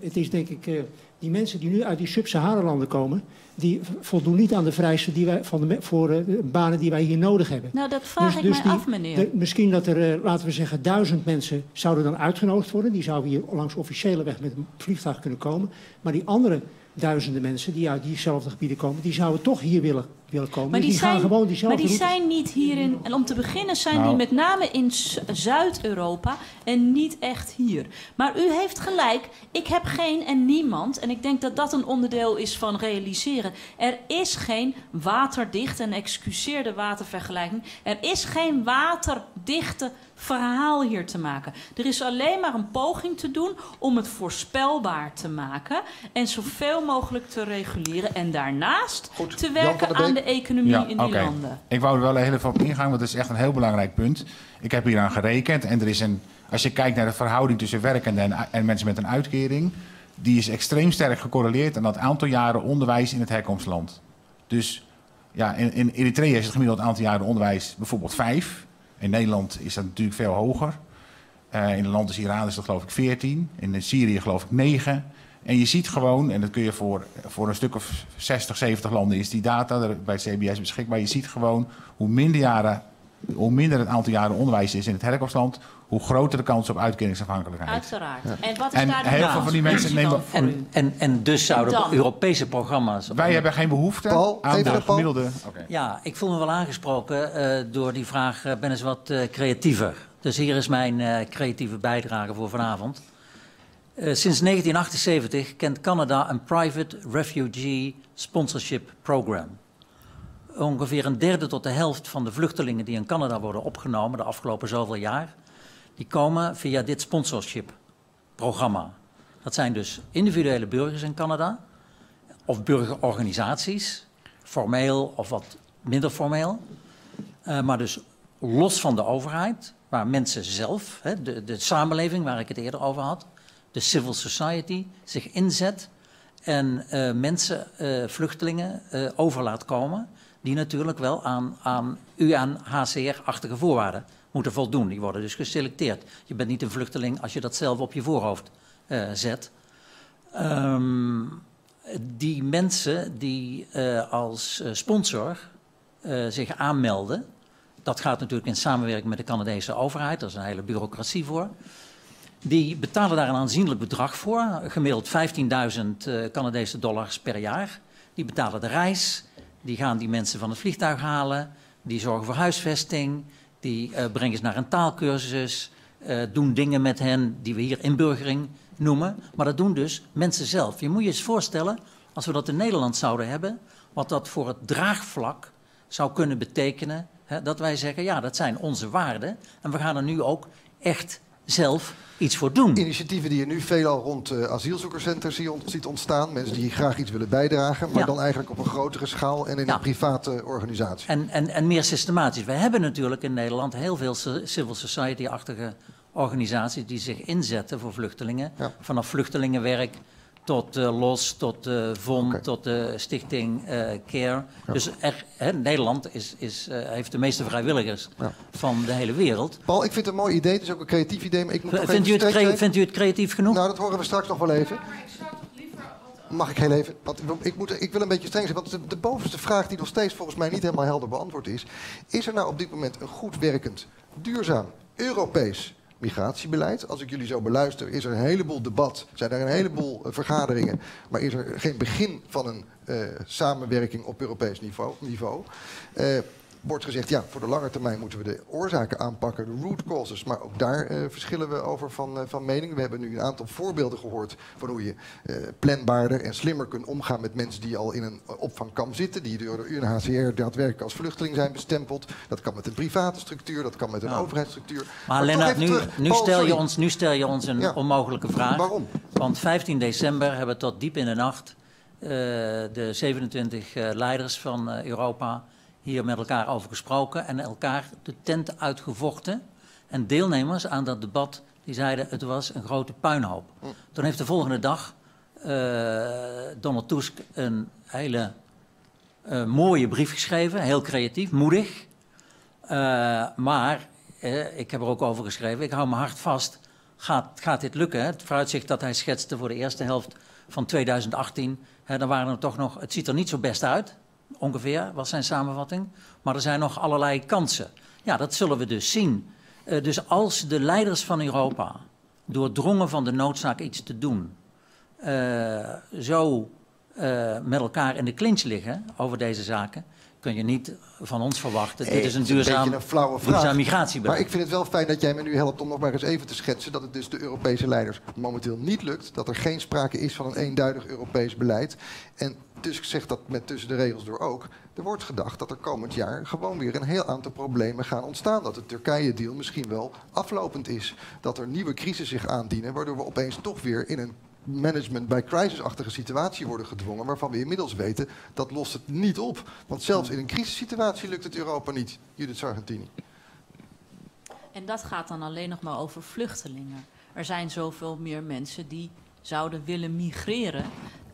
Het is, denk ik, eh, die mensen die nu uit die Sub-Sahara-landen komen, die voldoen niet aan de vereisten die wij, van de, voor eh, de banen die wij hier nodig hebben. Nou, dat vraag ik mij die- af, meneer. de- misschien dat er, eh, laten we zeggen, duizend mensen zouden dan uitgenodigd worden. Die zouden hier langs officiële weg met een vliegtuig kunnen komen. Maar die andere duizenden mensen die uit diezelfde gebieden komen, die zouden toch hier willen, willen komen. Maar Dus die, gaan zijn, gewoon maar diezelfde die routes- zijn niet hier in. En om te beginnen zijn Nou. die met name in Zuid-Europa en niet echt hier. Maar u heeft gelijk. Ik heb geen en niemand. En ik denk dat dat een onderdeel is van realiseren. Er is geen waterdicht, en excuseer de watervergelijking. Er is geen waterdichte verhaal hier te maken. Er is alleen maar een poging te doen om het voorspelbaar te maken. En zoveel mogelijk te reguleren. En daarnaast Goed. te werken aan de economie Ja, in die landen. Ik wou er wel heel even op ingaan, want dat is echt een heel belangrijk punt. Ik heb hier aan gerekend en er is een, als je kijkt naar de verhouding tussen werkenden en, en mensen met een uitkering, die is extreem sterk gecorreleerd aan dat aantal jaren onderwijs in het herkomstland. Dus ja, in, in Eritrea is het gemiddeld aantal jaren onderwijs bijvoorbeeld vijf. In Nederland is dat natuurlijk veel hoger. Eh, in het land als Iran is dat geloof ik 14. In Syrië geloof ik 9. En je ziet gewoon, en dat kun je voor, voor een stuk of 60, 70 landen is die data bij CBS beschikbaar. Je ziet gewoon hoe minder, jaren, hoe minder het aantal jaren onderwijs is in het herkomstland, hoe groter de kans op uitkeringsafhankelijkheid. Uiteraard. En wat is En daar de heel veel van die mensen nemen-? En, en, en dus zouden Dan. Europese programma's. Wij hebben geen behoefte Paul, aan de gemiddelde. Oké. Ja, ik voel me wel aangesproken eh, door die vraag. eh, ben eens wat eh, creatiever. Dus hier is mijn eh, creatieve bijdrage voor vanavond. Eh, sinds 1978 kent Canada een Private Refugee Sponsorship Program. Ongeveer een derde tot de helft van de vluchtelingen die in Canada worden opgenomen de afgelopen zoveel jaar, die komen via dit sponsorship programma. Dat zijn dus individuele burgers in Canada of burgerorganisaties, formeel of wat minder formeel. Eh, maar dus los van de overheid, waar mensen zelf, hè, de, de samenleving waar ik het eerder over had, de civil society, zich inzet en eh, mensen, eh, vluchtelingen, eh, over laat komen, die natuurlijk wel aan, aan UNHCR-achtige voorwaarden moeten voldoen. Die worden dus geselecteerd. Je bent niet een vluchteling als je dat zelf op je voorhoofd eh, zet. Ehm, die mensen die eh, als eh, sponsor zich aanmelden, dat gaat natuurlijk in samenwerking met de Canadese overheid, daar is een hele bureaucratie voor. Die betalen daar een aanzienlijk bedrag voor, gemiddeld 15.000 uh, Canadese dollars per jaar. Die betalen de reis, die gaan die mensen van het vliegtuig halen, die zorgen voor huisvesting, die uh, brengen ze naar een taalkursus, uh, doen dingen met hen die we hier inburgering noemen. Maar dat doen dus mensen zelf. Je moet je eens voorstellen, als we dat in Nederland zouden hebben, wat dat voor het draagvlak zou kunnen betekenen. Hè, dat wij zeggen, ja, dat zijn onze waarden. En we gaan er nu ook echt zelf iets voor doen. Initiatieven die je nu veelal rond uh, asielzoekerscenters ziet ontstaan. Mensen die graag iets willen bijdragen, maar Ja. dan eigenlijk op een grotere schaal en in Ja. een private organisatie. En, en, en meer systematisch. We hebben natuurlijk in Nederland heel veel ci- civil society-achtige organisaties die zich inzetten voor vluchtelingen. Ja. Vanaf vluchtelingenwerk tot eh, LOS, tot eh VON, Oké. tot de stichting eh, CARE. Dus er, hè, Nederland is, is, eh, heeft de meeste vrijwilligers Ja. van de hele wereld. Paul, ik vind het een mooi idee. Het is ook een creatief idee, maar ik moet Vindt u, het vindt u het creatief genoeg? Nou, dat horen we straks nog wel even. Mag ik heel even? Want ik wil- ik, moet, ik wil een beetje streng zijn, want de, de bovenste vraag die nog steeds volgens mij niet helemaal helder beantwoord is. Is er nou op dit moment een goed werkend, duurzaam, Europees migratiebeleid? Als ik jullie zo beluister, is er een heleboel debat, zijn er een heleboel eh, vergaderingen, maar is er geen begin van een eh, samenwerking op Europees niveau? niveau. Wordt gezegd, ja, voor de lange termijn moeten we de oorzaken aanpakken, de root causes. Maar ook daar eh, verschillen we over van, eh, van mening. We hebben nu een aantal voorbeelden gehoord van hoe je eh, planbaarder en slimmer kunt omgaan met mensen die al in een opvangkamp zitten, die door de UNHCR daadwerkelijk als vluchteling zijn bestempeld. Dat kan met een private structuur, dat kan met een Ja. overheidsstructuur. Maar toch Lennart, nu, nu, Paul, stel je ons, nu stel je ons een Ja. onmogelijke vraag. Waarom? Want 15 december hebben tot diep in de nacht de 27 eh, leiders van Europa hier met elkaar over gesproken en elkaar de tent uitgevochten. En deelnemers aan dat debat die zeiden het was een grote puinhoop. Toen heeft de volgende dag eh, Donald Tusk een hele eh, mooie brief geschreven, heel creatief, moedig. Eh, maar ik heb er ook over geschreven, ik hou mijn hart vast. Gaat, gaat dit lukken? Het vooruitzicht dat hij schetste voor de eerste helft van 2018, hè, dan waren er toch nog, het ziet er niet zo best uit, ongeveer, was zijn samenvatting. Maar er zijn nog allerlei kansen. Ja, dat zullen we dus zien. Eh, dus als de leiders van Europa, doordrongen van de noodzaak iets te doen, eh, zo eh, met elkaar in de clinch liggen over deze zaken, kun je niet van ons verwachten. Dit is een het duurzaam, een flauwe duurzaam migratiebeleid. Maar ik vind het wel fijn dat jij me nu helpt om nog maar eens even te schetsen dat het dus de Europese leiders momenteel niet lukt. Dat er geen sprake is van een eenduidig Europees beleid. En Tusk zegt dat met tussen de regels door ook. Er wordt gedacht dat er komend jaar gewoon weer een heel aantal problemen gaan ontstaan. Dat de Turkije-deal misschien wel aflopend is. Dat er nieuwe crises zich aandienen, waardoor we opeens toch weer in een management bij crisisachtige situatie worden gedwongen, waarvan we inmiddels weten dat lost het niet op. Want zelfs in een crisissituatie lukt het Europa niet. Judith Sargentini. En dat gaat dan alleen nog maar over vluchtelingen. Er zijn zoveel meer mensen die zouden willen migreren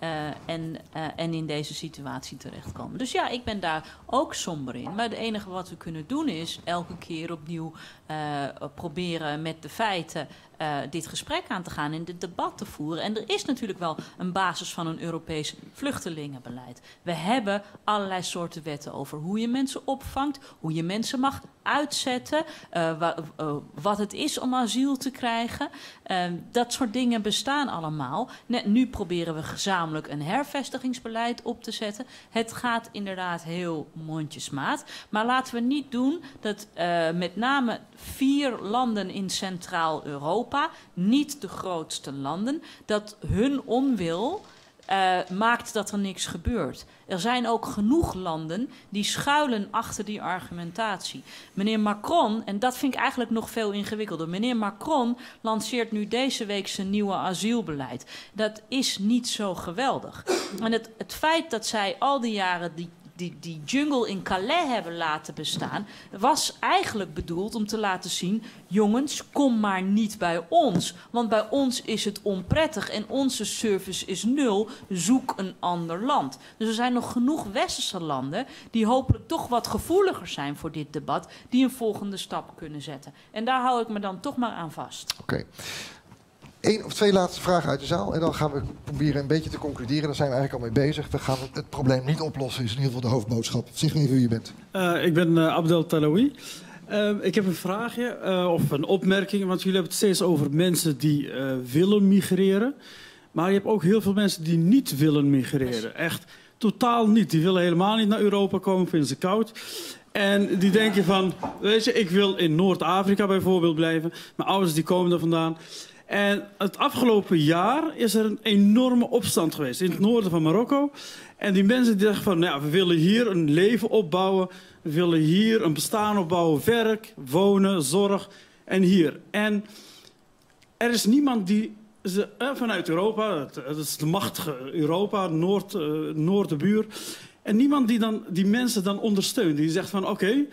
eh, en, eh, en in deze situatie terechtkomen. Dus ja, ik ben daar ook somber in. Maar het enige wat we kunnen doen is elke keer opnieuw eh, proberen met de feiten dit gesprek aan te gaan en dit debat te voeren. En er is natuurlijk wel een basis van een Europees vluchtelingenbeleid. We hebben allerlei soorten wetten over hoe je mensen opvangt, hoe je mensen mag uitzetten, wa- wat het is om asiel te krijgen. Dat soort dingen bestaan allemaal. Net nu proberen we gezamenlijk een hervestigingsbeleid op te zetten. Het gaat inderdaad heel mondjesmaat. Maar laten we niet doen dat eh, met name vier landen in Centraal-Europa, niet de grootste landen, dat hun onwil eh, maakt dat er niks gebeurt. Er zijn ook genoeg landen die schuilen achter die argumentatie. Meneer Macron, en dat vind ik eigenlijk nog veel ingewikkelder. Meneer Macron lanceert nu deze week zijn nieuwe asielbeleid. Dat is niet zo geweldig. En het, het feit dat zij al die jaren die die, die jungle in Calais hebben laten bestaan, was eigenlijk bedoeld om te laten zien: jongens, kom maar niet bij ons. Want bij ons is het onprettig en onze service is nul. Zoek een ander land. Dus er zijn nog genoeg westerse landen die hopelijk toch wat gevoeliger zijn voor dit debat, die een volgende stap kunnen zetten. En daar hou ik me dan toch maar aan vast. Oké. Eén of twee laatste vragen uit de zaal. En dan gaan we proberen een beetje te concluderen. Daar zijn we eigenlijk al mee bezig. We gaan het, het probleem niet oplossen, is in ieder geval de hoofdboodschap. Zeg even wie je bent. Uh, ik ben uh, Abdel Talawi. Ehm, ik heb een vraagje eh, of een opmerking. Want jullie hebben het steeds over mensen die eh, willen migreren. Maar je hebt ook heel veel mensen die niet willen migreren. Echt totaal niet. Die willen helemaal niet naar Europa komen, vinden ze koud. En die denken van, weet je, ik wil in Noord-Afrika bijvoorbeeld blijven. Mijn ouders die komen er vandaan. En het afgelopen jaar is er een enorme opstand geweest in het noorden van Marokko. En die mensen die zeggen van, nou, ja, we willen hier een leven opbouwen. We willen hier een bestaan opbouwen, werk, wonen, zorg en hier. En er is niemand die ze, eh, vanuit Europa, het, het is de machtige Europa, Noord, eh, Noorderbuur. En niemand die dan, die mensen dan ondersteunt. Die zegt van oké,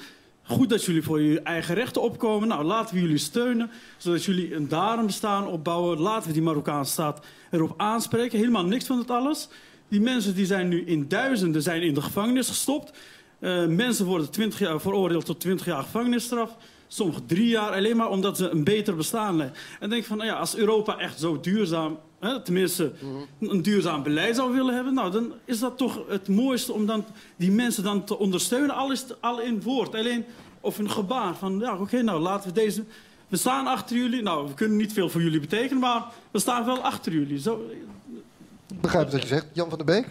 goed dat jullie voor je eigen rechten opkomen. Nou, laten we jullie steunen, zodat jullie een daarom bestaan opbouwen. Laten we die Marokkaanse staat erop aanspreken. Helemaal niks van het alles. Die mensen die zijn nu in duizenden zijn in de gevangenis gestopt. Uh, mensen worden 20 jaar veroordeeld tot 20 jaar gevangenisstraf. Sommige drie jaar alleen maar omdat ze een beter bestaan hebben. En denk van, nou ja, als Europa echt zo duurzaam, hè, tenminste een duurzaam beleid zou willen hebben, nou, dan is dat toch het mooiste om dan die mensen dan te ondersteunen. Al is al in woord, alleen of een gebaar van, ja, oké, nou laten we deze. We staan achter jullie. Nou, we kunnen niet veel voor jullie betekenen, maar we staan wel achter jullie. Zo, Ik begrijp wat je zegt. Jan van der Beek?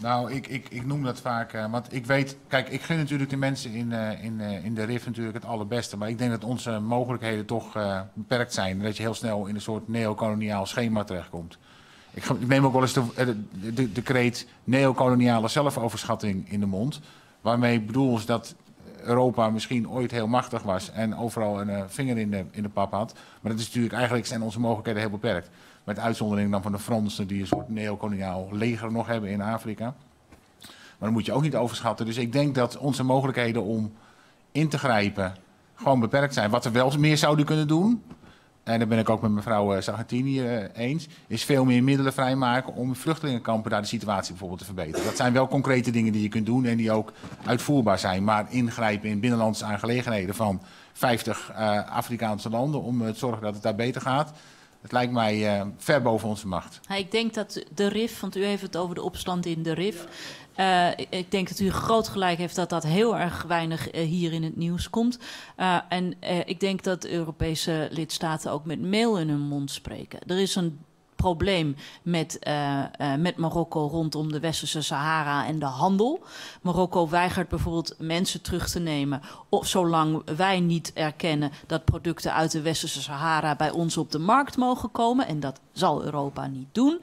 Nou, ik, ik, ik noem dat vaak, uh, want ik weet, kijk, ik gun natuurlijk de mensen in, uh, in, uh, in de RIF natuurlijk het allerbeste, maar ik denk dat onze mogelijkheden toch beperkt zijn. Dat je heel snel in een soort neocoloniaal schema terechtkomt. Ik, ik neem ook wel eens de, de, de, neocoloniale zelfoverschatting in de mond, waarmee bedoel is dat Europa misschien ooit heel machtig was en overal een vinger in de, in de pap had. Maar dat is natuurlijk, eigenlijk zijn onze mogelijkheden heel beperkt. Met uitzondering dan van de Fransen die een soort neocoloniaal leger nog hebben in Afrika. Maar dat moet je ook niet overschatten. Dus ik denk dat onze mogelijkheden om in te grijpen gewoon beperkt zijn. Wat we wel meer zouden kunnen doen, en daar ben ik ook met mevrouw Sargentini uh, eens, is veel meer middelen vrijmaken om in vluchtelingenkampen daar de situatie bijvoorbeeld te verbeteren. Dat zijn wel concrete dingen die je kunt doen en die ook uitvoerbaar zijn. Maar ingrijpen in binnenlandse aangelegenheden van 50 uh, Afrikaanse landen om te zorgen dat het daar beter gaat. Het lijkt mij uh, ver boven onze macht. Ik denk dat de RIF, want u heeft het over de opstand in de RIF. Uh, ik denk dat u groot gelijk heeft dat dat heel erg weinig uh, hier in het nieuws komt. en ik denk dat Europese lidstaten ook met mail in hun mond spreken. Er is een probleem met, uh, uh, met Marokko rondom de Westerse Sahara en de handel. Marokko weigert bijvoorbeeld mensen terug te nemen, of zolang wij niet erkennen dat producten uit de Westerse Sahara bij ons op de markt mogen komen. En dat zal Europa niet doen.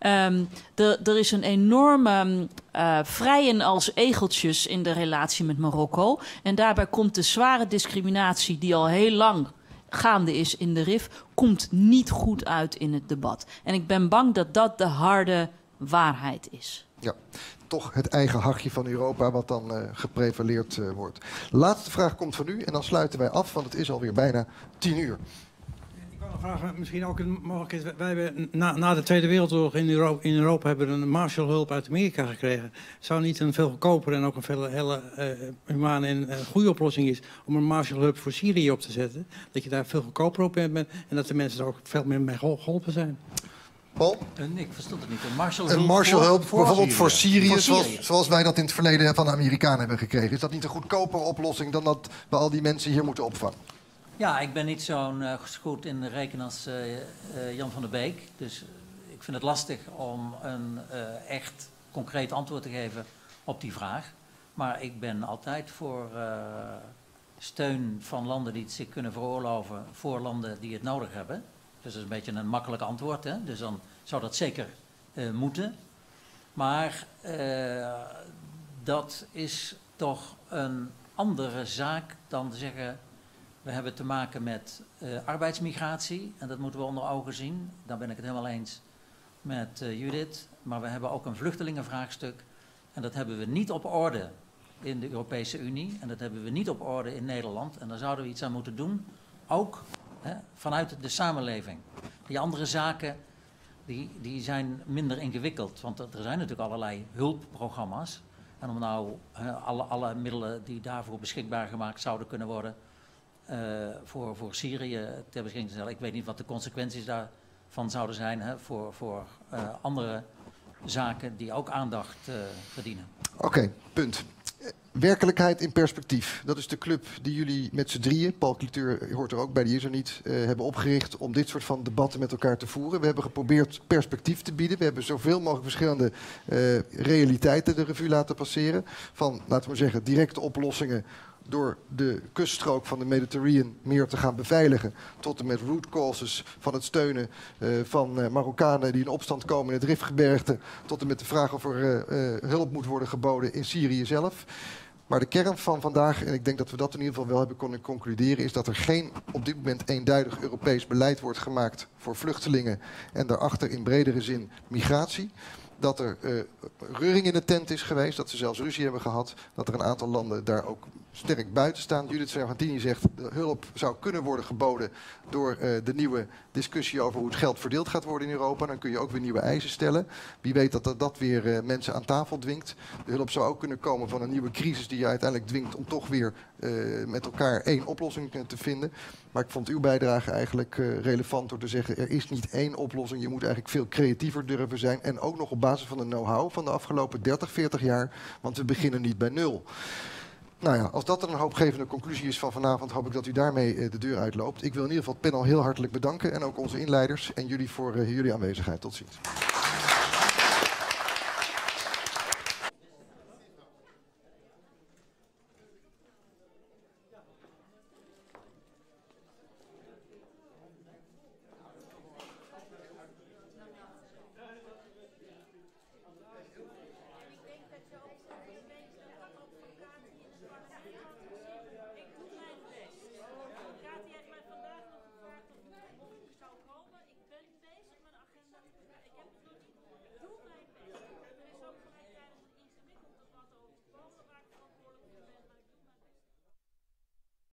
Um, er is een enorme uh, vrijen als egeltjes in de relatie met Marokko. En daarbij komt de zware discriminatie die al heel lang gaande is in de RIF, komt niet goed uit in het debat. En ik ben bang dat dat de harde waarheid is. Ja, toch het eigen hachje van Europa wat dan uh, geprevaleerd uh, wordt. Laatste vraag komt van u en dan sluiten wij af, want het is alweer bijna tien uur. Vragen, misschien ook een mogelijkheid. Wij hebben na, na de Tweede Wereldoorlog in Europa, in Europa hebben we een Marshallhulp uit Amerika gekregen. Zou niet een veel goedkoper en ook een veel hele uh, humane en uh, goede oplossing is om een Marshallhulp voor Syrië op te zetten? Dat je daar veel goedkoper op bent en dat de mensen er ook veel meer mee geholpen zijn. Paul? Uh, nee, ik verstond het niet. Een Marshall een Marshallhulp voor, bijvoorbeeld voor Syrië, voor Syrië. Zoals, zoals, wij dat in het verleden van de Amerikanen hebben gekregen. Is dat niet een goedkopere oplossing dan dat we al die mensen hier moeten opvangen? Ja, ik ben niet zo'n uh, goed in rekenen als uh, uh, Jan van der Beek. Dus ik vind het lastig om een echt concreet antwoord te geven op die vraag. Maar ik ben altijd voor steun van landen die het zich kunnen veroorloven voor landen die het nodig hebben. Dus dat is een beetje een makkelijk antwoord. Hè? Dus dan zou dat zeker moeten. Maar dat is toch een andere zaak dan te zeggen we hebben te maken met uh, arbeidsmigratie en dat moeten we onder ogen zien. Daar ben ik het helemaal eens met uh, Judith. Maar we hebben ook een vluchtelingenvraagstuk en dat hebben we niet op orde in de Europese Unie en dat hebben we niet op orde in Nederland. En daar zouden we iets aan moeten doen, ook hè, vanuit de samenleving. Die andere zaken die, die zijn minder ingewikkeld, want er zijn natuurlijk allerlei hulpprogramma's. En om nou uh, alle, alle middelen die daarvoor beschikbaar gemaakt zouden kunnen worden voor, voor Syrië ter beschikking te stellen. Ik weet niet wat de consequenties daarvan zouden zijn hè, voor, voor uh, andere zaken die ook aandacht uh, verdienen. Oké, punt. Werkelijkheid in perspectief. Dat is de club die jullie met z'n drieën, Paul Cliteur hoort er ook bij, die is er niet, eh, hebben opgericht om dit soort van debatten met elkaar te voeren. We hebben geprobeerd perspectief te bieden. We hebben zoveel mogelijk verschillende eh, realiteiten de revue laten passeren. Van, laten we zeggen, directe oplossingen door de kuststrook van de Mediterranean meer te gaan beveiligen. Tot en met root causes van het steunen eh, van eh, Marokkanen die in opstand komen in het Rifgebergte. Tot en met de vraag of er eh, hulp moet worden geboden in Syrië zelf. Maar de kern van vandaag, en ik denk dat we dat in ieder geval wel hebben kunnen concluderen, is dat er geen op dit moment eenduidig Europees beleid wordt gemaakt voor vluchtelingen en daarachter in bredere zin migratie dat er uh, reuring in de tent is geweest, dat ze zelfs ruzie hebben gehad, dat er een aantal landen daar ook sterk buiten staan. Judith Sargentini zegt de hulp zou kunnen worden geboden door uh, de nieuwe discussie over hoe het geld verdeeld gaat worden in Europa. Dan kun je ook weer nieuwe eisen stellen. Wie weet dat dat, weer uh, mensen aan tafel dwingt. De hulp zou ook kunnen komen van een nieuwe crisis die je uiteindelijk dwingt om toch weer met elkaar één oplossing te vinden. Maar ik vond uw bijdrage eigenlijk relevant door te zeggen er is niet één oplossing. Je moet eigenlijk veel creatiever durven zijn en ook nog op basis van de know-how van de afgelopen 30, 40 jaar. Want we beginnen niet bij nul. Nou ja, als dat een hoopgevende conclusie is van vanavond, hoop ik dat u daarmee de deur uitloopt. Ik wil in ieder geval het panel heel hartelijk bedanken en ook onze inleiders en jullie voor uh, jullie aanwezigheid. Tot ziens.